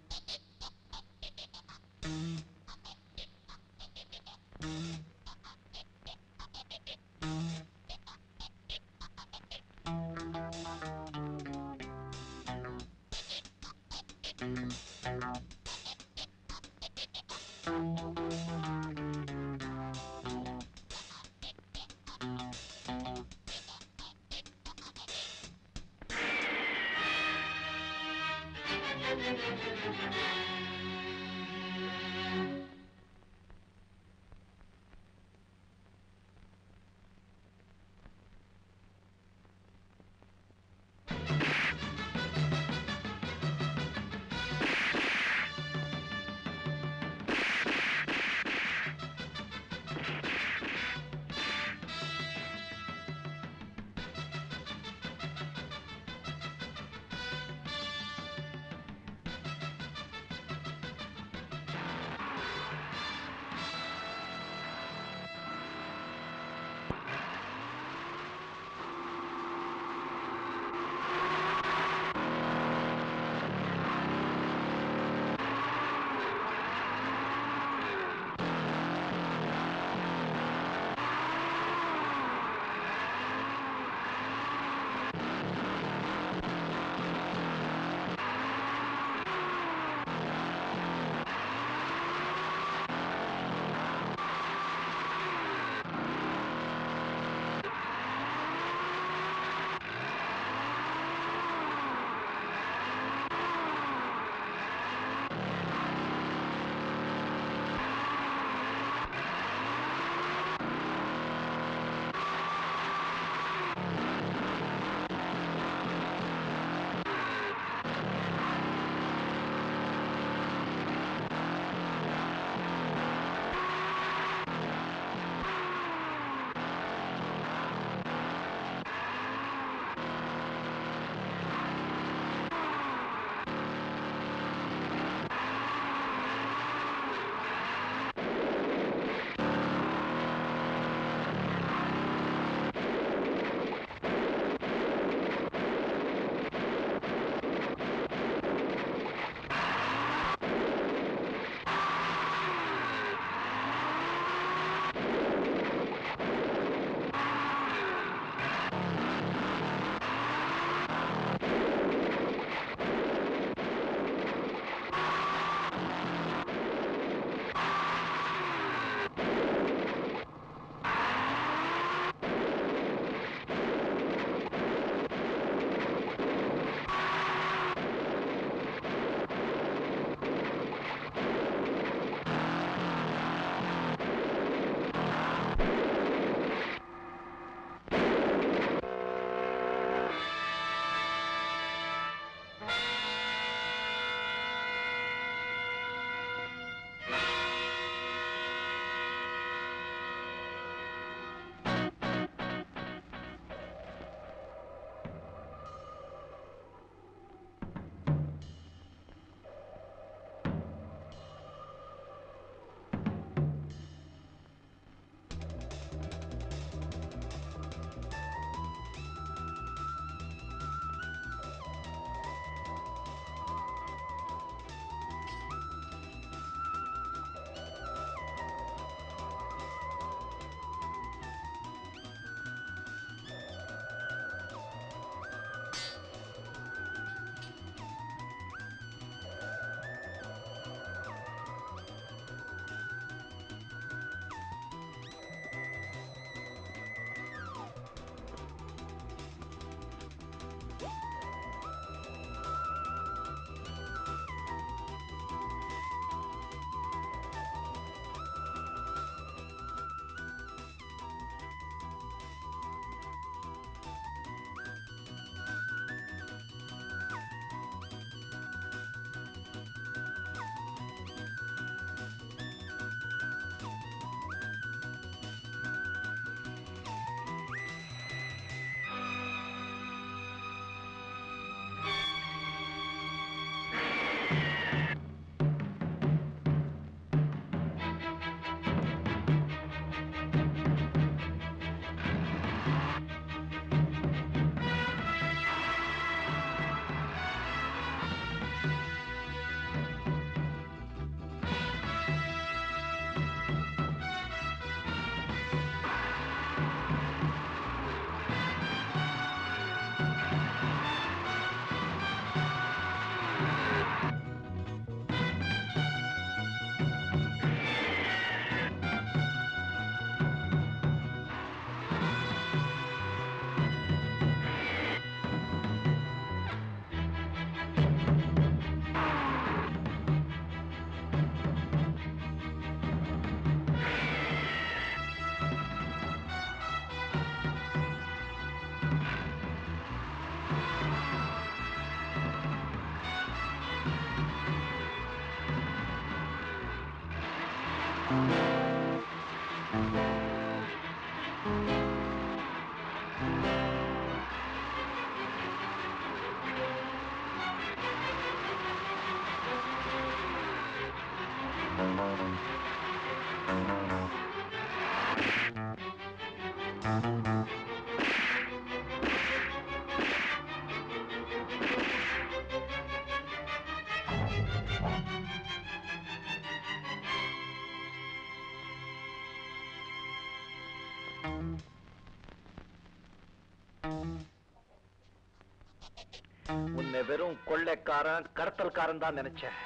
உன்னை வெறும் கொள்ளைக்காரன் கடத்தல்காரன் தான் நினைச்சேன்.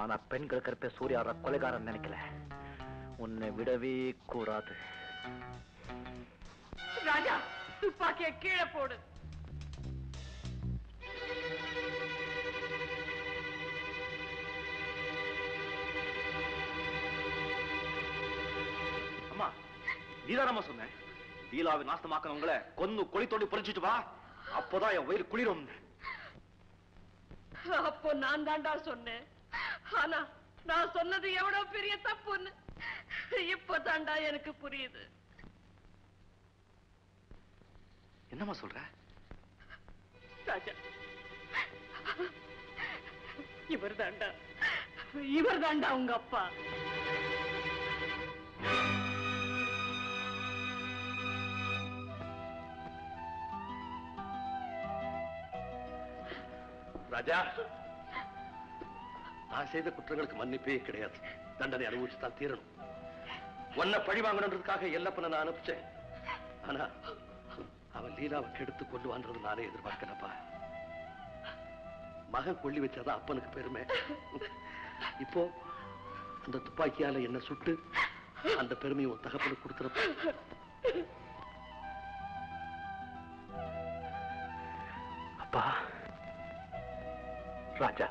ஆனா பெண்கள் கருப்பை சூர்யார கொலைகாரன் நினைக்கல. உன்னை விடவே கூடாது. ராஜா துப்பாக்கிய கீழே போடு. அம்மா நீதானம்மா சொன்னேன் லீலாவை நாசமாக்கணவங்களை கொன்னு கொளி தோண்டி பொறிச்சிட்டு வா. அப்போதான் என் வயிறு குளிரும். அப்போ நான் தாண்டா சொன்னேன். ஆனா நான் சொன்னது எவ்வளவு பெரிய தப்புன்னு. இப்ப தாண்டா எனக்கு புரியுது. என்னம்மா சொல்ற? ராஜா. இவர் தாண்டா இவர் தாண்டா உங்க அப்பா. ராஜா. நான் செய்த குற்றங்களுக்கு மன்னிப்பே கிடையாது. தண்டனை அனுபவிச்சுதான் தீரணும். உன்னை பழி வாங்கணுன்றதுக்காக எல்லப்பன நான் அனுப்பிச்சேன். ஆனா அவன் லீலாவை கெடுத்து கொண்டு வந்தது நானே எதிர்பார்க்கலப்பா. மகன் கொள்ளி வச்சாதான் அப்பனுக்கு பெருமை. இப்போ அந்த துப்பாக்கியால என்ன சுட்டு அந்த பெருமையை உன் தகப்பனுக்கு கொடுத்துறப்ப ராஜா.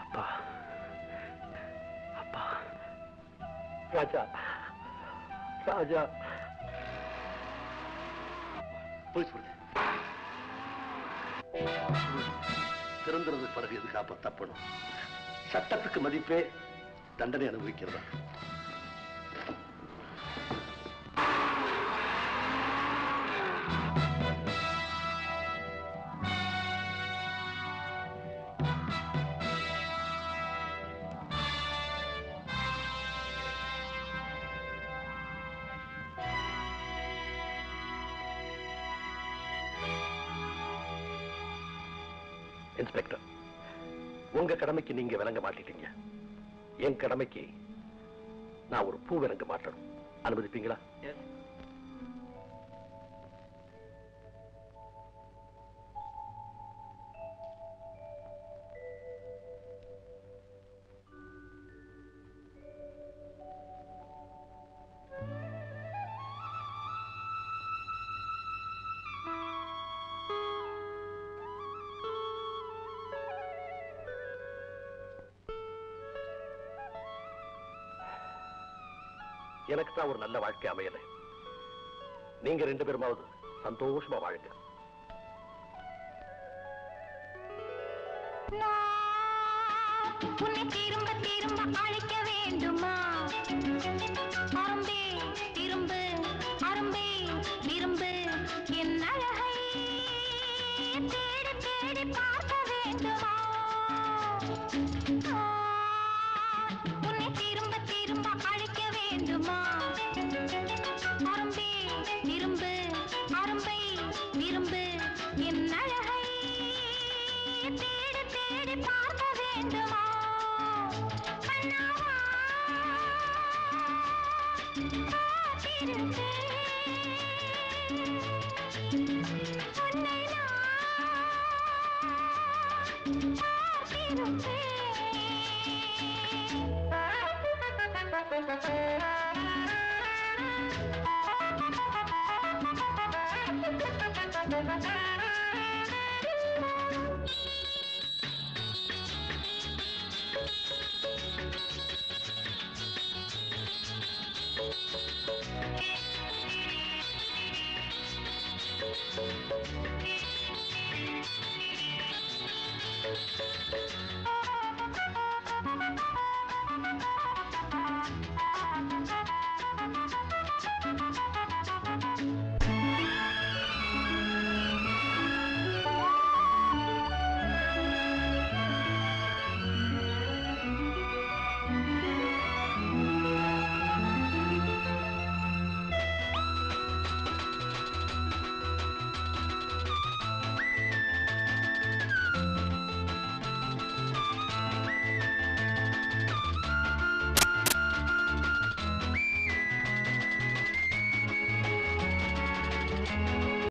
அப்பா. அப்பா. ராஜா. ராஜா. போய் சொல்லு திறந்துறது பிறகு அப்ப தப்பணும் சட்டத்துக்கு மதிப்பே தண்டனை அனுபவிக்கிறதா? கடமைக்கு நான் ஒரு பூ விளங்க மாட்டணும். தான் ஒரு நல்ல வாழ்க்கை அமையல. நீங்க ரெண்டு பேருமாவது சந்தோஷமா வாழுங்க. உன்னை திரும்ப திரும்ப அழைக்க வேண்டுமா? அரும்பே திரும்பு அரும்பே விரும்பு என் அழகை தேடி தேடி பார்க்க வேண்டுமா? ஆ, திரும்ப திரும்ப அழைக்க வேண்டுமா?